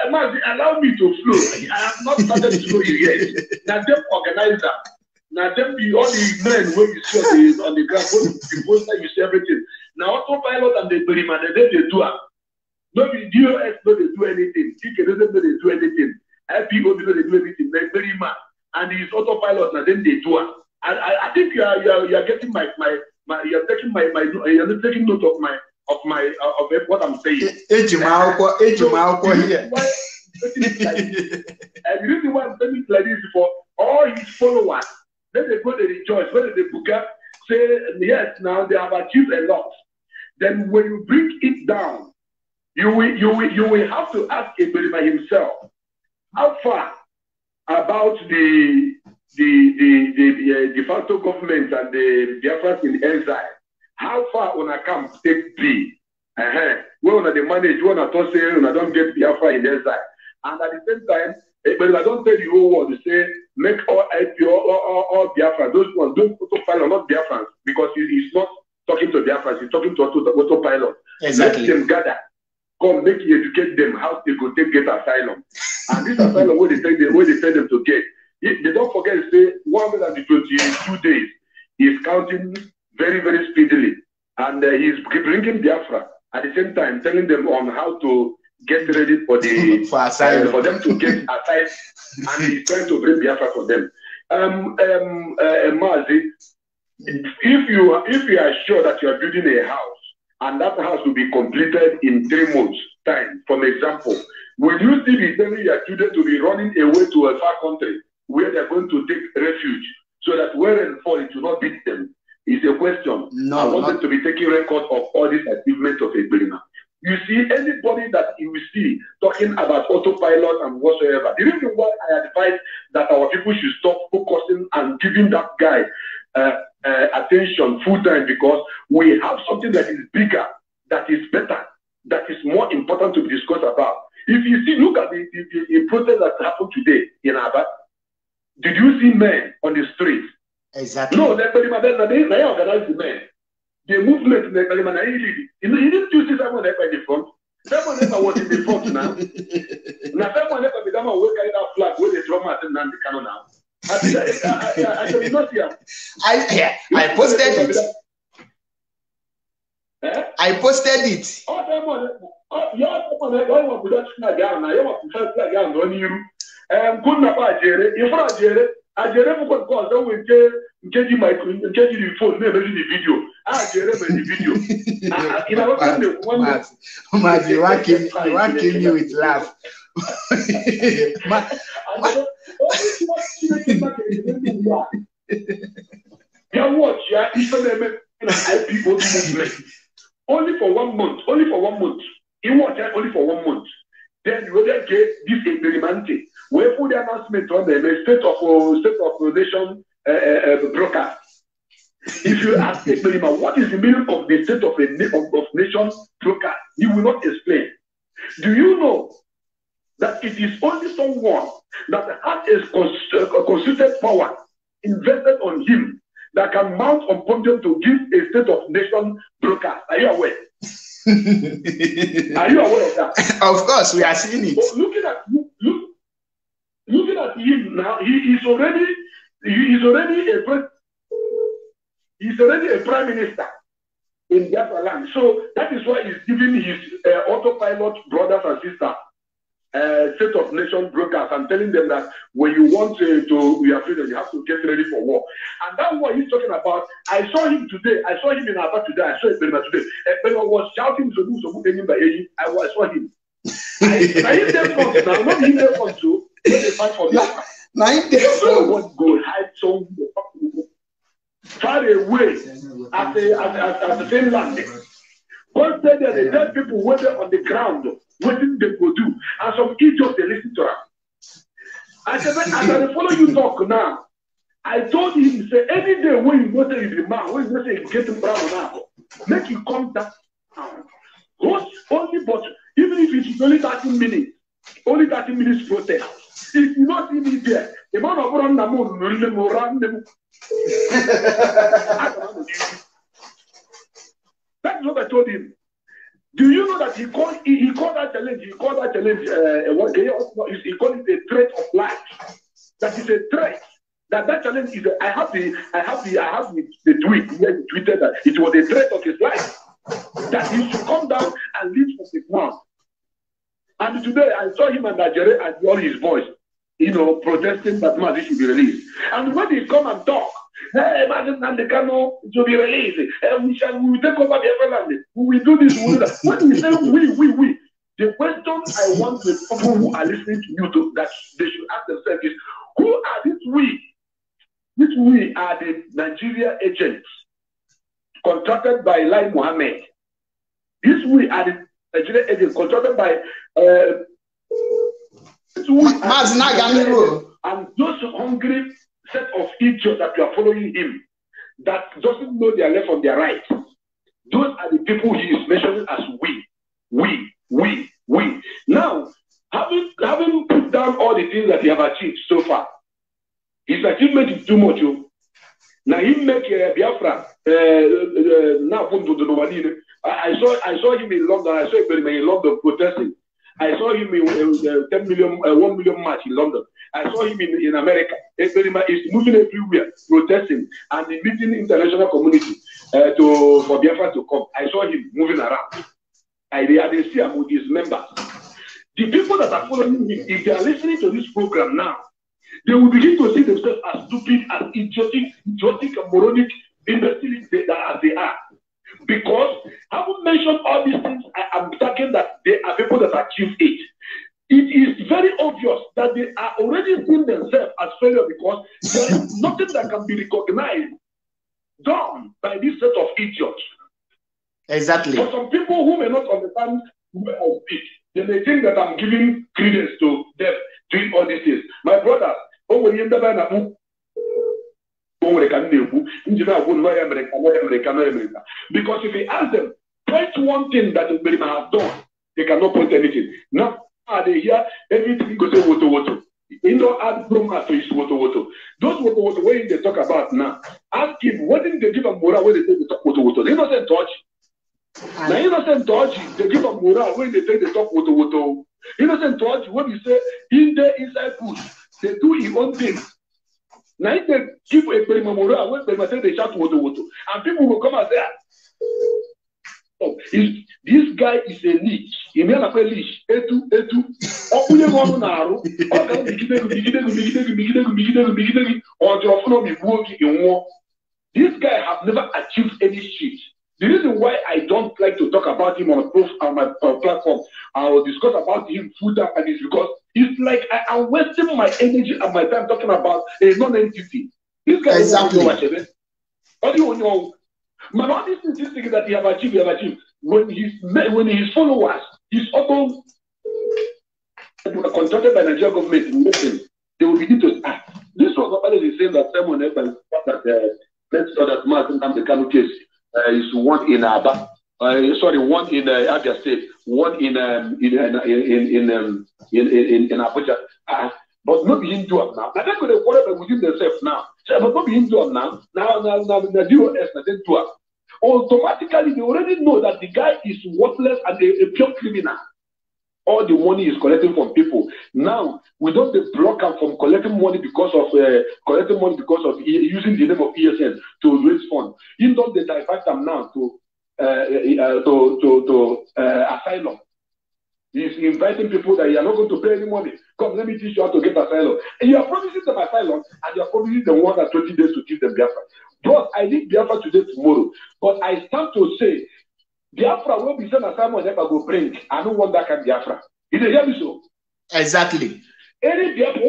Uh, man, allow me to flow. I have not started flowing yet. Now, them organize them. Now, them be all the men where you see on the, on the ground, the poster, you see everything. Now, autopilot and the Berima, they, they do it. No be DOS, no they do anything. TK doesn't know they do anything. No they do anything. Like Berima and his autopilot, now then they do it. I, I, I think you are, you are, you are getting my, my, my, you are taking my, my, you are taking note of my, of my, uh, of what I'm saying. Eji m akwụkwọ eji m akwụkwọ here. And the reason why I'm telling you like this is for all his followers. Then they go, they rejoice. When they book up, say, yes, now they have achieved a lot. Then when you bring it down, you will, you will, you will have to ask a believer himself, how far about the the the the, the, uh, de facto government and the Biafrans in exile? How far on a camp take be? Uh-huh. When they manage, when I talk say, when I don't get Biafra in exile. And at the same time, eh, but I don't tell the whole world to say, make all IP, all, all, all Biafra, those ones, don't autopilot, not Biafrans, because he, he's not talking to Biafrans, he's talking to auto, autopilot. Exactly. Let them gather. Come make you educate them how they go take get asylum. And this asylum where they take them, where they tell them to get. They they don't forget to say 122 days. He's counting very, very speedily. And uh, he's bringing Biafra at the same time telling them on how to get ready for the <laughs> For uh, asylum. for them to get aside and he's trying to bring Biafra for them. Um, um, uh, Mazi, if you if you are sure that you are building a house and that house will be completed in three months time, for example, will you still be telling your children to be running away to a far country where they're going to take refuge so that where and fall it will not beat them? Is a question. No, I want not- them to be taking record of all these achievements of Ibrahim. You see, anybody that you will see talking about autopilot and whatsoever, the reason why I advise that our people should stop focusing and giving that guy uh, uh, attention full time because we have something that is bigger, that is better, that is more important to discuss about. If you see, look at the, the, the, protest that happened today in Aba. Did you see men on the streets? Exactly. No, they, they, they, they, they organize the men. The movement, lead it. You know, you didn't you see someone there by the front? Someone there was in the front now. <laughs> Now, someone there by the man who carry that flag the drummer and then the cannon now. I, I, I, I, I can not here. I yeah, I posted it. Eh? I posted it. Ọ na- ọ- ya ọ dị mma na ọ nwa obodo flag ahụ na ya nwa flag ahụ nọ n'iru. Ee, Nkunna ajere, ịfụrụ ajere, ajere bụkwa nke ọzọ nwee nke nke ji micro nke jiri fon na-emezi the video. Ajere mere the video. <laughs> Ah, ah, ị na-aghọta ihe m na-ekwu nwanne? Matt, Matt, you want kill, you want kill me with laugh. <laughs> Ma- Ya watch ya ife na-eme na IPO movement. Only for one month, only for one month. You watch ya only for one month. Then you then get this experimenting. We put the announcement on them, a state of uh, state of nation uh, uh, uh, broadcast. If you ask Experiment, what is the meaning of the state of a of, of nation broadcast? He will not explain. Do you know that it is only someone that has a a constituted power invested on him that can mount on podium to give a state of nation broadcast. Are you aware? Are you aware of that? <laughs> of course, we are seeing it. But looking at look, looking at him now, he is already he is already a pre- he's already a prime minister in Biafra land. So that is why he's giving his uh, autopilot brothers and sisters uh, state of nation brokers and telling them that when you want uh, to be afraid, you have to get ready for war. And that's what he's talking about. I saw him today. I saw him in Aba today. I saw him today. And I was shouting, Zobu, Zobu, Enyim by. I, I saw him. <laughs> I, I hit them front now. Not him them front too. When they fight for. Now, if So they what go hide somewhere far away at the at, at, at the same land. God said that the dead people waited on the ground, waiting they go do, and some idiots they listen to them. I said, as I follow you talk now, I told him, say, any day when you say you be man, when you say get brown now, make you come down. Host only but even if it's only 30 minutes, only 30 minutes protest. If you not see me there, ị ma na ọ bụrụ <laughs> nna m ruru nne m ụra nne m Aga m anọ n'ihu. That is what I told him. Do you know that he called he, he called that challenge? He called that challenge. Uh, what he, called it a threat of life. That is a threat. That that challenge is. A, I have the I have the I have the, the tweet he tweeted that it was a threat of his life. That he should come down and lead for the ground. And today I saw him and Nigeria and all his voice, you know, protesting that man should be released. And when he come and talk, hey, Martin Nandekano to be released. Eh, we shall we will take over the everland. We will do this, we will do that. When we say we, we, we, the question I want the people who are listening to you to that they should ask themselves is who are these we? These we are the Nigeria agents contracted by Lai Mohammed. These we are the Nigeria agents contracted by uh, o. agents. And those hungry set of idiots that you are following him that doesn't know their left from their right. Those are the people he is mentioning as we, we, we, we. Now, having having put down all the things that he have achieved so far, his achievement is too much. Oh. Now he make uh, Biafra uh, uh, now Nomadine. I, I saw I saw him in London. I saw him in London protesting. I saw him in uh, uh, 10 million, uh, 1 million march in London. I saw him in, in America. Is moving everywhere, protesting and meeting international community uh, to for Biafra to come. I saw him moving around. I, I didn't see him with his members. The people that are following him, if they are listening to this program now, they will begin to see themselves as stupid, as idiotic, idiotic and moronic imbeciles as they are. Because having mentioned all these things, I am talking that there are people that achieve it. It is very obvious that they are already seeing themselves as failure because there is nothing that can be recognized done by this set of idiots. Exactly. For some people who may not understand where I speak, they may think that I'm giving credence to them doing all these things. My brother, o nwere ka m na-ekwu njiri agwụ nnọọ ya mere ka nọ mere ka nọ ya mere ka because if you ask them point one thing that Ogberima has done they cannot point anything. Now they hear everything go say woto woto he don add promo to his woto woto those woto woto wey they talk about now ask him wetin dey give am moral wey dey take dey talk woto woto no say touch. Na innocent touch dey give am moral wey dey take dey talk woto woto innocent touch wey be say he dey inside bush dey do him own thing na him dey give ekperima moral wey ekperima take dey shout woto woto. And people go come and say ah oh is this guy is a leech. Ime na pe leech. Etu etu. Ọkpụnye gị ọnụ na-arụ ọ ga migide gị migide gị migide gị migide gị migide gị migide gị ọ dị ọfụna ma igbuo gị ị nwụọ. This guy have never achieved any shit. The reason why I don't like to talk about him on, prof, on my uh, platform, I will discuss about him full time, and it's because it's like I am wasting my energy and my time talking about a non-entity. This guy Exactly. don't know what Chebe. All you know, man, all these statistics that he have achieved, he have achieved. When his when his followers, his auto contracted by Nigeria government, listen, they will begin to start. This was probably the same that Simon Ekpa that uh, let's say that Martin Kanu case uh, is one in Aba. Uh, sorry, one in uh, Abia State, one in um, in in in in, um, in, in, in Abuja. Uh, but not being am now. Now that's what they quarrel within themselves now. So, but not being am now. Now, now, now, now, zero S, now they do. Automatically, they already know that the guy is worthless and a, a pure criminal. All the money is collecting from people. Now, we don't block am from collecting money because of uh, collecting money because of e- using the name of ESN to raise funds. Him don dey divert am now to uh, uh, to to to uh, asylum. He's inviting people that you are not going to pay any money. Come, let me teach you how to get asylum. And you are promising them asylum, and you are promising them one 20 days to give them Biafra. But I need Biafra today, tomorrow. But I stand to say, Biafra will be sent as Simon Ekpa go bring. I don't want that kind of Biafra. You dey hear me so? Exactly. Any Biafra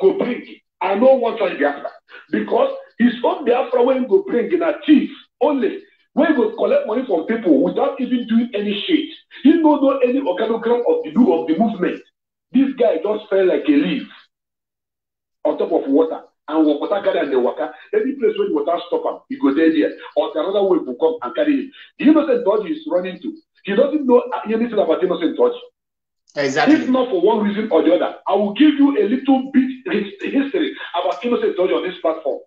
go bring, I no want such Biafra. Because his own Biafra he go bring a thief only. He go collect money from people without even doing any shit. He no know any organogram of the do of the movement. This guy just fell like a leaf on top of water. And when water carry and the waka, any place where the water stop him, he go there there. Or the another wave will come and carry him. The innocent Dodge is running to. He doesn't know anything about innocent Dodge. Exactly. If not for one reason or the other, I will give you a little bit history about Innocent George on this platform.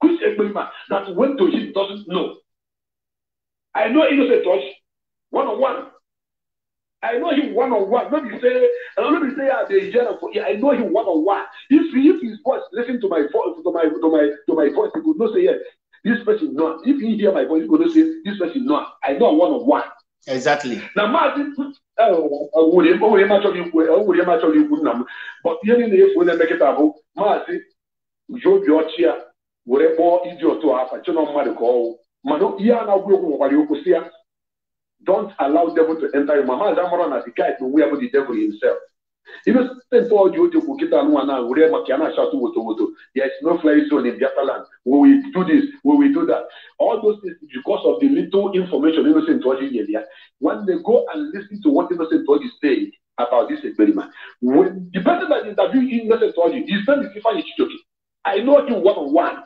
Which Ekperima that went to him doesn't know. I know Innocent George one on one. I know him one on one. Let me say, let me say, uh, the general. Yeah, I know him one on one. If if his voice listen to my voice, to my to my to my voice, he could not say yes. This person not. If he hear my voice, he could not say this person not. I know one on one. Exactly. na maazị nwere onwere ebe achọghị ikwu onwere ebe achọghị ikwu nna m but ihe niile efu na-eme kịta bụ maazị ji obi ọchị ya were kpọọ iji otu afa chọnọ mmadụ ka ọwụ mana ihe a na-agwụ okwu nwekwara okwu si ya don't allow devil to enter you ma maazị amara na the guy ya bụ the devil himself. Ibe sente ọjị oji okwu kịta nwa na were maka ya na-achọ woto woto. There is no fly zone in Biafra land. We will do this. We will do that. All those things because of the little information innocent ọjị nyere ya they go and listen to what Innocent Oji say about this experiment, when the person that interviewed Innocent Oji, his name is Ifeanyi Chijoke. I know him one on one.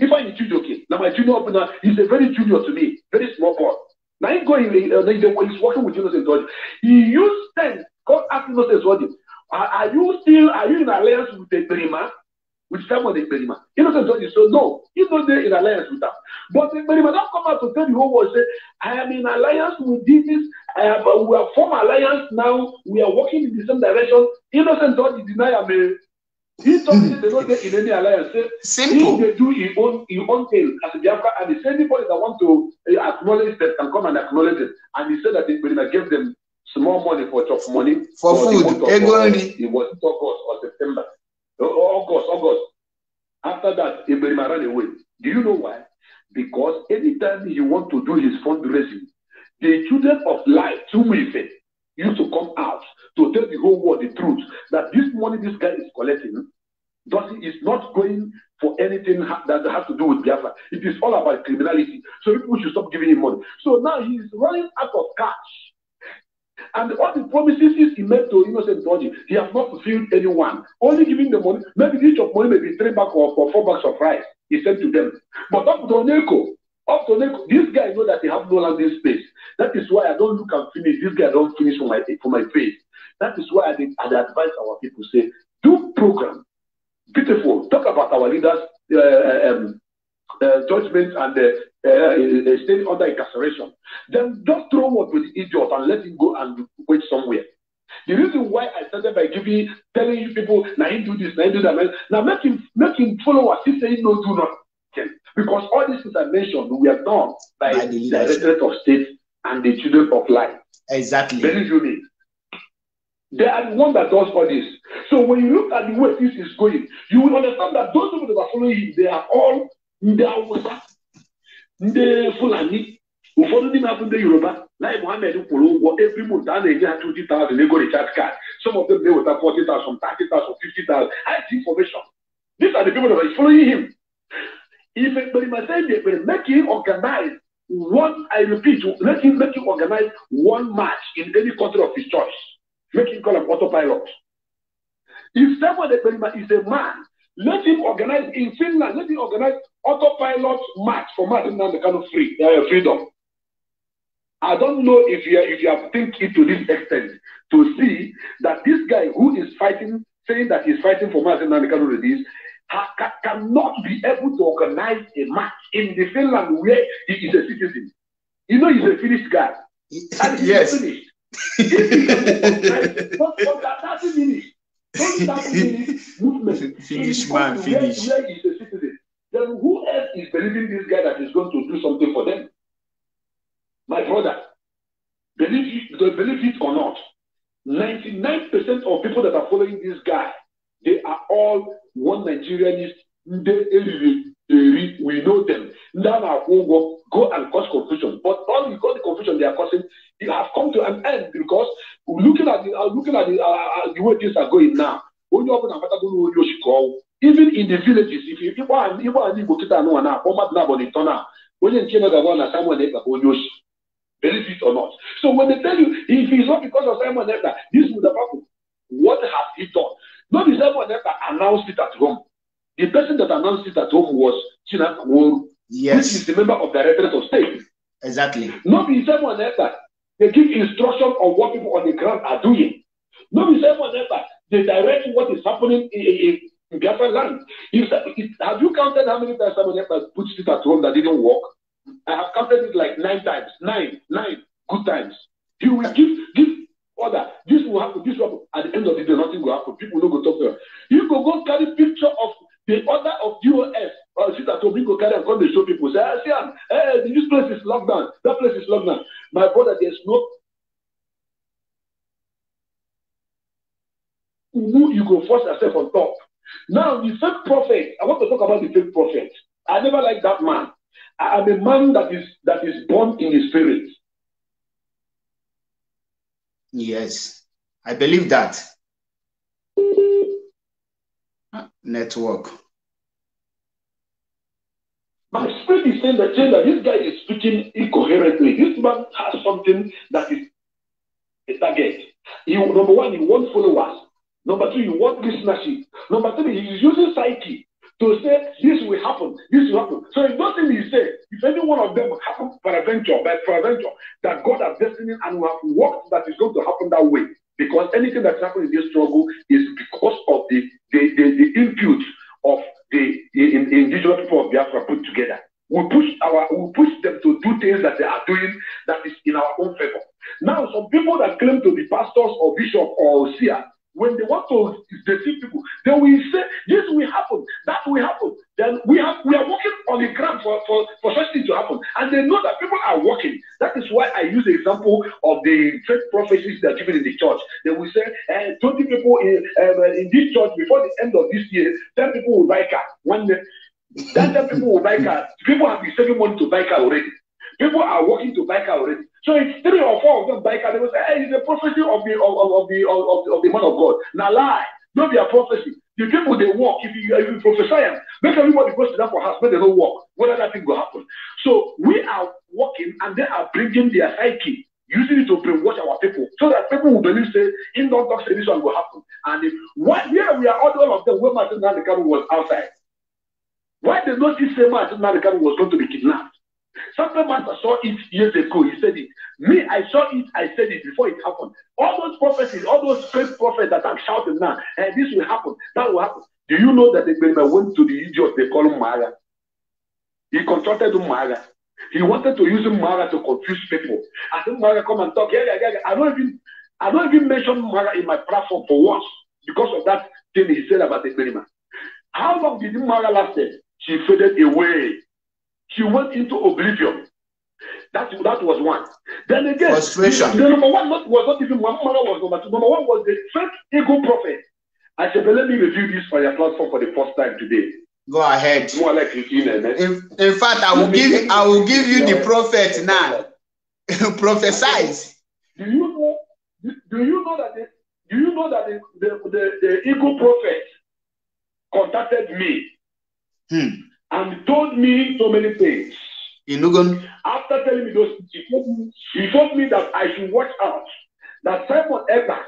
Ifeanyi Chijoke, now my junior opener, he's a very junior to me, very small boy. Now he going, uh, he's working with Innocent Oji, he used them, God asked Innocent Oji, are, are you still, are you in alliance with the experiment? With someone experiment? Innocent Oji said, no, he's not there in alliance with them. But the experiment don't come out to tell the whole world, say, I am in alliance with this. I have, uh, we have formed alliance now. We are working in the same direction. Innocent don't deny am a. He told me they don't get in any alliance. Say, he they do his own his own thing as Biafra, and he said anybody that want to uh, acknowledge that can come and acknowledge it. And he said that they, when I gave them small money for chop money For the food, month of, ego nri. It was August or September. August, August. After that, Ibrahim ran away. Do you know why? Because anytime he want to do his fundraising, the children of light, Tumife, used to come out to tell the whole world the truth that this money this guy is collecting doesn't is not going for anything ha- that has to do with Biafra. It is all about criminality. So people should stop giving him money. So now he is running out of cash. And all the promises he made to innocent body, he has not fulfilled anyone. Only giving the money, maybe each of money may be three bags or, or four bags of rice. He sent to them. But up to Oneko, up to Oneko, this guy know that they have no landing space. That is why I don't look and finish. This guy don't finish for my for my face. That is why I, did, I advise our people say, do program. Beautiful. Talk about our leaders, uh, um, uh, judgment and uh, uh, uh, staying under incarceration. Then just throw what with the idiot and let him go and wait somewhere. The reason why I started by giving, telling you people, now him do this, now him do that, now make him, make him follow us. He saying no, do not. Because all these things I mentioned we are done by, By the the. Directorate of State and the children of light. Exactly. You me. They are the one that does all this. So when you look at the way this is going, you will understand that those people that are following him, they are all ndị Awụsa, ndị Fulani, ụfọdụ ndị na-abụ ndị Yoruba. Lai Mohammed kwụrụ ụgwọ every month a na-enye ha 20,000 ego recharge card. Some of them na-eweta 40,000, 30,000, 50,000. I see information. These are the people that are following him. If Ekperima said Ekperima, make him organize one, I repeat, let him make him organize one match in any country of his choice. Make him call him autopilot. If someone Ekperima is a man, let him organize in Finland, let him organize autopilot match for Martin Nnamdi Kanu free, uh, freedom. I don't know if you if you have think it to this extent to see that this guy who is fighting, saying that he's fighting for Martin Nnamdi Kanu release, ha- ca- cannot be able to organize a match in the Finland where he is a citizen. You know he's a Finnish guy. And he's yes. finished. If he can organize, not for that 30 minutes, not 30 minutes movement. Finish man, country where- finish. Where he's a citizen. Then who else is believing this guy that is going to do something for them? My brother, believe it, believe it or not, 99% of people that are following this guy, they are all one eriri eri, we know them. Now a na-akwụ go and cause confusion. But all because the confusion they are causing, it has come to an end because looking at the uh, looking at the, uh, uh, the way things are going now. Even in the villages, if you ịgba ala Igbo Ekpa bụ. Believe it or not. So when they tell you, if it's not because of Simon this would have happened. What has he done? Not the Simon Ekpa announced it at home. The person that announced it at home was Chinasa Nworu, which is Yes. the member of the Directorate of State. Exactly. No be Simon Ekpa They give instruction on what people on the ground are doing. No, we say whatever. They direct what is happening in, in, in Biafra land. If, if, have you counted how many times someone has put it at home that didn't work? I have counted it like nine times. Nine, nine good times. You will give give order. This will happen. This will happen. At the end of the day, nothing will happen. People don't go talk to her. You go go carry picture of the order of DOS or sit at go carry and come to show people. Say, ah, see, ah, hey, this place is locked down. That place is locked down. My brother, there's no who you go force yourself on top. Now, the fake prophet, I want to talk about the fake prophet. I never like that man. I am a man that is that is born in the spirit. Yes, I believe that. Ah, network. My spirit is saying that, this guy is speaking incoherently. This man has something that is a target. He, number one, he wants followers. Number two, he wants listenership. Number three, he's using psyche to say this will happen, this will happen. So doesn't mean say if any one of them happen peradventure, by peradventure, that God has destined and we have worked that is going to happen that way. Because anything that's happening in this struggle is because of the the, the, the input of the, the, the indigenous people of Biafra put together. We push our we push them to do things that they are doing that is in our own favor. Now, some people that claim to be pastors or bishop or seer when they want to deceive people, then we say this will happen, that will happen. Then we have we are working on the ground for, for, for such things to happen. And they know that people are working. That is why I use the example of the fake prophecies that are given in the church. They will say uh, 20 people in, uh, in this church before the end of this year, 10 people will buy car. When the, then 10 people will buy car. People have been saving money to buy car already. People are working to buy car already. So it's three or four of them buy car. They will say, hey, it's a prophecy of the of, of, of the of, of, the man of God. Now lie. Don't be a prophecy. The people they walk, if you, if you prophesy, make everybody go to that for house, but they don't walk. What other thing will happen. So we are walking and they are bringing their psyche, using it to brainwash our people, so that people will believe, say, in don't talk, say this one will happen. And if what here we are all, all of them, when Martin Nnamdi Kanu was outside. Why did not see say Martin Nnamdi Kanu was going to be kidnapped? Something Master saw it years ago. He said it. Me, I saw it. I said it before it happened. All those prophecies, all those fake prophets that I'm shouting now, and eh, this will happen, that will happen. Do you know that the Benjamin went to the idiot they call him Mara? He contracted Mara. He wanted to use Mara to confuse people. I think Mara come and talk. Yeah, yeah, yeah. I don't even, I don't even mention Mara in my platform for once because of that thing he said about the Benjamin. How long did Mara last? She faded away. She went into oblivion. That, that was one. Then again, Frustration. the number one not, was not even one mother was number two. Number one was the fake ego prophet. I said, but let me review this for your platform for the first time today. Go ahead. More like you in, in, in fact, I will give I will give you the prophet now. <laughs> Prophesize. Do you know? Do you know that? The, do you know that the the, the, the ego prophet contacted me? Hmm and told me so many things. Inugon. After telling me those, he told me, he told me that I should watch out. That Simon Ekpa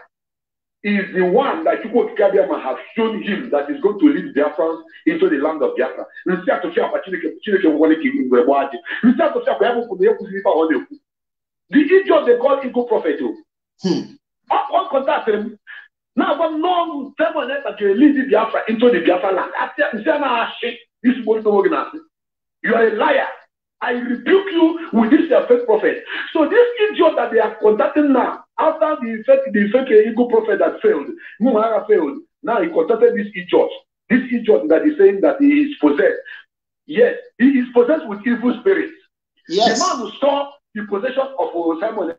is the one that Chukwu Kabiama has shown him that is going to lead Biafrans into the land of Biafra. Instead of Chineke Chineke nwere ike mgbe gbaji. Instead of ya bụ kwuru ya ife ọ na-ekwu. The idiot they call ego prophet o. Ọ kọntaktịrị m na-agwa m nọọ Simon Ekpa ga-elidi Biafra into the Biafra land. Nsị a na-achị this boy no You are a liar. I rebuke you with this your fake prophet. So this idiot that they are contacting now, after the fake, the fake ego prophet that failed, Muhara failed, now he contacted this idiot. This idiot that is saying that he is possessed. Yes, he is possessed with evil spirits. Yes. The man who saw the possession of Simon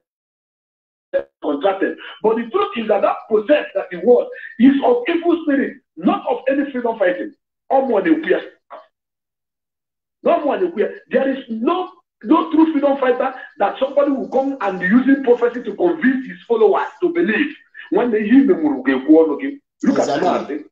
contracted. But the truth is that that possess that he was is of evil spirit, not of any freedom fighting. Ọmọ ni wíyà. No more There is no no true freedom fighter that somebody will come and using prophecy to convince his followers to believe when they hear them. Look at Martin.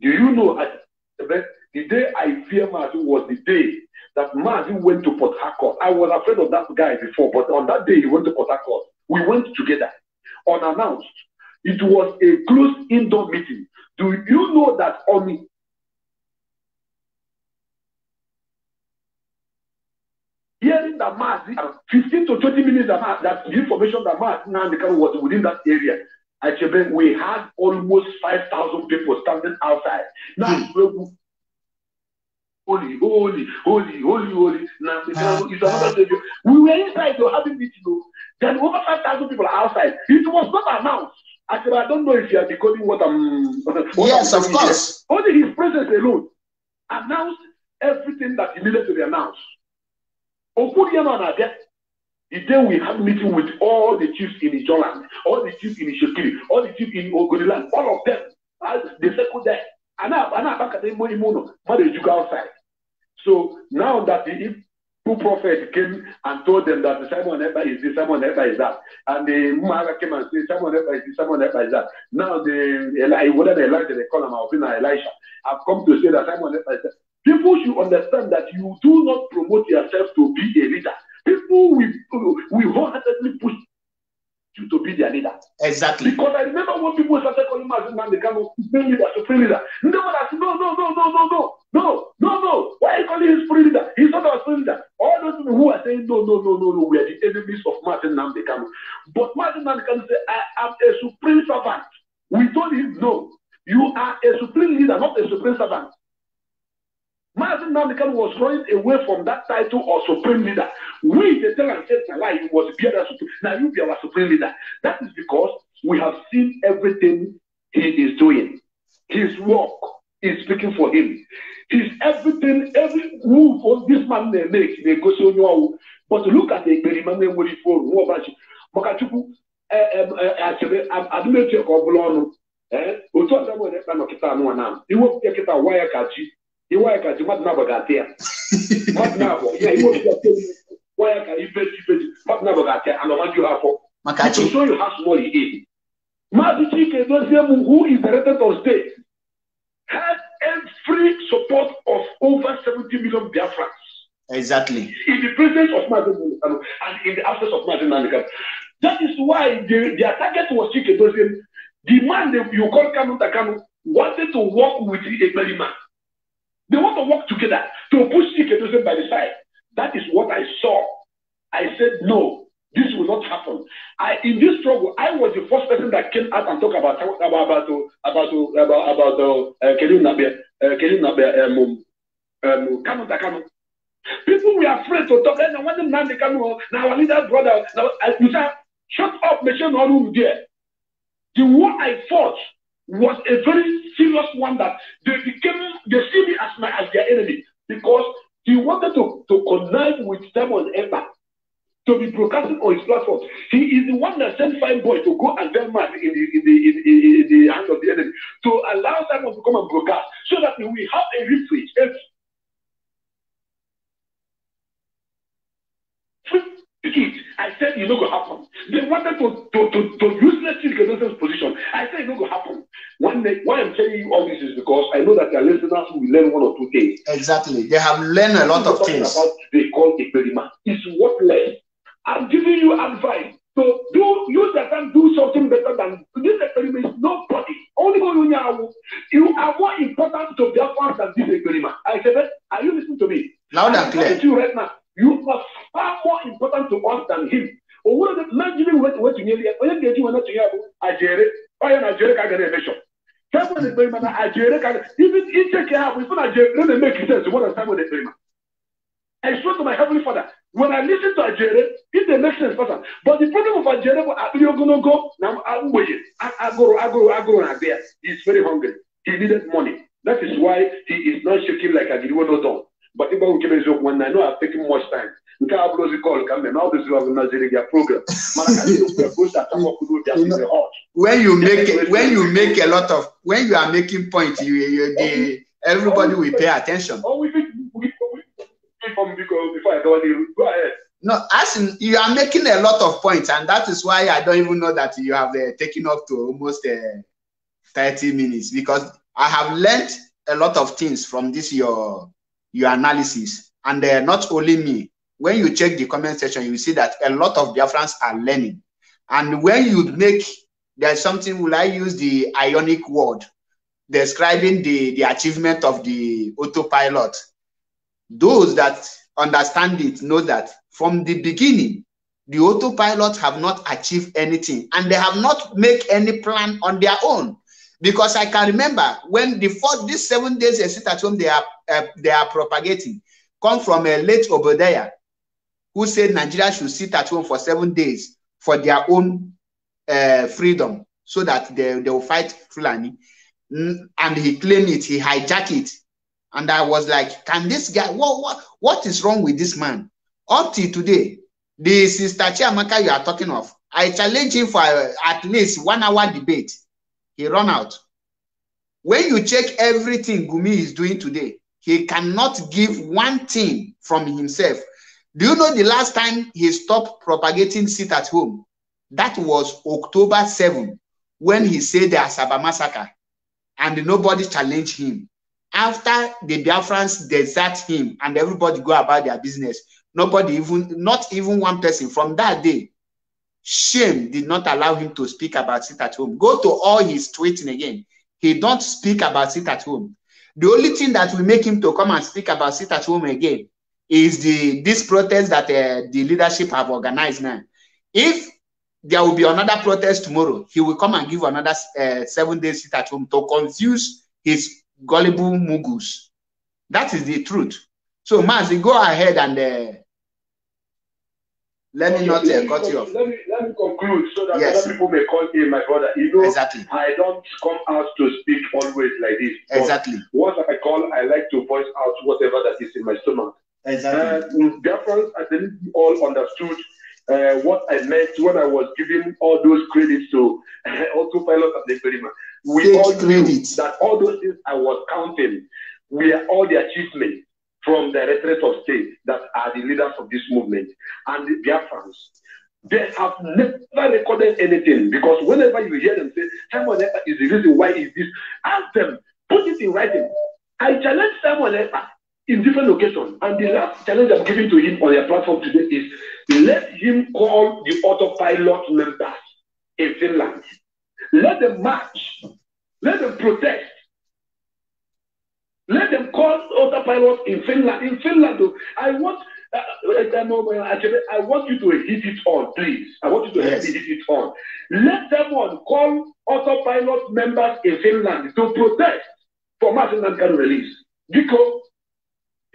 Do you know at eh, the day I fear Martin was the day that Martin went to Port Harcourt. I was afraid of that guy before, but on that day he went to Port Harcourt. We went together unannounced. It was a closed indoor meeting. Do you know that on hearing that mass, 15 to 20 minutes that, that the information that mass Nandekano was within that area, actually, we had almost 5,000 people standing outside. Now, Hmm. holy, holy, holy, holy, holy. Now, Ah, it's another savior. We were inside, were having meeting. oh. Then over 5,000 people are outside. It was not announced. Actually, I don't know if you are decoding what I'm. What Yes, I'm of saying here. course. Only his presence alone announced everything that he needed to be announced. Okudiyama Nadia, the day we had meeting with all the chiefs in Ijoland, all the chiefs in Itsekiri, all the chiefs in Ogoniland, all of them, they settled there. And now, and now, back at the mono, mother, you outside. So now that the two prophets came and told them that Simon Eber is this, Simon Eber is that, and the Mara came and said Simon Eber is this, Simon Eber is that. Now the Eli, whether the Elijah they call him or Elisha, have come to say that Simon Eber is that. People should understand that you do not promote yourself to be a leader. People will, will wholeheartedly push you to be their leader. Exactly. Because I remember when people started calling Mazi Nnamdi Kanu supreme leader, supreme leader. No one said, no, no, no, no, no, no, no, no, no. Why are you calling him supreme leader? He's not our supreme leader. All those people who are saying, no, no, no, no, no, we are the enemies of Martin Nnamdi Kanu. But Martin Nnamdi Kanu said, I am a supreme servant. We told him, no, you are a supreme leader, not a supreme servant. Martin Nnamdi Kanu was running away from that title of supreme leader. We, the tell said, Salah, he was be our supreme. Now you be our supreme leader. That is because we have seen everything he is doing. His work is speaking for him. His everything, every move on this man may make, may go so new. But look at the experiment when he for actually, I'm not sure of Bolon. Eh, otu ọzọ bụ na nọkịta anụ na iwepụta kịta nwa ya ka chi iwe ya ka ji mmadụ na-abụ ga-atị ya mmadụ na-abụ ya iwepụta nwa ya ka ibeji ibeji mmadụ na-abụ ga-atị ya anọmaju ha afọ maka to chi show you how small he is. Maazị Chika Edoziem, who is the director of state, has every support of over 70 million Biafrans exactly in the presence of Maazị and in the absence of Maazị Nnamdi That is why the, their target was Chika Edoziem. The man that you call Kanu Takanu wanted to work with a very man. They want to work together to push Chike Doziem by the side. That is what I saw. I said, no, this will not happen. I in this struggle, I was the first person that came out and talk about about about about about about uh, Kedu Nabia, uh, Kedu Nabia, um, um, Kanu Takanu. People were afraid to talk. And when the man they come, now our leader brother, now uh, you say, shut up, Michelle Noru there. The war I fought was a very serious one that they became they see me as my as their enemy because he wanted to to connive with Simon Eber to be broadcasting on his platform. He is the one that sent Fine Boy to go and tell man in the in the in, in, in the hands of the enemy to allow Simon to come and broadcast so that we have a refuge. <coughs> I said it no go happen. They wanted to to to, to uselessly Genoson's position. I said it no go happen. One day, why I'm telling you all this is because I know that your listeners will learn one or two things. exactly they have learned a lot of things About they call Ekperima. It's worthless. I'm giving you advice. So do use that and do something better than this experiment nobody. Only go you now. You are more important to their fans than this experiment. I said, are you listening to me? loud and I'm clear to you right now. You are far more important to us than him. Owurọ de Nigeria wetu wetu nye liya onye ga-eji wena tụnye bụ ajere onye na ajere ka a ga na-emeshọ. Simon Ekperima na ajere ka even icheke ha bụ ife na ajere na-make sense more than Simon Ekperima. I swear to my heavenly father, when I listen to Ajere, it dey make sense, Pastor. But the problem of Ajere bụ akpịrị ogologo na mgbenye agụrụ agụrụ agụrụ na abịa. He is very hungry. He needed money. That is why he is not shaking like Agiriwo no don. But ịgba nke bụ eziokwu nwanne I know I've taken much time. Nke a bụrụ ozi kọl ka m na ọ dịziri ọgụnaziri gị program. Mana ka ndị okwu ekwu si atamọkwudo obi asị dị hot. when you make when you make a lot of when you are making points you, you they, everybody will pay attention Oh, we think we from because before I go on, go ahead. no as in you are making a lot of points and that is why i don't even know that you have uh, taken up to almost uh, 30 minutes because i have learned a lot of things from this your your analysis. And uh, not only me when you check the comment section you see that a lot of biafrans are learning. And when you make there's something will i use the ionic word describing the the achievement of the autopilot? Those that understand it know that from the beginning, the autopilot have not achieved anything. And they have not make any plan on their own. Because I can remember when the first these seven days they sit at home they are uh, they are propagating come from a late Obadiah who said Nigeria should sit at home for seven days for their own uh, freedom so that they, they will fight Fulani. And he claimed it, he hijacked it. And I was like, can this guy, what, what, what is wrong with this man? Up to today, the sister Chiamaka you are talking of, I challenge him for uh, at least one hour debate. He run out. When you check everything Gumi is doing today, he cannot give one thing from himself. Do you know the last time he stopped propagating sit at home? That was October 7, when he said the Asaba massacre, and nobody challenged him. After the Biafrans desert him and everybody go about their business, nobody even, not even one person from that day, shame did not allow him to speak about sit at home. Go to all his tweeting again. He don't speak about sit at home. The only thing that will make him to come and speak about sit at home again is the this protest that uh, the leadership have organized now. If there will be another protest tomorrow, he will come and give another uh, seven days sit at home to confuse his gullible mugus. That is the truth. So, Mazi, go ahead and uh, let me not uh, cut you off. Let me, let me conclude so that Yes. other people may call in, my brother. You know, Exactly. I don't come out to speak always like this. Exactly. Once I call, I like to voice out whatever that is in my stomach. Exactly. Uh, Biafrans, I believe you all understood uh, what I meant when I was giving all those credits to <laughs> autopilot and the experiment. We Take all credit. that all those things I was counting were all the achievements from the Directorate of State that are the leaders of this movement and the Biafrans. They have never recorded anything because whenever you hear them say, Simon is the reason why is this, ask them, put it in writing. I challenge Simon Ekpa in different locations. And the last challenge I'm giving to him on your platform today is let him call the autopilot members in Finland. Let them march. Let them protest. Let them call autopilot in Finland. In Finland, though, I want uh, I want you to hit it on, please. I want you to Yes. hit it on. Let someone call autopilot members in Finland to protest for Martin Nankan release. Because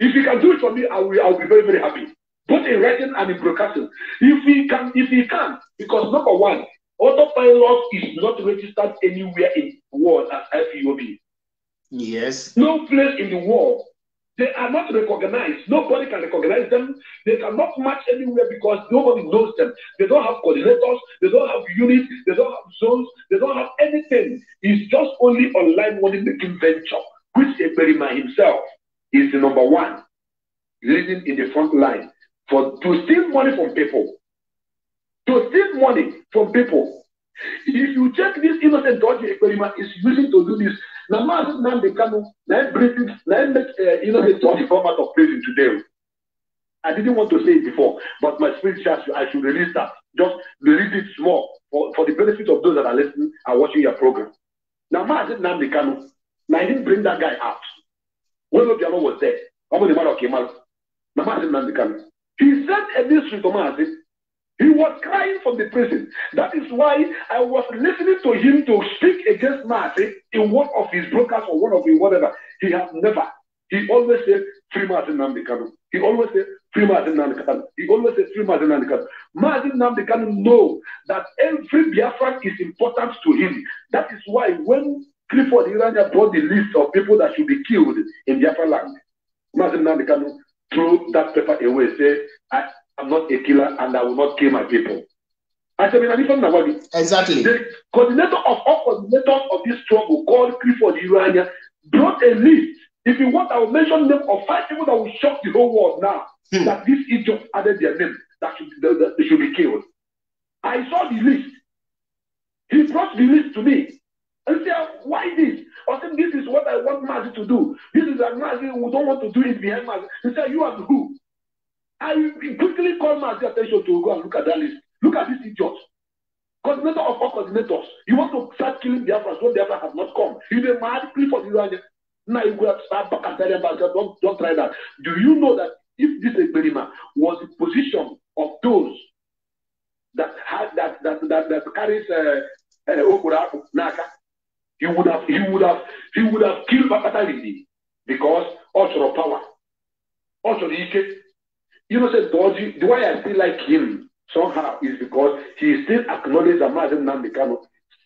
if you can do it for me, I will, I will be very, very happy. Both in writing and in broadcasting. If he can, if he can, because number one, autopilot is not registered anywhere in the world as IPOB. Yes. No place in the world. They are not recognized. Nobody can recognize them. They cannot match anywhere because nobody knows them. They don't have coordinators. They don't have units. They don't have zones. They don't have anything. It's just only online money making venture, which Eberima himself is the number one, leading in the front line for to steal money from people. To steal money from people. If you check this innocent Dodgy Eberima is using to do this, na maazị Nnamdi Kanu na everything na make uh, you know the come out of prison today. I didn't want to say it before, but my spirit says I should release that. Just release it small for, for the benefit of those that are listening and watching your program. Now, Maazị Nnamdi Kanu, now I didn't bring that guy out. When Obiano was there, I'm the man of Kemal. Now, Maazị Nnamdi Kanu, he sent a mystery to Maazị. He was crying from the prison. That is why I was listening to him to speak against Maazị in one of his broadcasts or one of his whatever. He has never. He always said, free Maazị Nnamdi Kanu. He always said, free Maazị Nnamdi Kanu. He always said, free Maazị Nnamdi Kanu. Maazị Nnamdi Kanu know that every Biafran is important to him. That is why when Clifford Iranja brought the list of people that should be killed in Biafra land, Maazị Nnamdi Kanu threw that paper away, say, I am not a killer and I will not kill my people. I said, "Mina, different Nawali." Exactly. The coordinator of all coordinators of this struggle, called Clifford Iranja, brought a list. If you want, I will mention name of five people that will shock the whole world now. Hmm. That these idiots added their name that, should, that, they should be killed. I saw the list. He brought the list to me. And said, why this? I said, this is what I want Mazi to do. This is a Mazi who don't want to do it behind Mazi. He said, you are who? I quickly called Mazi attention to go and look at that list. Look at this idiot. Coordinator of all coordinators. You want to start killing Biafra so Biafra has not come. You dey mad Clifford Iranja. Now you go and start back and tell them about don't, don't try that. Do you know that if this Ekperima was in position of those that had that that that, that carries uh, uh, Naka, he would have he would have he would have killed Babatalidi because also of power, also the Ike. You know, said Doji, the way I still like him somehow is because he still acknowledged that Mazi Nnamdi Kanu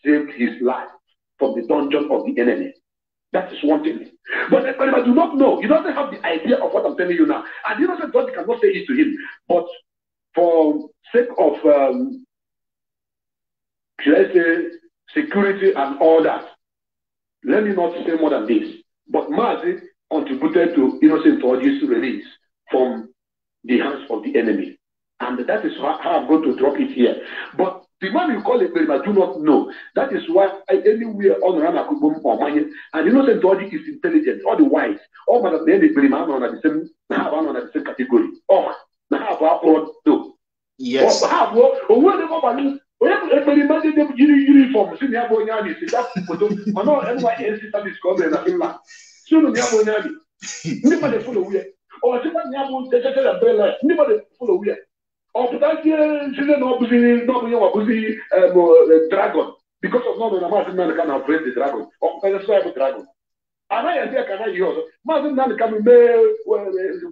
saved his life from the dungeon of the enemy. That is one thing. But but I do not know. He doesn't have the idea of what I'm telling you now. And you know that God cannot say it to him. But for sake of um, should I say security and all that, let me not say more than this. But Mazi contributed to innocent Orji's release from the hands of the enemy. And that is how, I'm going to drop it here. But the man you call a I do not know. That is why I, anywhere on Ranakubum or Manye, and innocent Orji is intelligent, all the wise, all but the of the man on the same have on the same category. Oh, oh now have our no. Yes. Have what mmadụ ndị jiri yunifọm si na ya <laughs> bụ onye amị si dapụ foto mana NYSC service ka ọ mere na Finland si unu na ya bụ onye amị ndị mmadụ efolo wuye ọ sịkwa na ya bụ techetara bela ndị mmadụ efolo wuye ọ pụtazie site na ọ bụzi na ọ bụ ihe nwa bụzi dragon. Because of nọdụ na maazị Nnamdị Kanu operate the dragon ọ pụtazie sị ya bụ dragon anaghị ezi ka anaghị ihe ọzọ maazị Nnamdị Kanu mee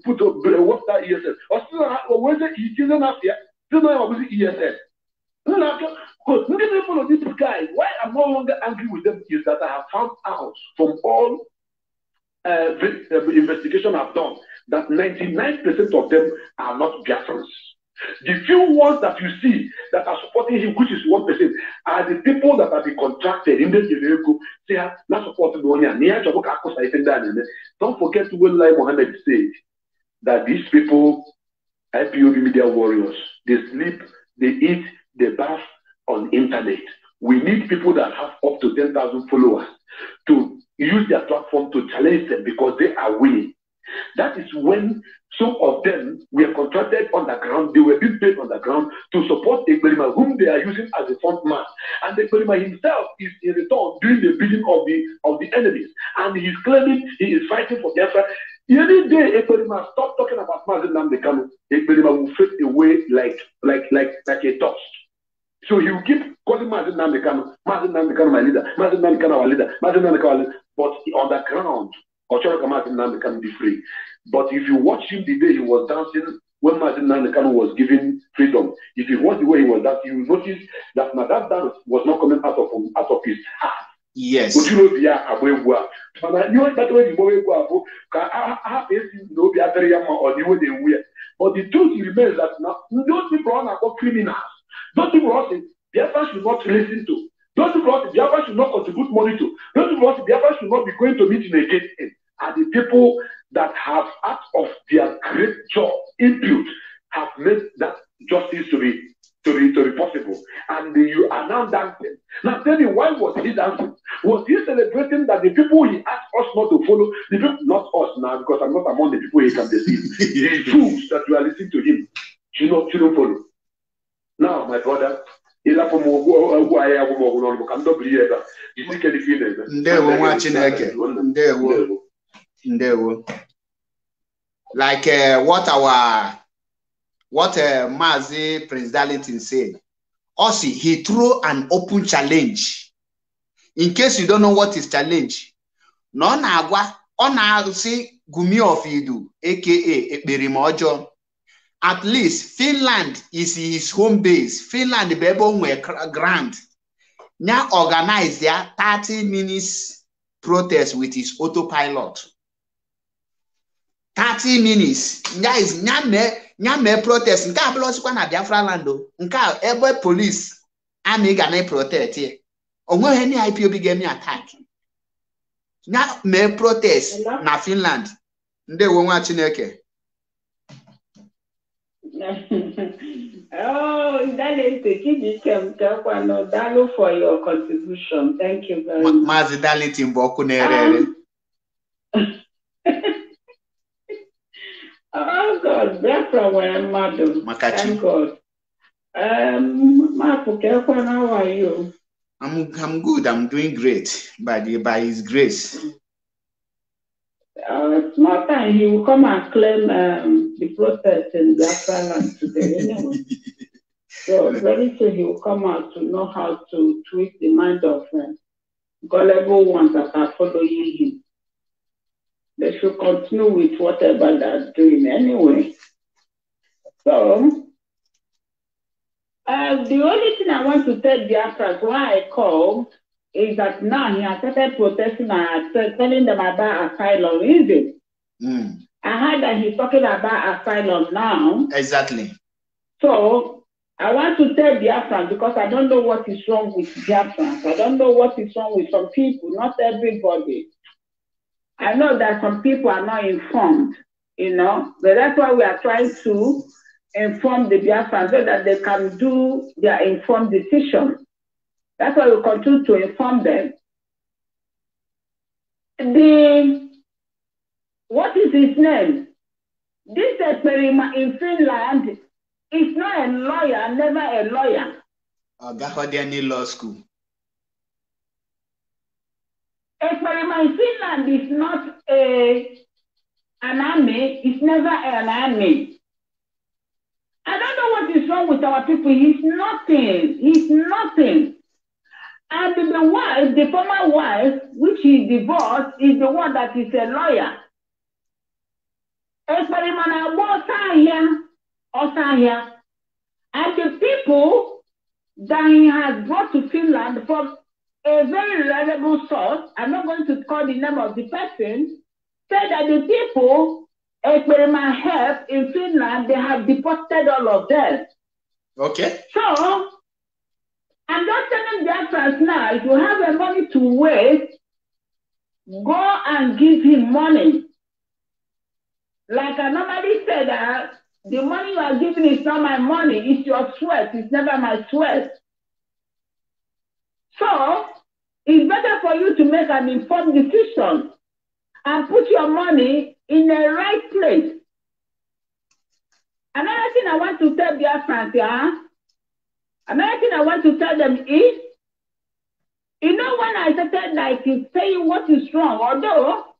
puto wepụta ESS ọ sị na o weze ijize na afịa sị na ya ọ bụzi ESS ndị people this guy, why I'm no longer angry with them is that I have found out from all uh, uh, investigation I've done that 99% of them are not Biafrans. The few ones that you see that are supporting him, which is 1%, are the people that have been contracted in the Jerego. Say, not supporting the Don't forget when Lai Mohammed said that these people, IPOB media warriors, they sleep, they eat, they bath on internet. We need people that have up to 10,000 followers to use their platform to challenge them because they are winning. That is when some of them were contracted on the ground, they were being paid on the ground to support Ekberima, whom they are using as a front man. And Ekberima himself is in return doing the bidding of the of the enemies. And he's claiming he is fighting for Biafra. Any day Ekberima stop talking about Mazi Nnamdi Kanu, Ekberima will fade away like like like like a dust. So he will keep calling Mazi Nnamdi Kanu, Mazen Namdekanu my leader, Mazi Nnamdi Kanu our leader, Mazi Nnamdi Kanu our leader. But on the ground, Ochoroka Mazi Nnamdi Kanu be free. But if you watch him the day he was dancing, when Mazi Nnamdi Kanu was given freedom, if you watch the way he was dancing, you notice that now that dance was not coming out of out of his heart. Yes. otu ya agba egwu a mana ihe kpatara eji gbawa egwu a bụ ka ahapụ esi na obi adịrị ya mma ọ dị iwe na-ewu ya but the truth remains that na ndị otu people ọ na-akpọ criminals those people ọ sị Biafra should not listen to those people sị Biafra should not contribute money to those people sị Biafra should not be going to meeting against him are the people that have out of their great job input have made that justice to be to be to be possible. And you are now dancing. Now tell me why was he dancing? Was he celebrating that the people he asked us not to follow, the people not us now, because I'm not among the people he can deceive. <laughs> the fools that you are listening to him should not shouldn't follow. Now, my brother, ịlapụ m ogwu ahịa agwụ m ọgwụ n'ọrụ ka m dọbiri ya ebe a ike dị ka ị na-eme Ndewo nwa Chineke. Ndewo. Ndewo. Like uh, what our what uh, Mazi Prince Darlington said. Also, he threw an open challenge. In case you don't know what is challenge, no na-agwa ọ na-asị Gumi of Idu, aka Ekperima Ọjọọ. At least Finland is his home base. Finland bụ ebe o nwee grant. Nya organize ya 30 minutes protest with his autopilot. 30 minutes. Guys, nya mee nya mee protest nke a bụrụ ọsịkwa na Biafra land nke a ebe polis amị ga na protest ya o nweghị ndị IPOB ga-eme attack nya mee protest na Finland ndewo nwa Chineke Dalete, Kijikem Kekwano, Dalu for your contribution. Thank you very Ma- much. Maazị Darlington bụ ọkụ na-ere ere <laughs> Oh God, Biafra nwere mmadụ. Maka chi. Thank God. Um, Mapu Kekwano, how are you? I'm, I'm good I'm doing great by the by his grace Uh, small time he will come and claim um, the process in Biafra land today anyway. So <laughs> very soon he will come out to know how to twist the mind of uh, gullible ones that are following him. They should continue with whatever they're doing anyway. So, uh, the only thing I want to tell Biafra, why I called, is that now he has started protesting and telling them about asylum, is it? Mm, I heard that he's talking about asylum now. exactly. So I want to tell Biafrans because I don't know what is wrong with Biafrans. I don't know what is wrong with some people, not everybody. I know that some people are not informed, you know, but that's why we are trying to inform the Biafrans so that they can do their informed decision. That's why we continue to inform them. The what is his name? This experiment in Finland is not a lawyer, never a lawyer. Ogahodiani Law School. Experiment in Finland is not a an army, it's never an army. I don't know what is wrong with our people. He's nothing. He's nothing. And the wife, the former wife, which he divorced, is the one that is a lawyer. Experiment Ahia, Osahia. And the people that he has brought to Finland from a very reliable source, I'm not going to call the name of the person, said that the people eh, experiment help in Finland, they have deported all of them. Okay. So, I'm not telling Biafrans now, if you have the money to waste, go and give him money. Like I normally say that the money you are giving is not my money, it's your sweat, it's never my sweat. So, it's better for you to make an informed decision and put your money in the right place. Another thing I want to tell Biafrans, yeah? Another thing I want to tell them is, you know, when I started like saying what is wrong, although,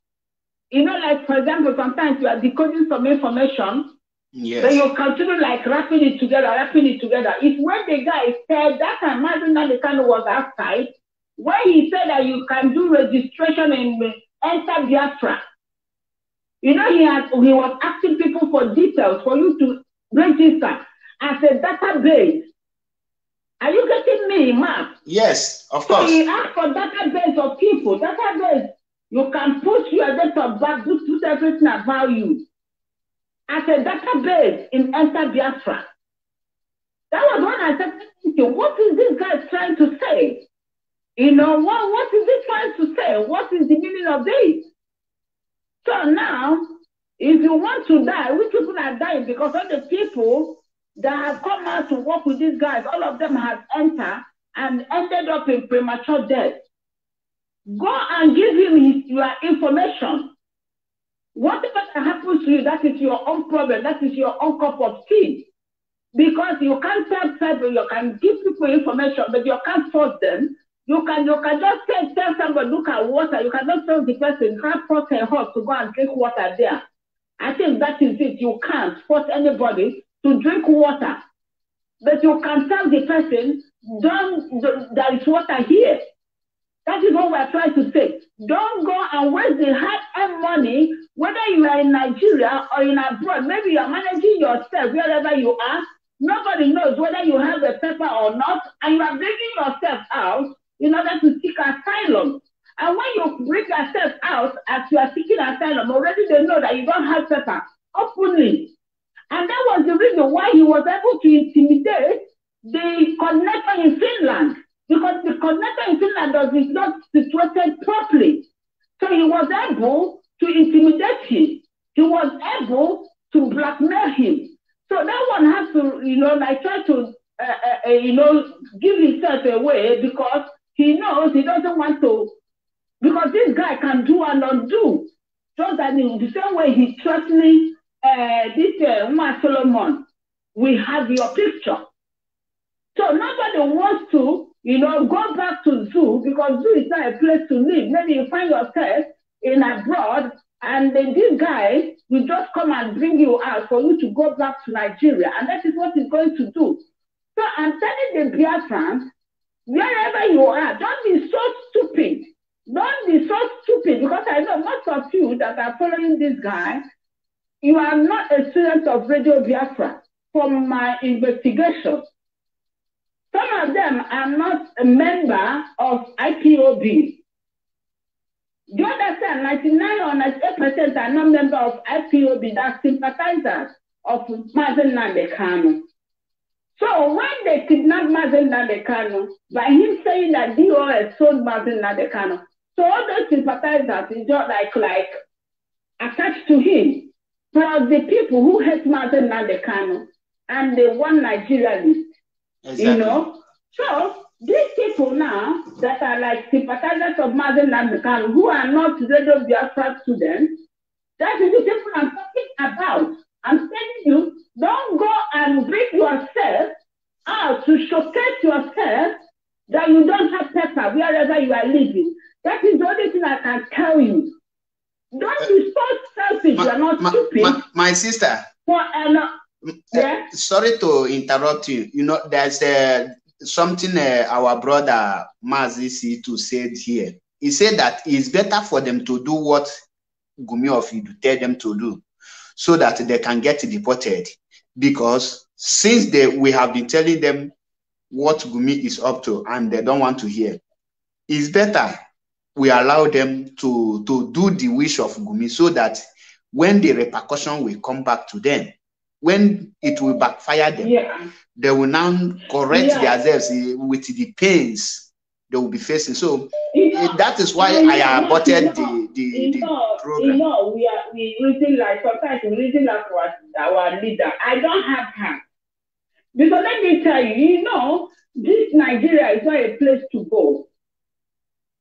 you know, like for example, sometimes you are decoding some information, Yes. then you continue like wrapping it together, wrapping it together. It's when the guy said that time Madonna the kind was outside, when he said that you can do registration and uh, enter Biafra. You know, he had he was asking people for details for you to register as a database. Are you getting me, Mark? Yes, of So course. he asked for database of people. Database, you can put your date of birth, put, everything about you. As a database in Enter Biafra. That was when I said, what is this guy trying to say? You know, what, what is he trying to say? What is the meaning of this? So now, if you want to die, which people are dying because all the people that have come out to work with these guys, all of them have entered and ended up in premature death. Go and give him his, your information. Whatever that happens to you, that is your own problem. That is your own cup of tea. Because you can't tell people, you can give people information, but you can't force them. You can you can just tell, tell somebody, look at water. You cannot tell the person, can't force a horse to go and drink water there. I think that is it. You can't force anybody to drink water. But you can tell the person, don't, there is water here. That is what we're trying to say. Don't go and waste the hard-earned money, whether you are in Nigeria or in abroad. Maybe you are managing yourself wherever you are. Nobody knows whether you have a paper or not, and you are bringing yourself out in order to seek asylum. And when you bring yourself out as you are seeking asylum, already they know that you don't have paper openly. And that was the reason why he was able to intimidate the connector in Finland because the connector in Finland was not situated properly. So he was able to intimidate him. He was able to blackmail him. So that one has to, you know, like try to, uh, uh, uh, you know, give himself away because he knows he doesn't want to, because this guy can do and undo. Just that in the same way he's threatening uh, this uh, Umar Solomon, we have your picture. So nobody wants to, you know, go back to zoo because zoo is not a place to live. Maybe you find yourself in abroad And then this guy will just come and bring you out for you to go back to Nigeria. And that is what he's going to do. So I'm telling the Biafrans, wherever you are, don't be so stupid. Don't be so stupid because I know most of you that are following this guy, you are not a student of Radio Biafra from my investigation. Some of them are not a member of IPOB. Do you understand? 99 or 98% are not members of IPOB, that's sympathizers of Mazi Nnamdi Kanu. So when they kidnapped Mazi Nnamdi Kanu, by him saying that DOS sold Mazi Nnamdi Kanu, so all those sympathizers is just like, like attached to him. Plus the people who hate Mazi Nnamdi Kanu and the one Nigeria list, Exactly. you know? So these people now that are like sympathizers of Mazi Nnamdi Kanu, who are not Radio Biafra students, that is the people I'm talking about. I'm telling you, don't go and bring yourself out to showcase yourself that you don't have pepper wherever you are living. That is the only thing I can tell you. Don't be so selfish. you are not my, stupid. my, my sister, for an, yeah. sorry to interrupt you. You know, there's uh, something uh, our brother Mazi C2 said here. He said that it's better for them to do what Gumi of Idu tell them to do so that they can get deported. Because since they we have been telling them what Gumi is up to and they don't want to hear, it's better we allow them to, to do the wish of Gumi so that when the repercussion will come back to them, when it will backfire them, Yeah. they will now correct Yeah. themselves with the pains they will be facing. So You eh, that is why know, I aborted you the, the, the program. know, we are we reason like sometimes we reason like our, our leader. I don't have time. Because let me tell you, you know, this Nigeria is not a place to go.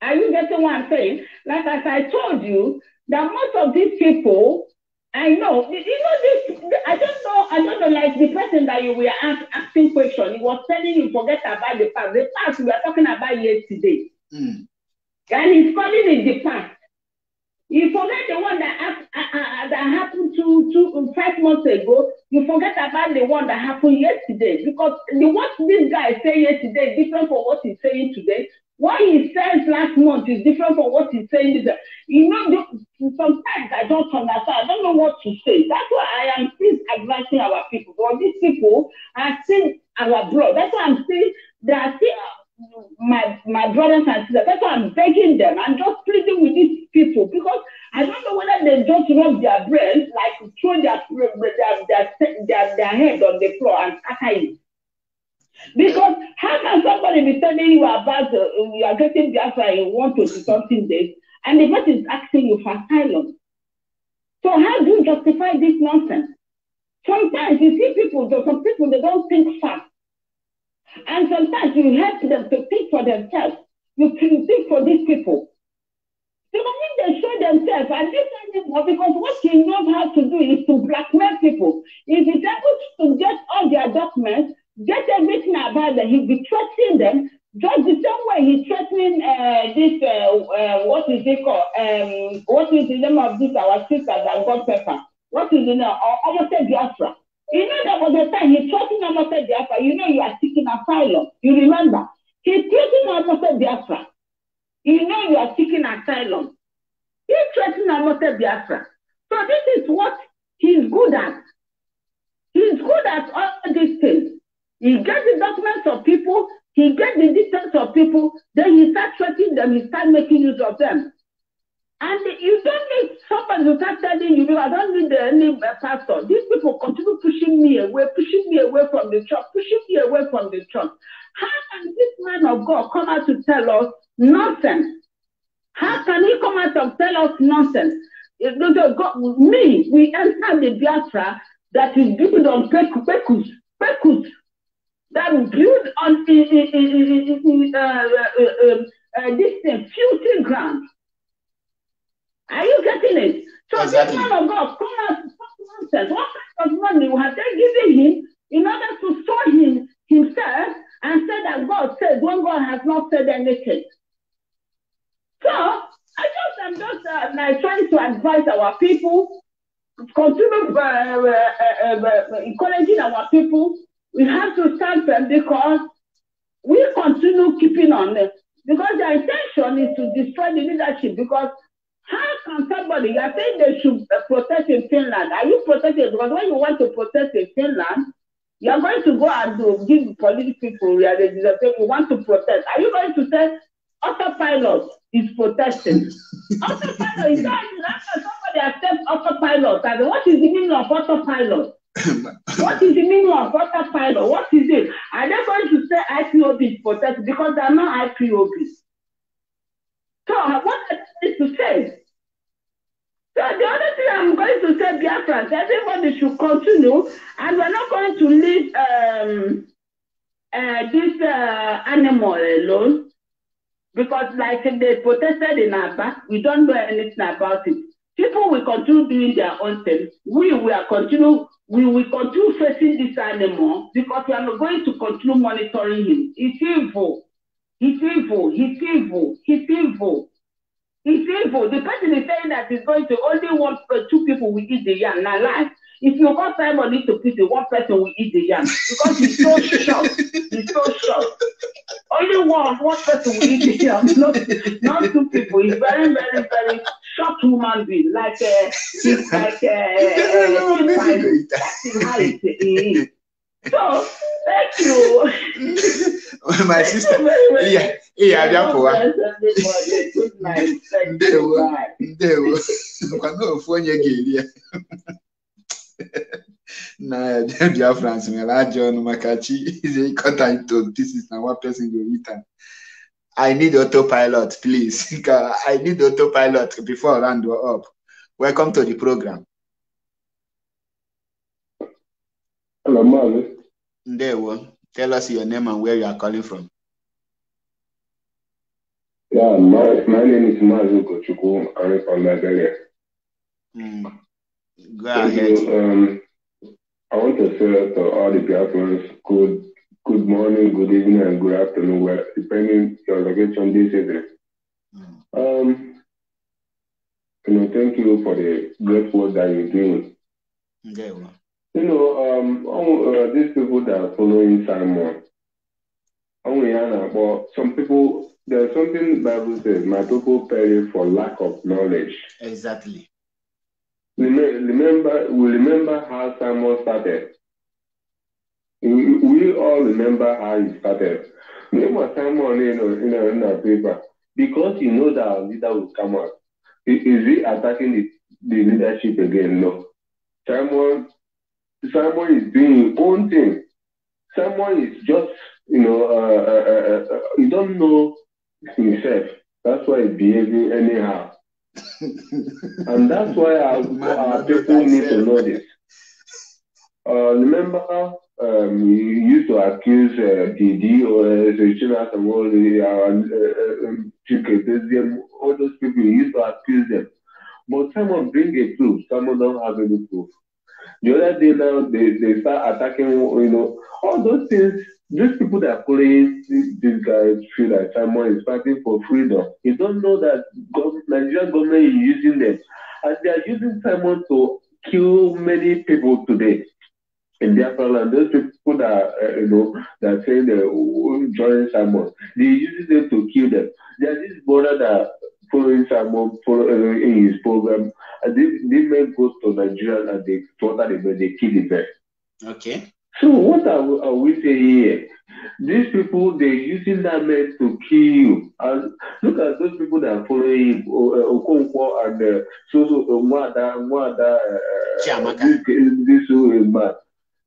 Are you getting what I'm saying? Like as I told you, that most of these people, I know, you know, this, I don't know, I don't know, like the person that you were ask, asking question, he was telling you forget about the past. The past we are talking about yesterday. Mm. And he's calling it the past. You forget the one that hap- uh, uh, that happened two, two, five months ago. You forget about the one that happened yesterday because the what this guy is saying yesterday is different from what he's saying today. What he said last month is different from what he's saying today. You know, sometimes I don't understand. I don't know what to say. That's why I am still advising our people. But these people are still our blood. That's why I'm still they are still my my brothers and sisters. That's why I'm begging them. I'm just pleading with these people because I don't know whether they just rub their brains, like throw their their their, their, their head on the floor and scatter it. Because how can somebody be telling you about uh, you are getting Biafra in want to do something this, and the person is asking you for asylum? So how do you justify this nonsense? Sometimes you see people, some people they don't think fast. And sometimes you help them to think for themselves. You think for these people. So when they show themselves, and this anymore, because what he knows how to do is to blackmail people. If he's able to get all their documents, get everything about them, he'll be threatening them. Just the same way he's threatening uh, this, uh, uh, what is it called? Um, what is the name of this, our sister that got pepper? What is the name? Uh, almost Biafra. You know, there was a time he threatened almost Biafra. You know, you are seeking asylum. You remember? He threatened almost Biafra. You know, you are seeking asylum. He threatened almost Biafra. So this is what he's good at. He's good at all these things. He gets the documents of people, he gets the details of people, then he starts threatening them, he starts making use of them. And you don't need somebody to start telling you, I don't need any uh, pastor. These people continue pushing me away, pushing me away from the church, pushing me away from the church. How can this man of God come out to tell us nonsense? How can he come out and tell us nonsense? God- Me, we enter the Biafra that is built on peku- pekus, pekus, that built on uh, uh, uh, uh, this thing, filthy ground. Are you getting it? So Exactly. this man of God come out to talk nonsense. What kind of money have they given him in order to show him himself and say that God said when God has not said anything? So I just I'm just uh, trying to advise our people, continue uh, uh, uh, uh, encouraging our people. We have to stand them because we continue keeping on it. Because their intention is to destroy the leadership. Because how can somebody, you are saying they should uh, protest in Finland? Are you protecting? Because when you want to protest in Finland, you are going to go and do, give police people, are, you want to protest. Are you going to say autopilot is protesting? <laughs> autopilot is not, somebody accepts autopilot. And what is the meaning of autopilot? What is the meaning of autopilot? What is it? Are they going to say IPOB is protesting because they are not IPOB? So what I need to say so the other thing I'm going to say, Biafrans, everybody should continue, and we're not going to leave um, uh, this uh, animal alone, because like they protested in Aba, we don't know anything about it. People will continue doing their own thing. We will continue. We will continue facing this animal because we are going to continue monitoring him. He's evil. He's evil. He's evil. He's evil. It's evil. The person is saying that he's going to only one, uh, two people will eat the yam. Now, lie. If you want somebody to put it, one person will eat the yam because he's so <laughs> short. He's so short. Only one, one person will eat the yam, <laughs> not, not two people. He's very, very, very short human being. Like, uh, he's <laughs> like, uh, uh, that's how it is. So, thank you. My sister, yeah, yeah, therefore. Ndewo, ndewo. Nkwana ofu onye ga-eri ya. <laughs> Na Biafrans nwere ajọ ọnụ maka chi ize ịkọta into pieces na one person go eat am. I need autopilot, please. <laughs> I need autopilot before I round up. Welcome to the program. Hello, Marley. Ndewo. Tell us your name and where you are calling from. Yeah, my, my name is Mazu Kochuku. I'm from Nigeria. Mm. Go ahead. you. Um, I want to say to all the Biafrans, good, good morning, good evening, and good afternoon, where, depending your location this evening. Mm. Um, you know, thank you for the great work that you're doing. Ndewo. You know, um, all, uh, these people that are following Simon, only but some people, there's something Bible says, my people perish for lack of knowledge. Exactly. Remem- Remember, we remember how Simon started. We, all remember how he started. Remember Simon, in in a paper, because he knows that leader will come out. Is he attacking the, the leadership again? No. Simon, Simon is doing his own thing. Simon is just, you know, uh, uh, uh, uh, he don't know himself. That's why he's behaving anyhow. <laughs> And that's why <laughs> our, our people need to know this. Uh, remember, um, you used to accuse uh, Didi or uh, Chinasa Moli, uh, uh, um, all those people, you used to accuse them. But someone bring a proof, someone don't have any proof. The other day now, they, they start attacking, you know, all those things. These people that are following this, this guy feel that Simon is fighting for freedom. You don't know that Nigerian government is using them. And they are using Simon to kill many people today in Biafra land. Those people that uh, you know that say they will join Simon, they using them to kill them. There's this brother that following Simon follow, uh, in his program, and these, these men go to Nigeria and they slaughter them, men, they kill them. Okay. So what are we, are we saying here? These people they're using that man to kill you. And look at those people that are following him, uh, Okonkwo and uh, so so Mwada, Mwada, this this mad.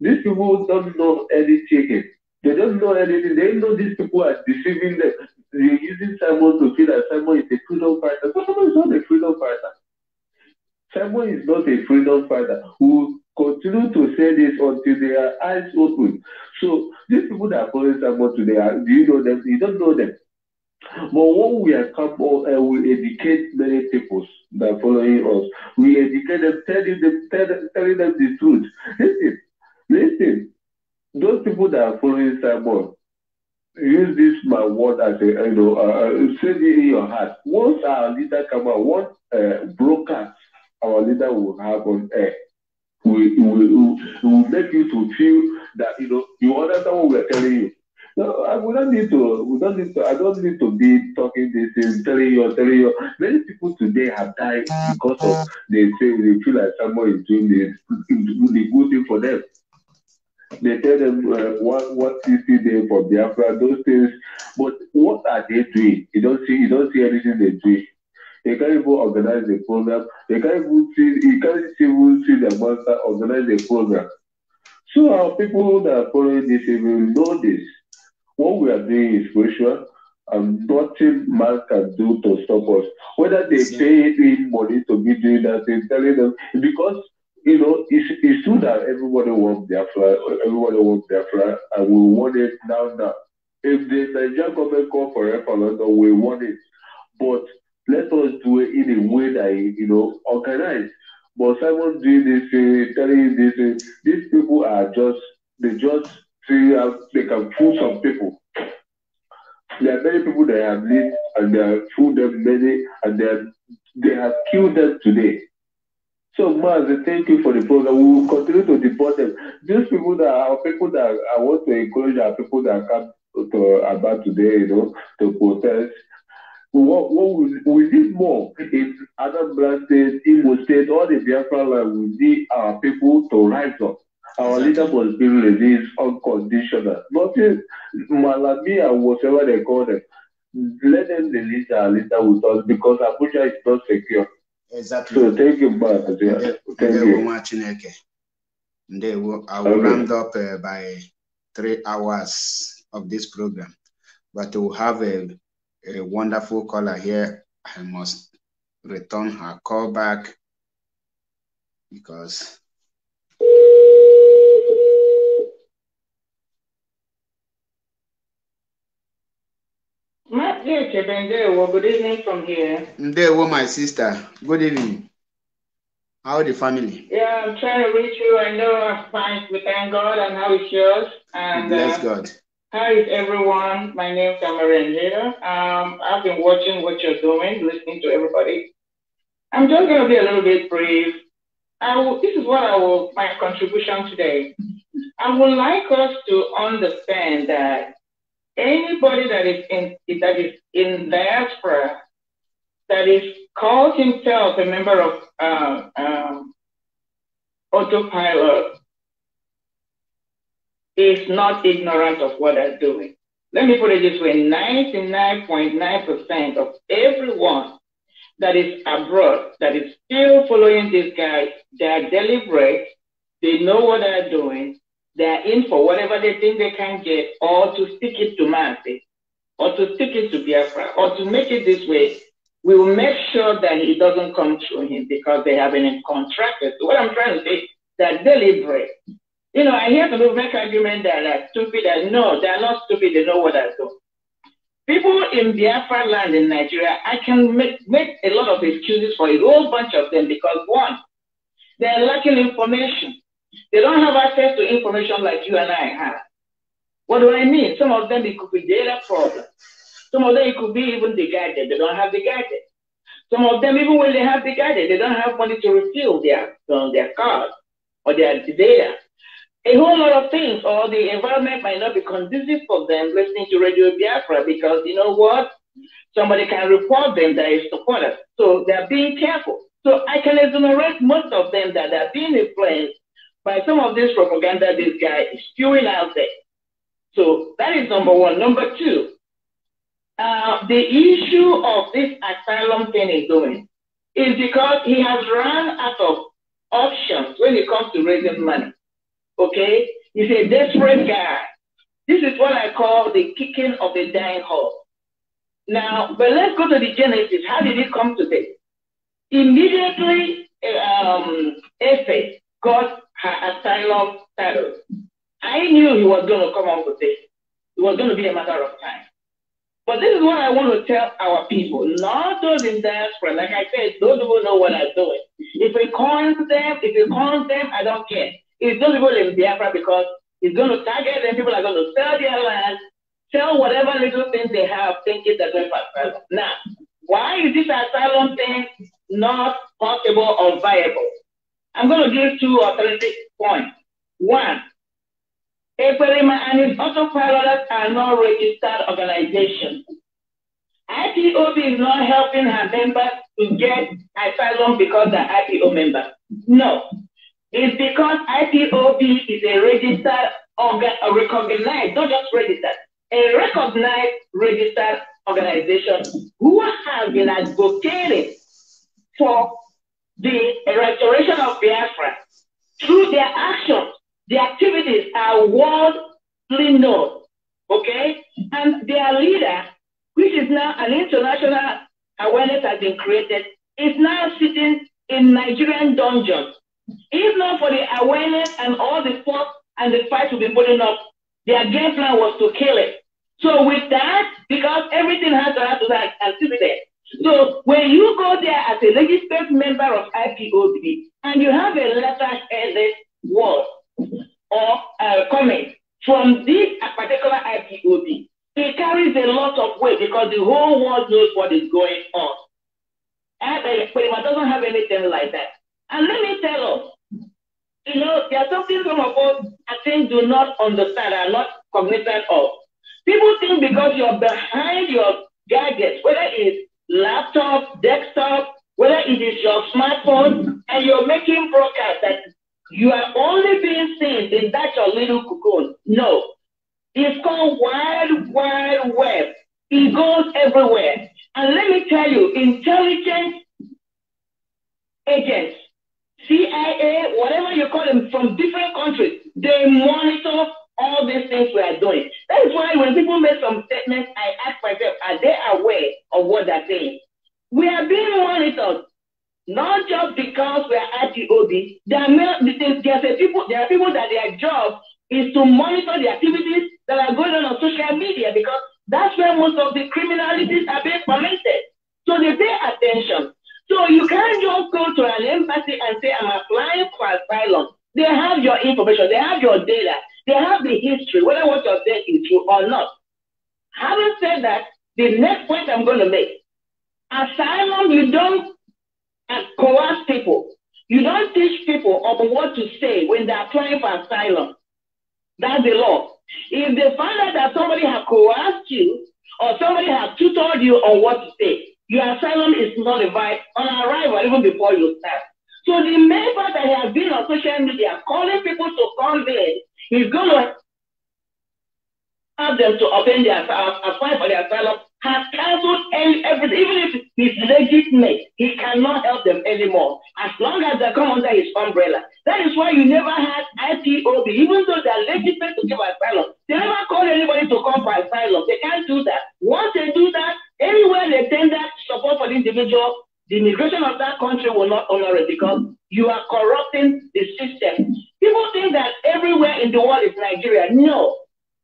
These people don't know any chicken. They don't know anything. They know these people are deceiving them. They're using Simon to feel that Simon is a freedom fighter. But Simon is not a freedom fighter. Simon is not a freedom fighter. who continue to say this until their eyes open. So these people that are following Simon today, do you know them? You don't know them. But when we are on, uh, we educate many people that are following us. We educate them, telling them, tell them, telling them the truth. Listen, listen. Those people that are following Simon, use this my word as a you know uh, say it in your heart. Once our leader come out, one uh, broadcast our leader will have on air. We will make you to feel that you know you understand what we're telling you. No, I, don't need to. We don't need to. I don't need to be talking this thing, telling you, telling you. Many people today have died because of they say they feel like someone is doing the, the good thing for them. They tell them uh, what what CC day for Biafra, those things. But what are they doing? You don't see. You don't see anything they do. They can't even organize the program. They can't even see. You can't even see the monster organize the program. So our people that are following this even know this. What we are doing is spiritual, and nothing man can do to stop us. Whether they pay in money to be doing that, telling them because you know it's, it's true that everybody wants their flag, everybody wants their flag, and we want it now. Now, if the Nigerian government call for referendum, we want it, but let us do it in a way that you know organized. But Simon doing this, uh, telling this, uh, these people are just they just see how they can fool some people. There are many people that have lived and they have fooled them many and they have, they have killed them today. So, Maz, thank you for the program. We will continue to deport them. These people that are people that I want to encourage are people that come to about today, you know, to protest. What, what we, we need more in Anambra State, Imo State, all the Biafra land, we need our people to rise up. Our leader must be released unconditional. Nothing, Malami and whatever they call them. Let them release our leader with us because Abuja is not secure. Exactly. So thank you, man. Yeah. Thank you. Ndewo. I will Okay. round up uh, by three hours of this program, but to have a, a wonderful caller here, I must return her call back because good evening from here. Ndewo, my sister. Good evening. How the family? Yeah, I'm trying to reach you. I know I'm fine. We thank God and how is yours? And Bless uh, God. Hi, everyone. My name is Amaran Jada. Um, I've been watching what you're doing, listening to everybody. I'm just going to be a little bit brief. I will, this is what I will, my contribution today. <laughs> I would like us to understand that anybody that is in, that is in diaspora, that is calls himself a member of uh, um, autopilot, is not ignorant of what they're doing. Let me put it this way 99.9% of everyone that is abroad, that is still following this guy, they are deliberate, they know what they're doing, they're in for whatever they think they can get, or to stick it to Masi, or to stick it to Biafra, or to make it this way. We will make sure that he doesn't come through him because they have been contracted. So what I'm trying to say, they're deliberate. You know, I hear people make argument that they're stupid, and no, they're not stupid, they know what they're. People in Biafra land in Nigeria, I can make, make a lot of excuses for a whole bunch of them because one, they're lacking information. They don't have access to information like you and I have. What do I mean? Some of them, it could be data problems. Some of them, it could be even the gadget. They don't have the gadget. Some of them, even when they have the gadget, they don't have money to refill their, uh, their card or their data. A whole lot of things, or the environment might not be conducive for them listening to Radio Biafra because you know what? Somebody can report them that is supporters. So they're being careful. So I can exonerate most of them that are being influenced by some of this propaganda this guy is spewing out there. So that is number one. Number two, uh, the issue of this asylum thing is doing is because he has run out of options when it comes to raising money. Okay? He's a desperate guy. This is what I call the kicking of the dying horse. Now, but let's go to the genesis. How did it come to this? Immediately, um, Efe got her asylum status. I knew he was going to come up with this. It was going to be a matter of time. But this is what I want to tell our people, not those in diaspora. Like I said, those people know what I'm doing. If it calls them, if it calls them, I don't care. It's those people in Biafra because it's going to target them. People are going to sell their land sell whatever little things they have, thinking they're going for asylum. Now, why is this asylum thing not possible or viable? I'm going to give two or three points. One, Equerima and its autopilots are not registered organizations. IPOB is not helping her members to get asylum because they're IPO members. No. It's because IPOB is a registered, organ, a recognized, not just registered, a recognized registered organization who have been advocating for the restoration of Biafra through their actions. The activities are worldly known, okay? And their leader, which is now an international awareness has been created, is now sitting in Nigerian dungeons. If not for the awareness and all the force and the fight to be putting up, their game plan was to kill it. So with that, because everything has to have to that activity. So when you go there as a legislative member of IPOB and you have a letter headed word or uh, comment from this particular IPOB, it carries a lot of weight because the whole world knows what is going on. And uh, doesn't have anything like that. And let me tell us, you know, there's something some of us I think do not understand, are not cognizant of. People think because you're behind your gadgets, whether it's laptop, desktop, whether it is your smartphone, and you're making broadcast that you are only being seen in that your little cocoon. No. It's called Wild Wide Web. It goes everywhere. And let me tell you, intelligence agents, CIA, whatever you call them, from different countries, they monitor all these things we are doing. That is why when people make some statements, I ask myself, are they aware of what they're saying? We are being monitored, not just because we are at the. There are, there's a people, there are people that their job is to monitor the activities that are going on on social media because that's where most of the criminalities are being fomented. So they pay attention. So you can't just go to an embassy and say, I'm applying for asylum. They have your information, they have your data, they have the history, whether what you're saying is true or not. Having said that, the next point I'm going to make asylum, you don't coerce people. You don't teach people on what to say when they're applying for asylum. That's the law. If they find out that somebody has coerced you or somebody has tutored you on what to say, your asylum is nullified on arrival, even before you start. So the member that has been on social media calling people to come there He's going to have them to obtain their apply for their asylum, has cancelled everything. Even if he's legitimate, he cannot help them anymore. As long as they come under his umbrella. That is why you never had IPOB, even though they're legitimate to give asylum. They never call anybody to come for asylum. They can't do that. Once they do that, anywhere they tender support for the individual, the immigration of that country will not honor it because you are corrupting the system. People think that everywhere in the world is Nigeria. No.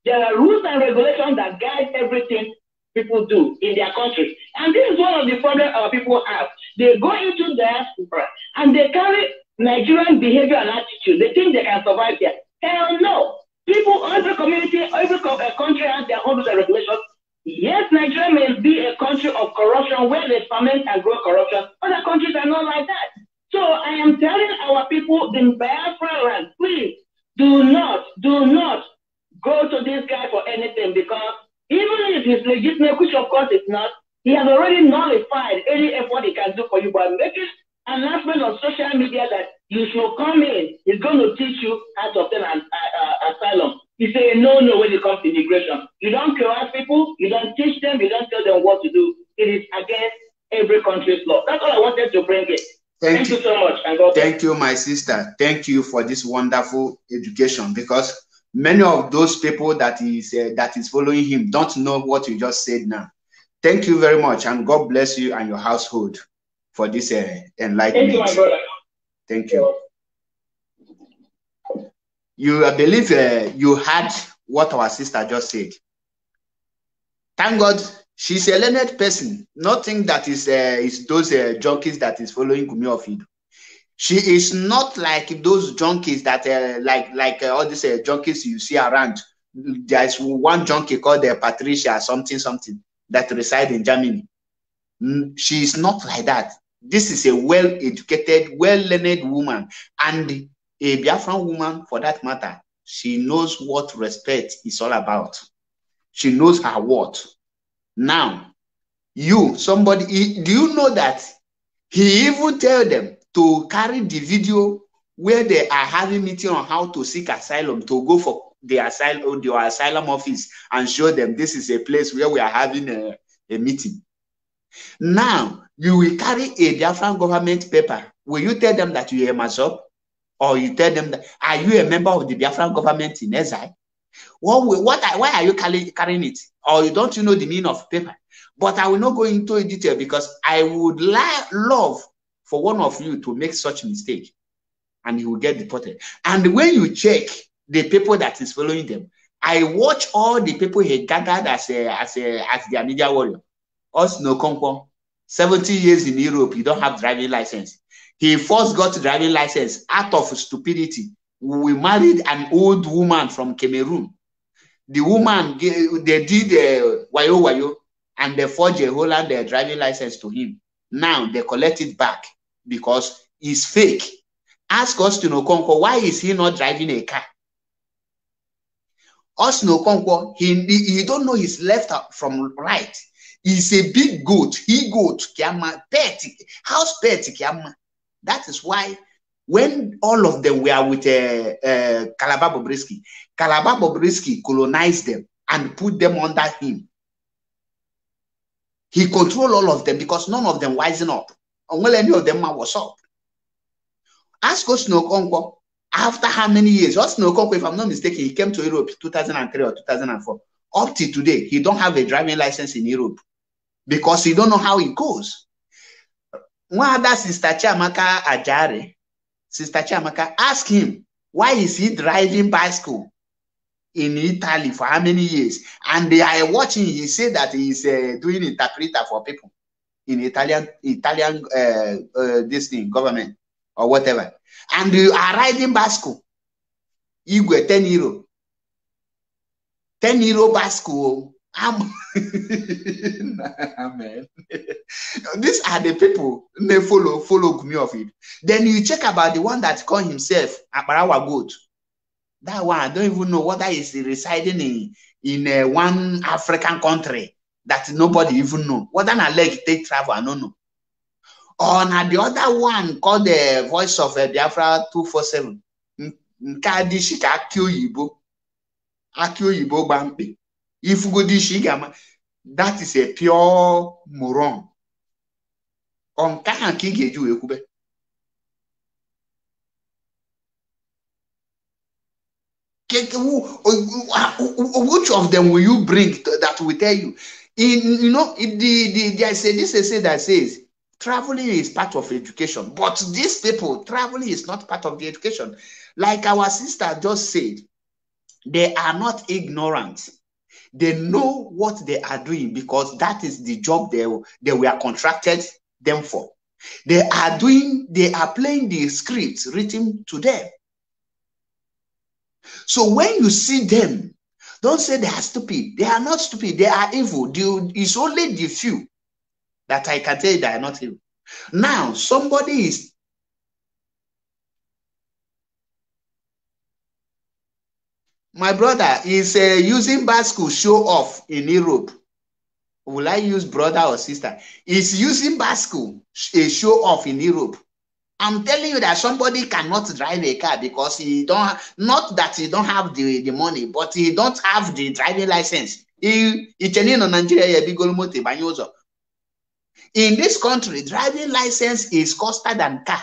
There are rules and regulations that guide everything people do in their country. And this is one of the problems our people have. They go into diaspora and they carry Nigerian behavior and attitude. They think they can survive there. Hell no. People, every community, every country has their own rules and regulations. Yes, Nigeria may be a country of corruption where they ferment and grow corruption. Other countries are not like that. So I am telling our people in Biafra land, please do not, do not go to this guy for anything because even if he's legitimate, which of course it's not, he has already nullified any effort he can do for you by making announcement on social media that you should come in. He's going to teach you how to obtain an uh, uh, asylum. You say no, no when it comes to immigration. You don't coerce people, you don't teach them, you don't tell them what to do. It is against every country's law. That's all I wanted to bring it. Thank, Thank you. you so much. And God Thank you, my sister. Thank you for this wonderful education because many of those people that is uh, that is following him don't know what you just said now. Thank you very much, and God bless you and your household for this uh, enlightenment. Thank you, my brother. Thank you you I believe uh, you heard what our sister just said. Thank God she's a learned person. Nothing that is uh, is those uh, junkies that is following Gumi Ofido. She is not like those junkies that uh, like like uh, all these uh, junkies you see around there's one junkie called the Patricia something something that reside in Germany. She is not like that. This is a well-educated, well-learned woman, and a Biafran woman for that matter. She knows what respect is all about. She knows her what. Now, you, somebody, do you know that he even tell them to carry the video where they are having meeting on how to seek asylum to go for the asylum the asylum office and show them this is a place where we are having a, a meeting. Now you will carry a Biafran government paper. Will you tell them that you are a Mazop? Or you tell them that are you a member of the Biafran government in exile? What, what why are you carrying it? Or don't you know the meaning of paper? But I will not go into a detail because I would love for one of you to make such mistake and he will get deported. And when you check the people that is following them, I watch all the people he gathered as a, as a, as their media warrior. Us no Okonkwo, 70 years in Europe, you don't have driving license. He first got driving license out of stupidity. We married an old woman from Cameroon. The woman, they did uh, wayo wayo and they forged a Holland their driving license to him. Now they collect it back because it's fake. Ask us Austin Okonkwo, why is he not driving a car? Austin Okonkwo, he, he don't know his left from right. He's a big goat. He goat, pet, house pet. That is why when all of them were with uh, uh, colonized them and put them under him. He controlled all of them because none of them wisen up. Until any of them was up. Ask Osino Okonkwo, after how many years? Osino Okonkwo, if I'm not mistaken, he came to Europe 2003 or 2004. Up to today, he don't have a driving license in Europe because he don't know how it goes. One other sister Chiamaka Ajare, sister Chiamaka, ask him, why is he driving bicycle in Italy for how many years? And they are watching, he said that he's uh, doing interpreter for people in Italian, Italian, uh, uh, this thing, government or whatever. And you are riding bicycle. Igwe 10 euro. 10 euro bicycle. I'm Amen. <laughs> <laughs> These are the people they follow, follow me of it. Then you check about the one that call himself Akbarawa Goat. That one, I don't even know whether he's residing in, in uh, one African country that nobody even know. Whether a leg take travel, I don't know. Or na the other one called the voice of uh, Biafra 247. Nke a dị shi ka akị oyibo. Akị oyibo gba ga-ama. That is a pure moron. Ọ nke ahụ ka ị ga-eji wee kwube. Which of them will you bring that will tell you? In you know, the the there's a this essay that says traveling is part of education, but these people traveling is not part of the education. Like our sister just said, they are not ignorant. They know what they are doing because that is the job they, they were contracted them for. They are doing, they are playing the scripts written to them. So when you see them, don't say they are stupid. They are not stupid. They are evil. It's only the few that I can tell they are not evil. Now, somebody is my brother is uh, using bicycle show off in Europe. Will I use brother or sister? Is using bicycle a show off in Europe. I'm telling you that somebody cannot drive a car because he don't not that he don't have the, the money, but he don't have the driving license. He, he Nigeria in this country, driving license is costed than car.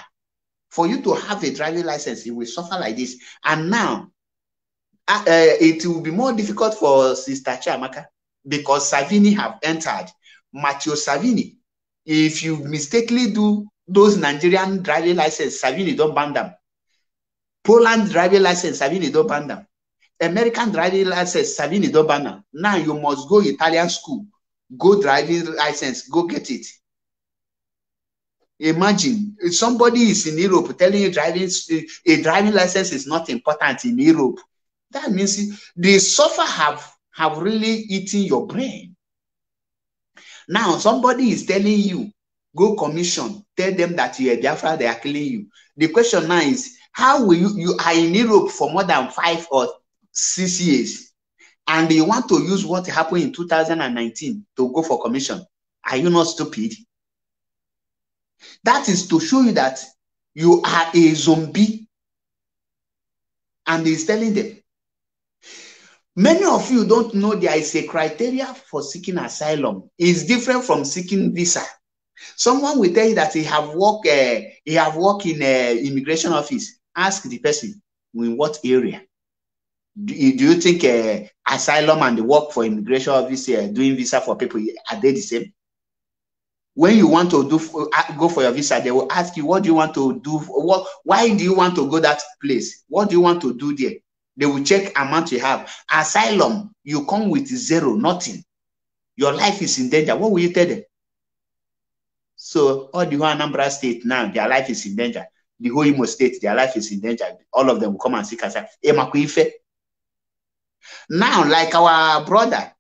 For you to have a driving license, you will suffer like this. And now, uh, it will be more difficult for Sister Chiamaka because Salvini have entered. Matteo Salvini, if you mistakenly do those Nigerian driving license, Salvini don't ban them. Poland driving license, Salvini don't ban them. American driving license, Salvini don't ban them. Now you must go Italian school, go driving license, go get it. Imagine if somebody is in Europe telling you driving a driving license is not important in Europe. That means the suffer have have really eaten your brain. Now somebody is telling you, go commission, tell them that you are Biafra, they are killing you. The question now is, how will you, you are in Europe for more than five or six years, and you want to use what happened in 2019 to go for commission? Are you not stupid? That is to show you that you are a zombie. And he's telling them, Many of you don't know there is a criteria for seeking asylum. It's different from seeking visa. Someone will tell you that he have work, uh, he have work in uh, immigration office. Ask the person in what area. Do you, do you think uh, asylum and the work for immigration office uh, doing visa for people are they the same? When you want to do uh, go for your visa, they will ask you, "What do you want to do? What? Why do you want to go that place? What do you want to do there?" They will check amount you have. Asylum, you come with zero, nothing. Your life is in danger. What will you tell them? So all the whole Anambra state now, their life is in danger. The whole Imo state, their life is in danger. All of them will come and seek asylum. Now, like our brother,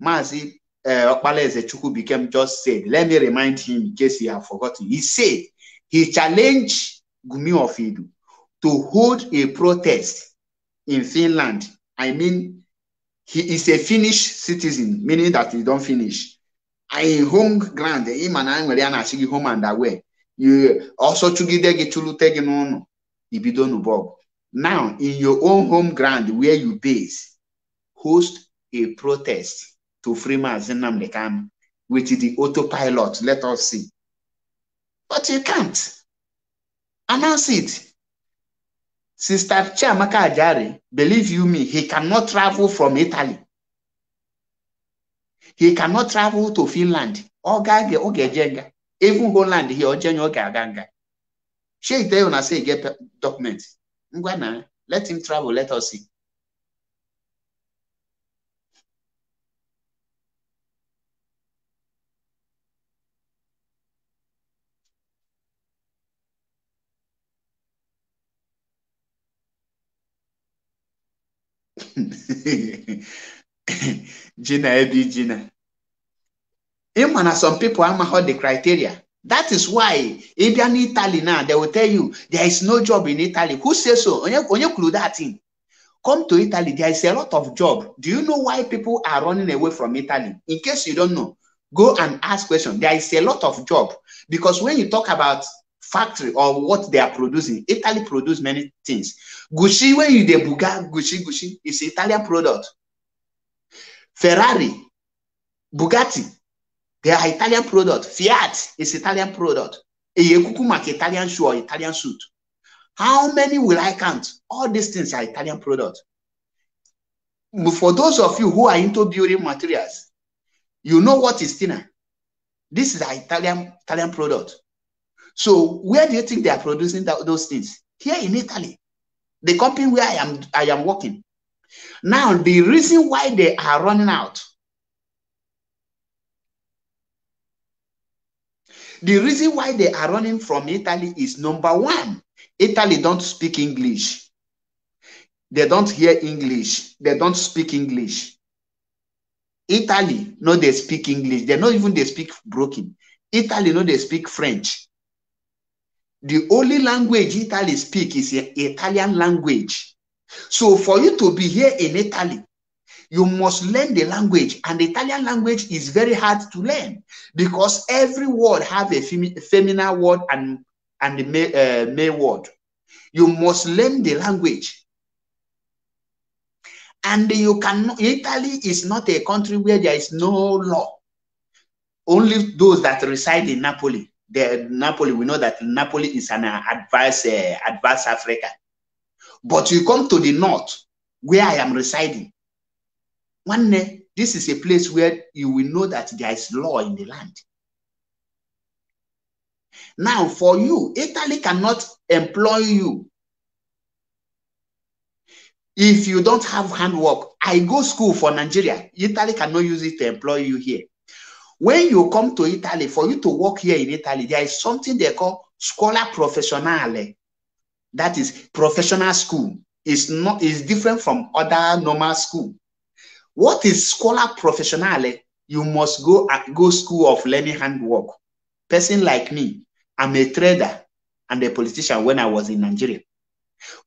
Mazi uh, became just said, let me remind him in case he have forgotten. He said he challenged Gumi of Idu to hold a protest in Finland. I mean, he is a Finnish citizen, meaning that he don't finish. In home ground, him and I nwere na achị gị home and away. You also chugide gị chulute gị n'ụlọ, ibido n'ụbọgụ. Now, in your own home ground where you base, host a protest to free Mazi Nnamdi Kanu with the autopilot. Let us see. But you can't. Announce it. Sister Chiamaka Ajari, believe you me, he cannot travel from Italy. He cannot travel to Finland. Oga oge jenga. Even Holland here, ojenye oge aganga. She tell you say get documents. Ngwana, let him travel, let us see. <laughs> <coughs> Gina Ebi Gina. Even uh, some people amaghọ the criteria. That is why if you're in Italy now, they will tell you there is no job in Italy. Who says so? Onye onye kwuru that thing. Come to Italy, there is a lot of job. Do you know why people are running away from Italy? In case you don't know, go and ask question. There is a lot of job because when you talk about factory or what they are producing, Italy produce many things. Gucci, when you de Buga, Gucci, Gucci is Italian product. Ferrari, Bugatti, they are Italian product. Fiat is Italian product. Eyekukumak, Italian shoe or Italian suit. How many will I count? All these things are Italian product. For those of you who are into building materials, you know what is thinner. This is an Italian Italian product. So where do you think they are producing that, those things? Here in Italy, the company where I am I am working. Now the reason why they are running out, the reason why they are running from Italy is number one, Italy don't speak English. They don't hear English. They don't speak English. Italy, no, they speak English. They're not even they speak broken. Italy, no, they speak French. The only language Italy speak is Italian language. So for you to be here in Italy, you must learn the language, and the Italian language is very hard to learn because every word have a fem feminine word and and the male, uh, male word. You must learn the language. And you can Italy is not a country where there is no law. Only those that reside in Napoli. The Napoli, we know that Napoli is an uh, advanced Africa. But you come to the north, where I am residing. One day, this is a place where you will know that there is law in the land. Now, for you, Italy cannot employ you if you don't have handwork. I go school for Nigeria. Italy cannot use it to employ you here. When you come to Italy, for you to work here in Italy, there is something they call scuola professionale. That is professional school. is not is different from other normal school. What is scholar professional? Eh? You must go uh, go school of learning handwork. Person like me, I'm a trader and a politician when I was in Nigeria.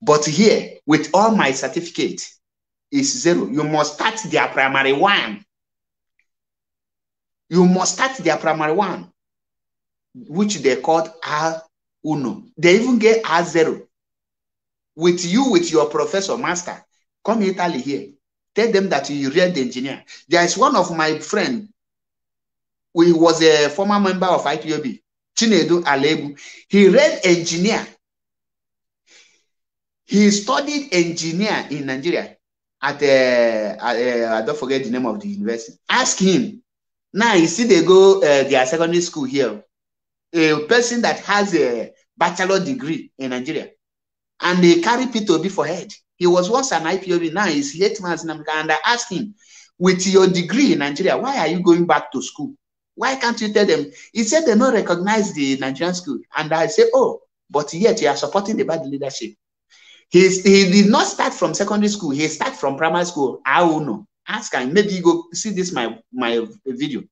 But here, with all my certificate, is zero. You must start their primary one. You must start their primary one, which they called R Uno. They even get R zero. With you, with your professor, master, come Italy here. Tell them that you read the engineer. There is one of my friend, who was a former member of IPOB, Chinedu Alebu. He read engineer. He studied engineer in Nigeria at, uh, uh, I don't forget the name of the university. Ask him. Now you see they go uh, their secondary school here. A person that has a bachelor degree in Nigeria and they carry P2B for head. He was once an IPOB, now he's eight months in America. And I asked him, with your degree in Nigeria, why are you going back to school? Why can't you tell them? He said they don't recognize the Nigerian school. And I said, oh, but yet you are supporting the bad leadership. He's, he did not start from secondary school. He started from primary school. I don't know. Ask him. Maybe you go see this my, my video.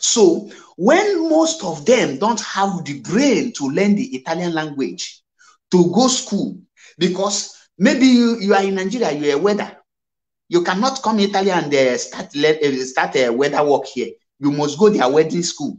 So when most of them don't have the brain to learn the Italian language, to go school, because maybe you, you are in Nigeria, you're a weather. You cannot come Italy and uh, start uh, start a weather work here. You must go their wedding school.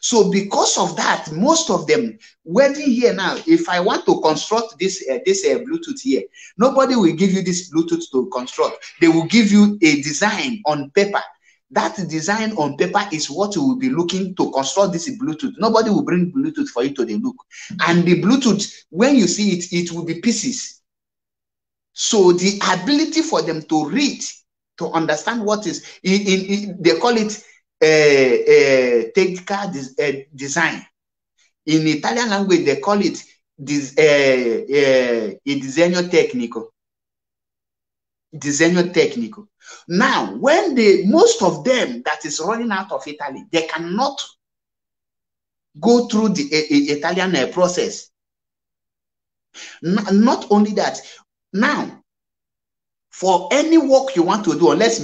So because of that, most of them wedding here now. If I want to construct this uh, this uh, Bluetooth here, nobody will give you this Bluetooth to construct. They will give you a design on paper. That design on paper is what you will be looking to construct this Bluetooth. Nobody will bring Bluetooth for you to the look. And the Bluetooth, when you see it, it will be pieces. So the ability for them to read, to understand what is, in, in, in they call it uh, uh, technical uh, design. In Italian language, they call it dis, uh, uh, disegno tecnico. Disegno tecnico. Now, when the most of them that is running out of Italy, they cannot go through the uh, Italian uh, process. N not only that, now, for any work you want to do, unless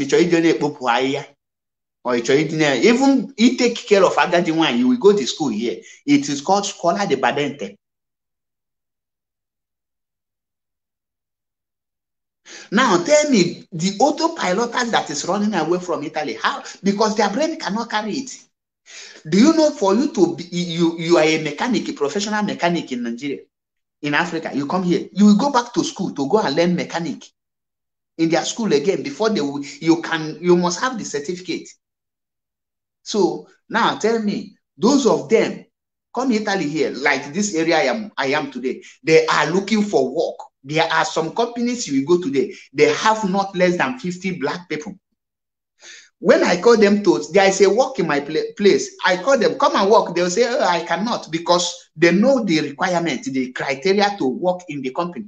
or even you take care of agadi one, you will go to school here. It is called Scuola de Badente. Now tell me the autopilot that is running away from Italy, how? Because their brain cannot carry it. Do you know for you to be, you, you are a mechanic, a professional mechanic in Nigeria, in Africa, you come here, you will go back to school to go and learn mechanic in their school again before they will, you can, you must have the certificate. So now tell me, those of them come Italy here, like this area I am, I am today, they are looking for work. There are some companies you go today, they have not less than 50 black people. When I call them to, there is a work in my place. I call them, come and work. They'll say, oh, I cannot because they know the requirement, the criteria to work in the company.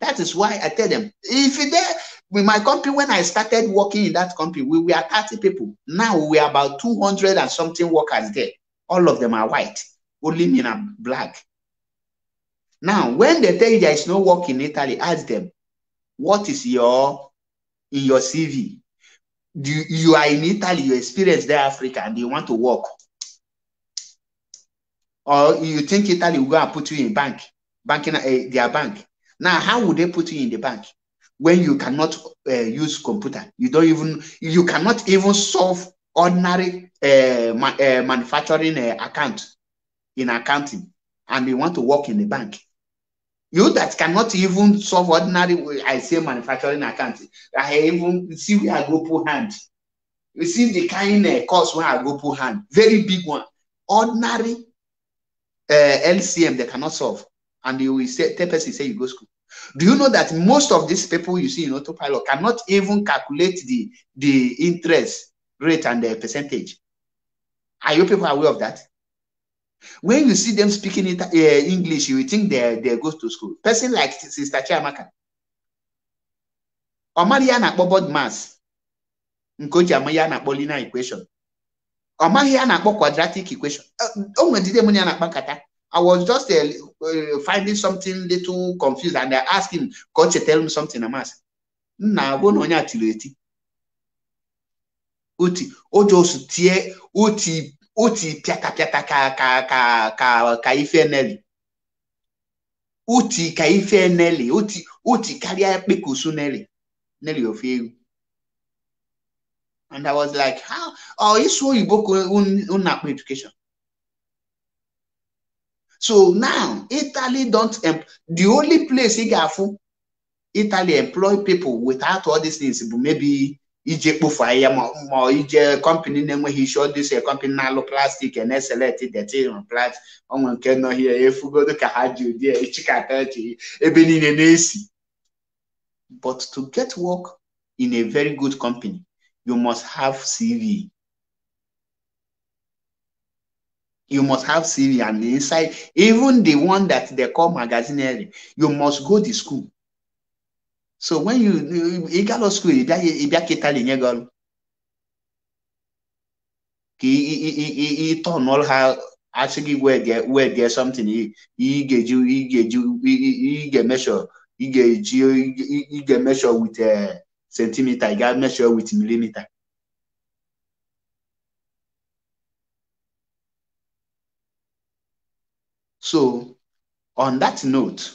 That is why I tell them, if there, with my company, when I started working in that company, we were 30 people. Now we are about 200 and something workers there. All of them are white. Only me are black. Now, when they tell you there is no work in Italy, ask them, what is your in your CV? Do you, you are in Italy, you experience there Africa, and you want to work? Or you think Italy will go and put you in bank, banking uh, their bank? Now, how would they put you in the bank when you cannot uh, use computer? You don't even you cannot even solve ordinary uh, ma manufacturing account in accounting, and you want to work in the bank. You that cannot even solve ordinary, I say manufacturing accounting. I even see where I go put hand. You see the kind of course where I go put hand, very big one. Ordinary uh, LCM they cannot solve, and you will say, tell person say you go school. Do you know that most of these people you see in autopilot cannot even calculate the the interest rate and the percentage? Are you people aware of that? When you see them speaking it, uh, English, you think they they go to school. Person like Sister Chiamaka. Ọmaghị ya na-akpọ mass nke o ji equation. Ọ maghị ya na-akpọ quadratic equation. O nwere dide m ya na-akpa nkata. I was just uh, uh, finding something little confused, and I asked him, "Coach, tell me something." I'm asking, "Nna, bụ na onye atiri eti." Oti, o tie, oti, oti piata piata ka ka ka ka ka ife Nelly. Oti ka ife Nelly, oti oti karịa kpekusu Nelly, Nelly ofe egwu. And I was like, how? Oh, it's so you book un education. So now Italy don't em- the only place he got for Italy employ people without all these things, but maybe ije kpofu ahịhịa ma ije company na-enweghị isi ọ dịsị company na-alụ plastik na-eselect detị on plastik ọnwe nke efugodo ka ha ji ụdị echikata echi ebe niile na-esi but to get work in a very good company you must have CV you must have CV and inside, even the one that they call magazineering, you must go to school. So when you you got to school, you bịa kitali nye gị ka ị tọnụọrụ ha asị gị wee get something ị ga-eji ị ga-eji ị ga-emeshọ ị ga-eji ị ga-emeshọ with uh, centimeter ị ga-emeshọ with millimeter. So, on that note,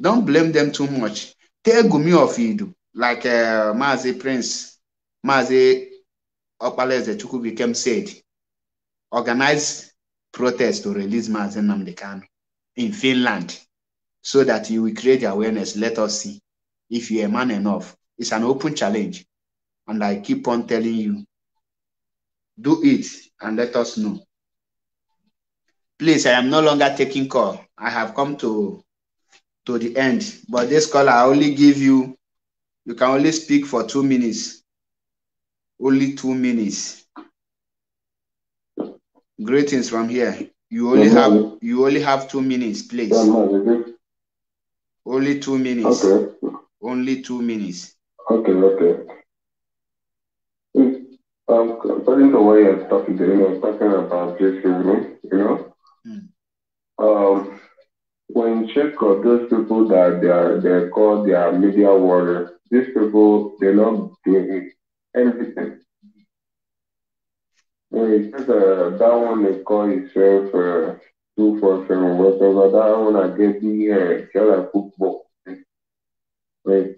don't blame them too much. Tell Gumi of Idu, like uh, Mazi Prince, Mazi Opaleze Chukwubikem said, organize protest to release Mazi Nnamdi in Finland so that you will create awareness. Let us see if you're man enough. It's an open challenge. And I keep on telling you, do it and let us know. Please, I am no longer taking call. I have come to to the end. But this call, I only give you, you can only speak for two minutes. Only two minutes. Greetings from here. You only have you only have two minutes, please. Only two minutes. Okay. Only two minutes. Okay, okay. Um, according to what you're talking, you know, talking about this evening, you know, Mm. um, when you check out those people that they are they call their media warriors, these people they're not doing anything. You check uh, that one they call itself uh, two four seven whatever, that one I get the uh, football. Like,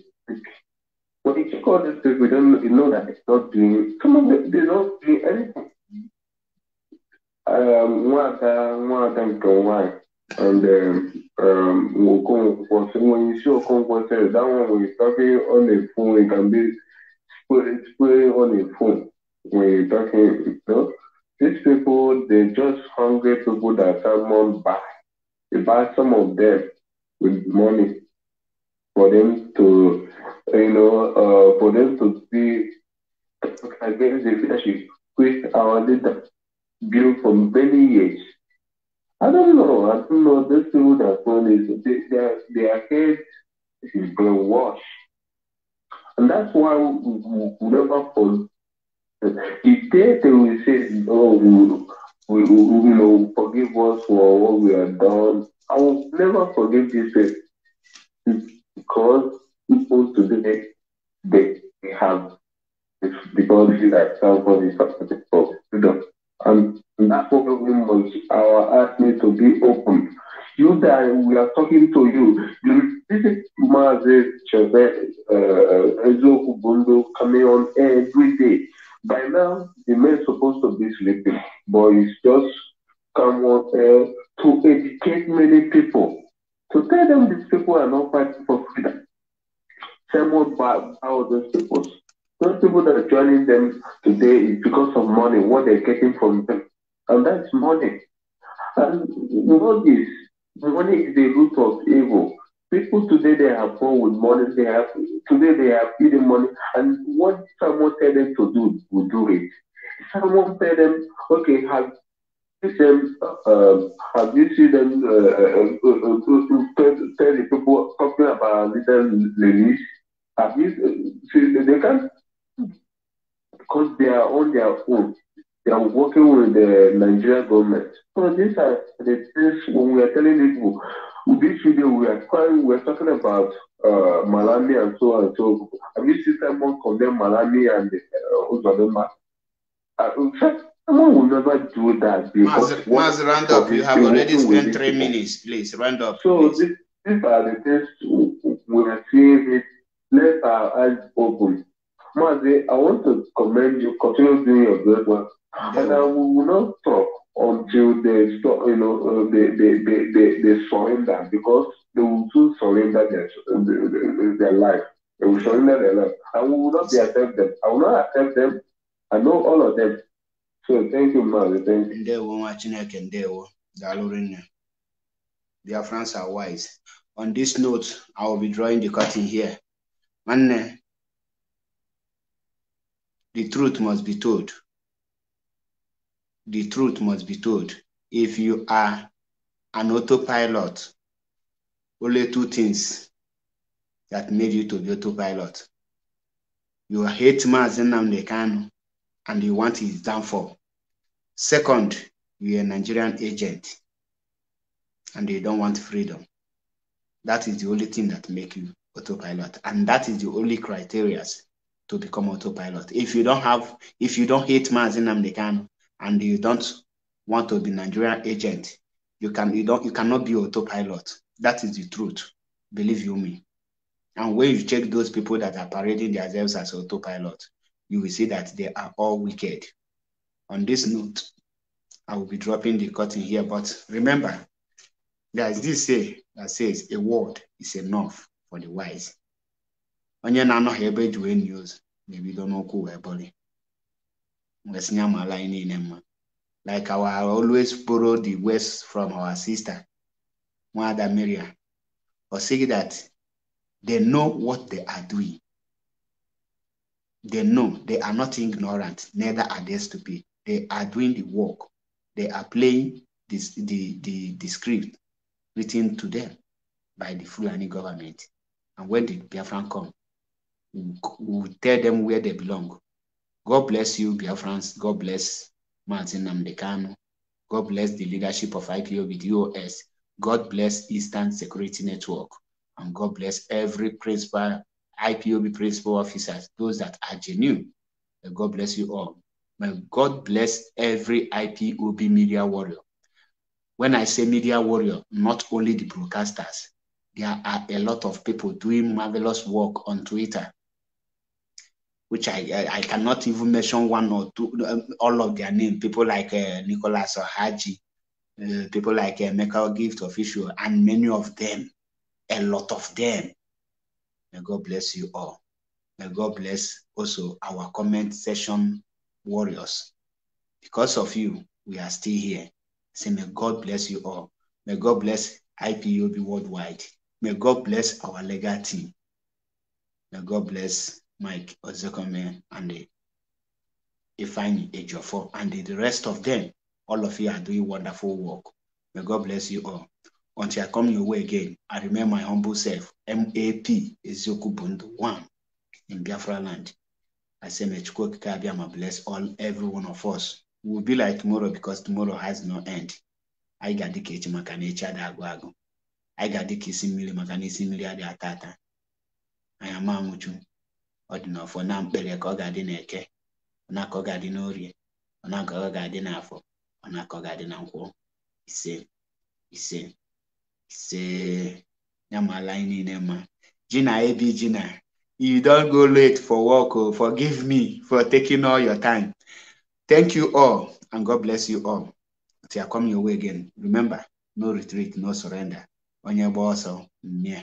when you check out these people, you don't you know that they're not doing some of them they're not doing anything. Um, nwata nwata nke nwanyị and um, when you see Okonkwo said that one when you're talking on the phone, it can be spray, spray on the phone when you're talking. You know? These people, they just hungry people that someone buy. They buy some of them with money for them to, you know, uh, for them to be against the leadership, which our leader built for many years. I don't know. I don't know. These people that phone is they, their their head is brainwashed, and that's why we, we, never fall. If they, they will say, "Oh, we, we, we, you know, forgive us for what we have done," I will never forgive this people because people today they, they have because like somebody something for freedom. And what we must our ask me to be open. You that we are talking to you, you visit Maze Cheve Ezoku Bundo coming on every day. By now, the man supposed to be sleeping, but he's just come on uh, to educate many people. To tell them these people are not fighting for freedom. Someone by all those people. Those people that are joining them today is because of money, what they're getting from them. And that's money. And you know this, money is the root of evil. People today they have fun with money, they have today they have eating money, and what someone tell them to do, will do it. Someone tell them, okay, have them, uh, have you seen them uh, uh, uh, tell, tell the people talking about little ladies? Have you see they can't because they are on their own. they are working with the Nigerian government. So these are the things when we are telling people. This video we are crying, we are talking about uh, Malami and so on and so. Have you seen someone condemn Malami and uh, Uzodimma? Uh, in fact, someone will never do that because Maz, what- Maz, round up. You have already spent three minutes. Please, round up. So please. this, these are the things we- we are seeing it. Let our eyes open. Mazi, I want to commend you. Continue doing your great work, and I will not stop until they stop. You know, uh, they, they, they, they, they surrender because they will soon surrender their their, their life. They will surrender their life. I will not be accept them. I will not accept them. I know all of them. So thank you, Mazi. Thank you. Ndewo nwa Chineke ndewo. Daalụ rinne. Their friends are wise. On this note, I will be drawing the curtain here. Nwanne, the truth must be told. The truth must be told. If you are an autopilot, only two things that made you to be autopilot. You hate Kanu and you want his downfall. Second, you're a Nigerian agent and you don't want freedom. That is the only thing that make you autopilot. And that is the only criteria to become autopilot. If you don't have, if you don't hate Mazi Nnamdi Kanu and you don't want to be Nigerian agent, you can you don't you cannot be autopilot. That is the truth. Believe you me. And when you check those people that are parading themselves as autopilot, you will see that they are all wicked. On this note, I will be dropping the curtain here. But remember, there is this say that says a word is enough for the wise. Onye na-anọghị ebe eji wee news na-ebido n'ụkwụ wee bọrị. Mgbe sinye amaala anyị niile mma. Like our always borrow the words from our sister, Nwada Maria. Or say that they know what they are doing. They know they are not ignorant, neither are they stupid. They are doing the work. They are playing this, the, the, the script written to them by the Fulani government. And when did Biafran come, will tell them where they belong. God bless you, Biafrans. God bless Mazi Nnamdi Kanu. God bless the leadership of IPOB DOS. God bless Eastern Security Network. And God bless every principal, IPOB principal officers, those that are genuine. God bless you all. May God bless every IPOB media warrior. When I say media warrior, not only the broadcasters, there are a lot of people doing marvelous work on Twitter, which I, I, cannot even mention one or two, um, all of their names. People like uh, Nicholas Ohaji, uh, people like uh, Michael Gift Official, and many of them, a lot of them. May God bless you all. May God bless also our comment session warriors. Because of you, we are still here. Say, may God bless you all. May God bless IPOB worldwide. May God bless our team. May God bless Mike Ozekome and the Ifeanyi Ejiofor and the, the rest of them. All of you are doing wonderful work. May God bless you all. Until I come your way again, I remain my humble self, MAP Ezioku Bundu 1 in Biafra land. I say, may Chukwu Okike Abiyama bless all, every one of us. We will be like tomorrow because tomorrow has no end. Anyị ga-adị ka echi maka na echi adị agụ agụ. Anyị ga-adị ka isi mmiri maka na isi mmiri adị ata ata. Ọ dị na mkpere ka ọ ga-adị n'eke. Ọ na ka ọ ga-adị n'orie. Ọ na ka ọ ga-adị n'afọ. Ọ na ka ọ ga-adị na nkwọ. Ise. Ise. Ise. Ya ma ala anyị niile mma. Gina ebi Gina. You don't go late for work. Oh. Forgive me for taking all your time. Thank you all, and God bless you all. Till I come your way again. Remember, no retreat, no surrender. Onye gba ọsọ, mmịa.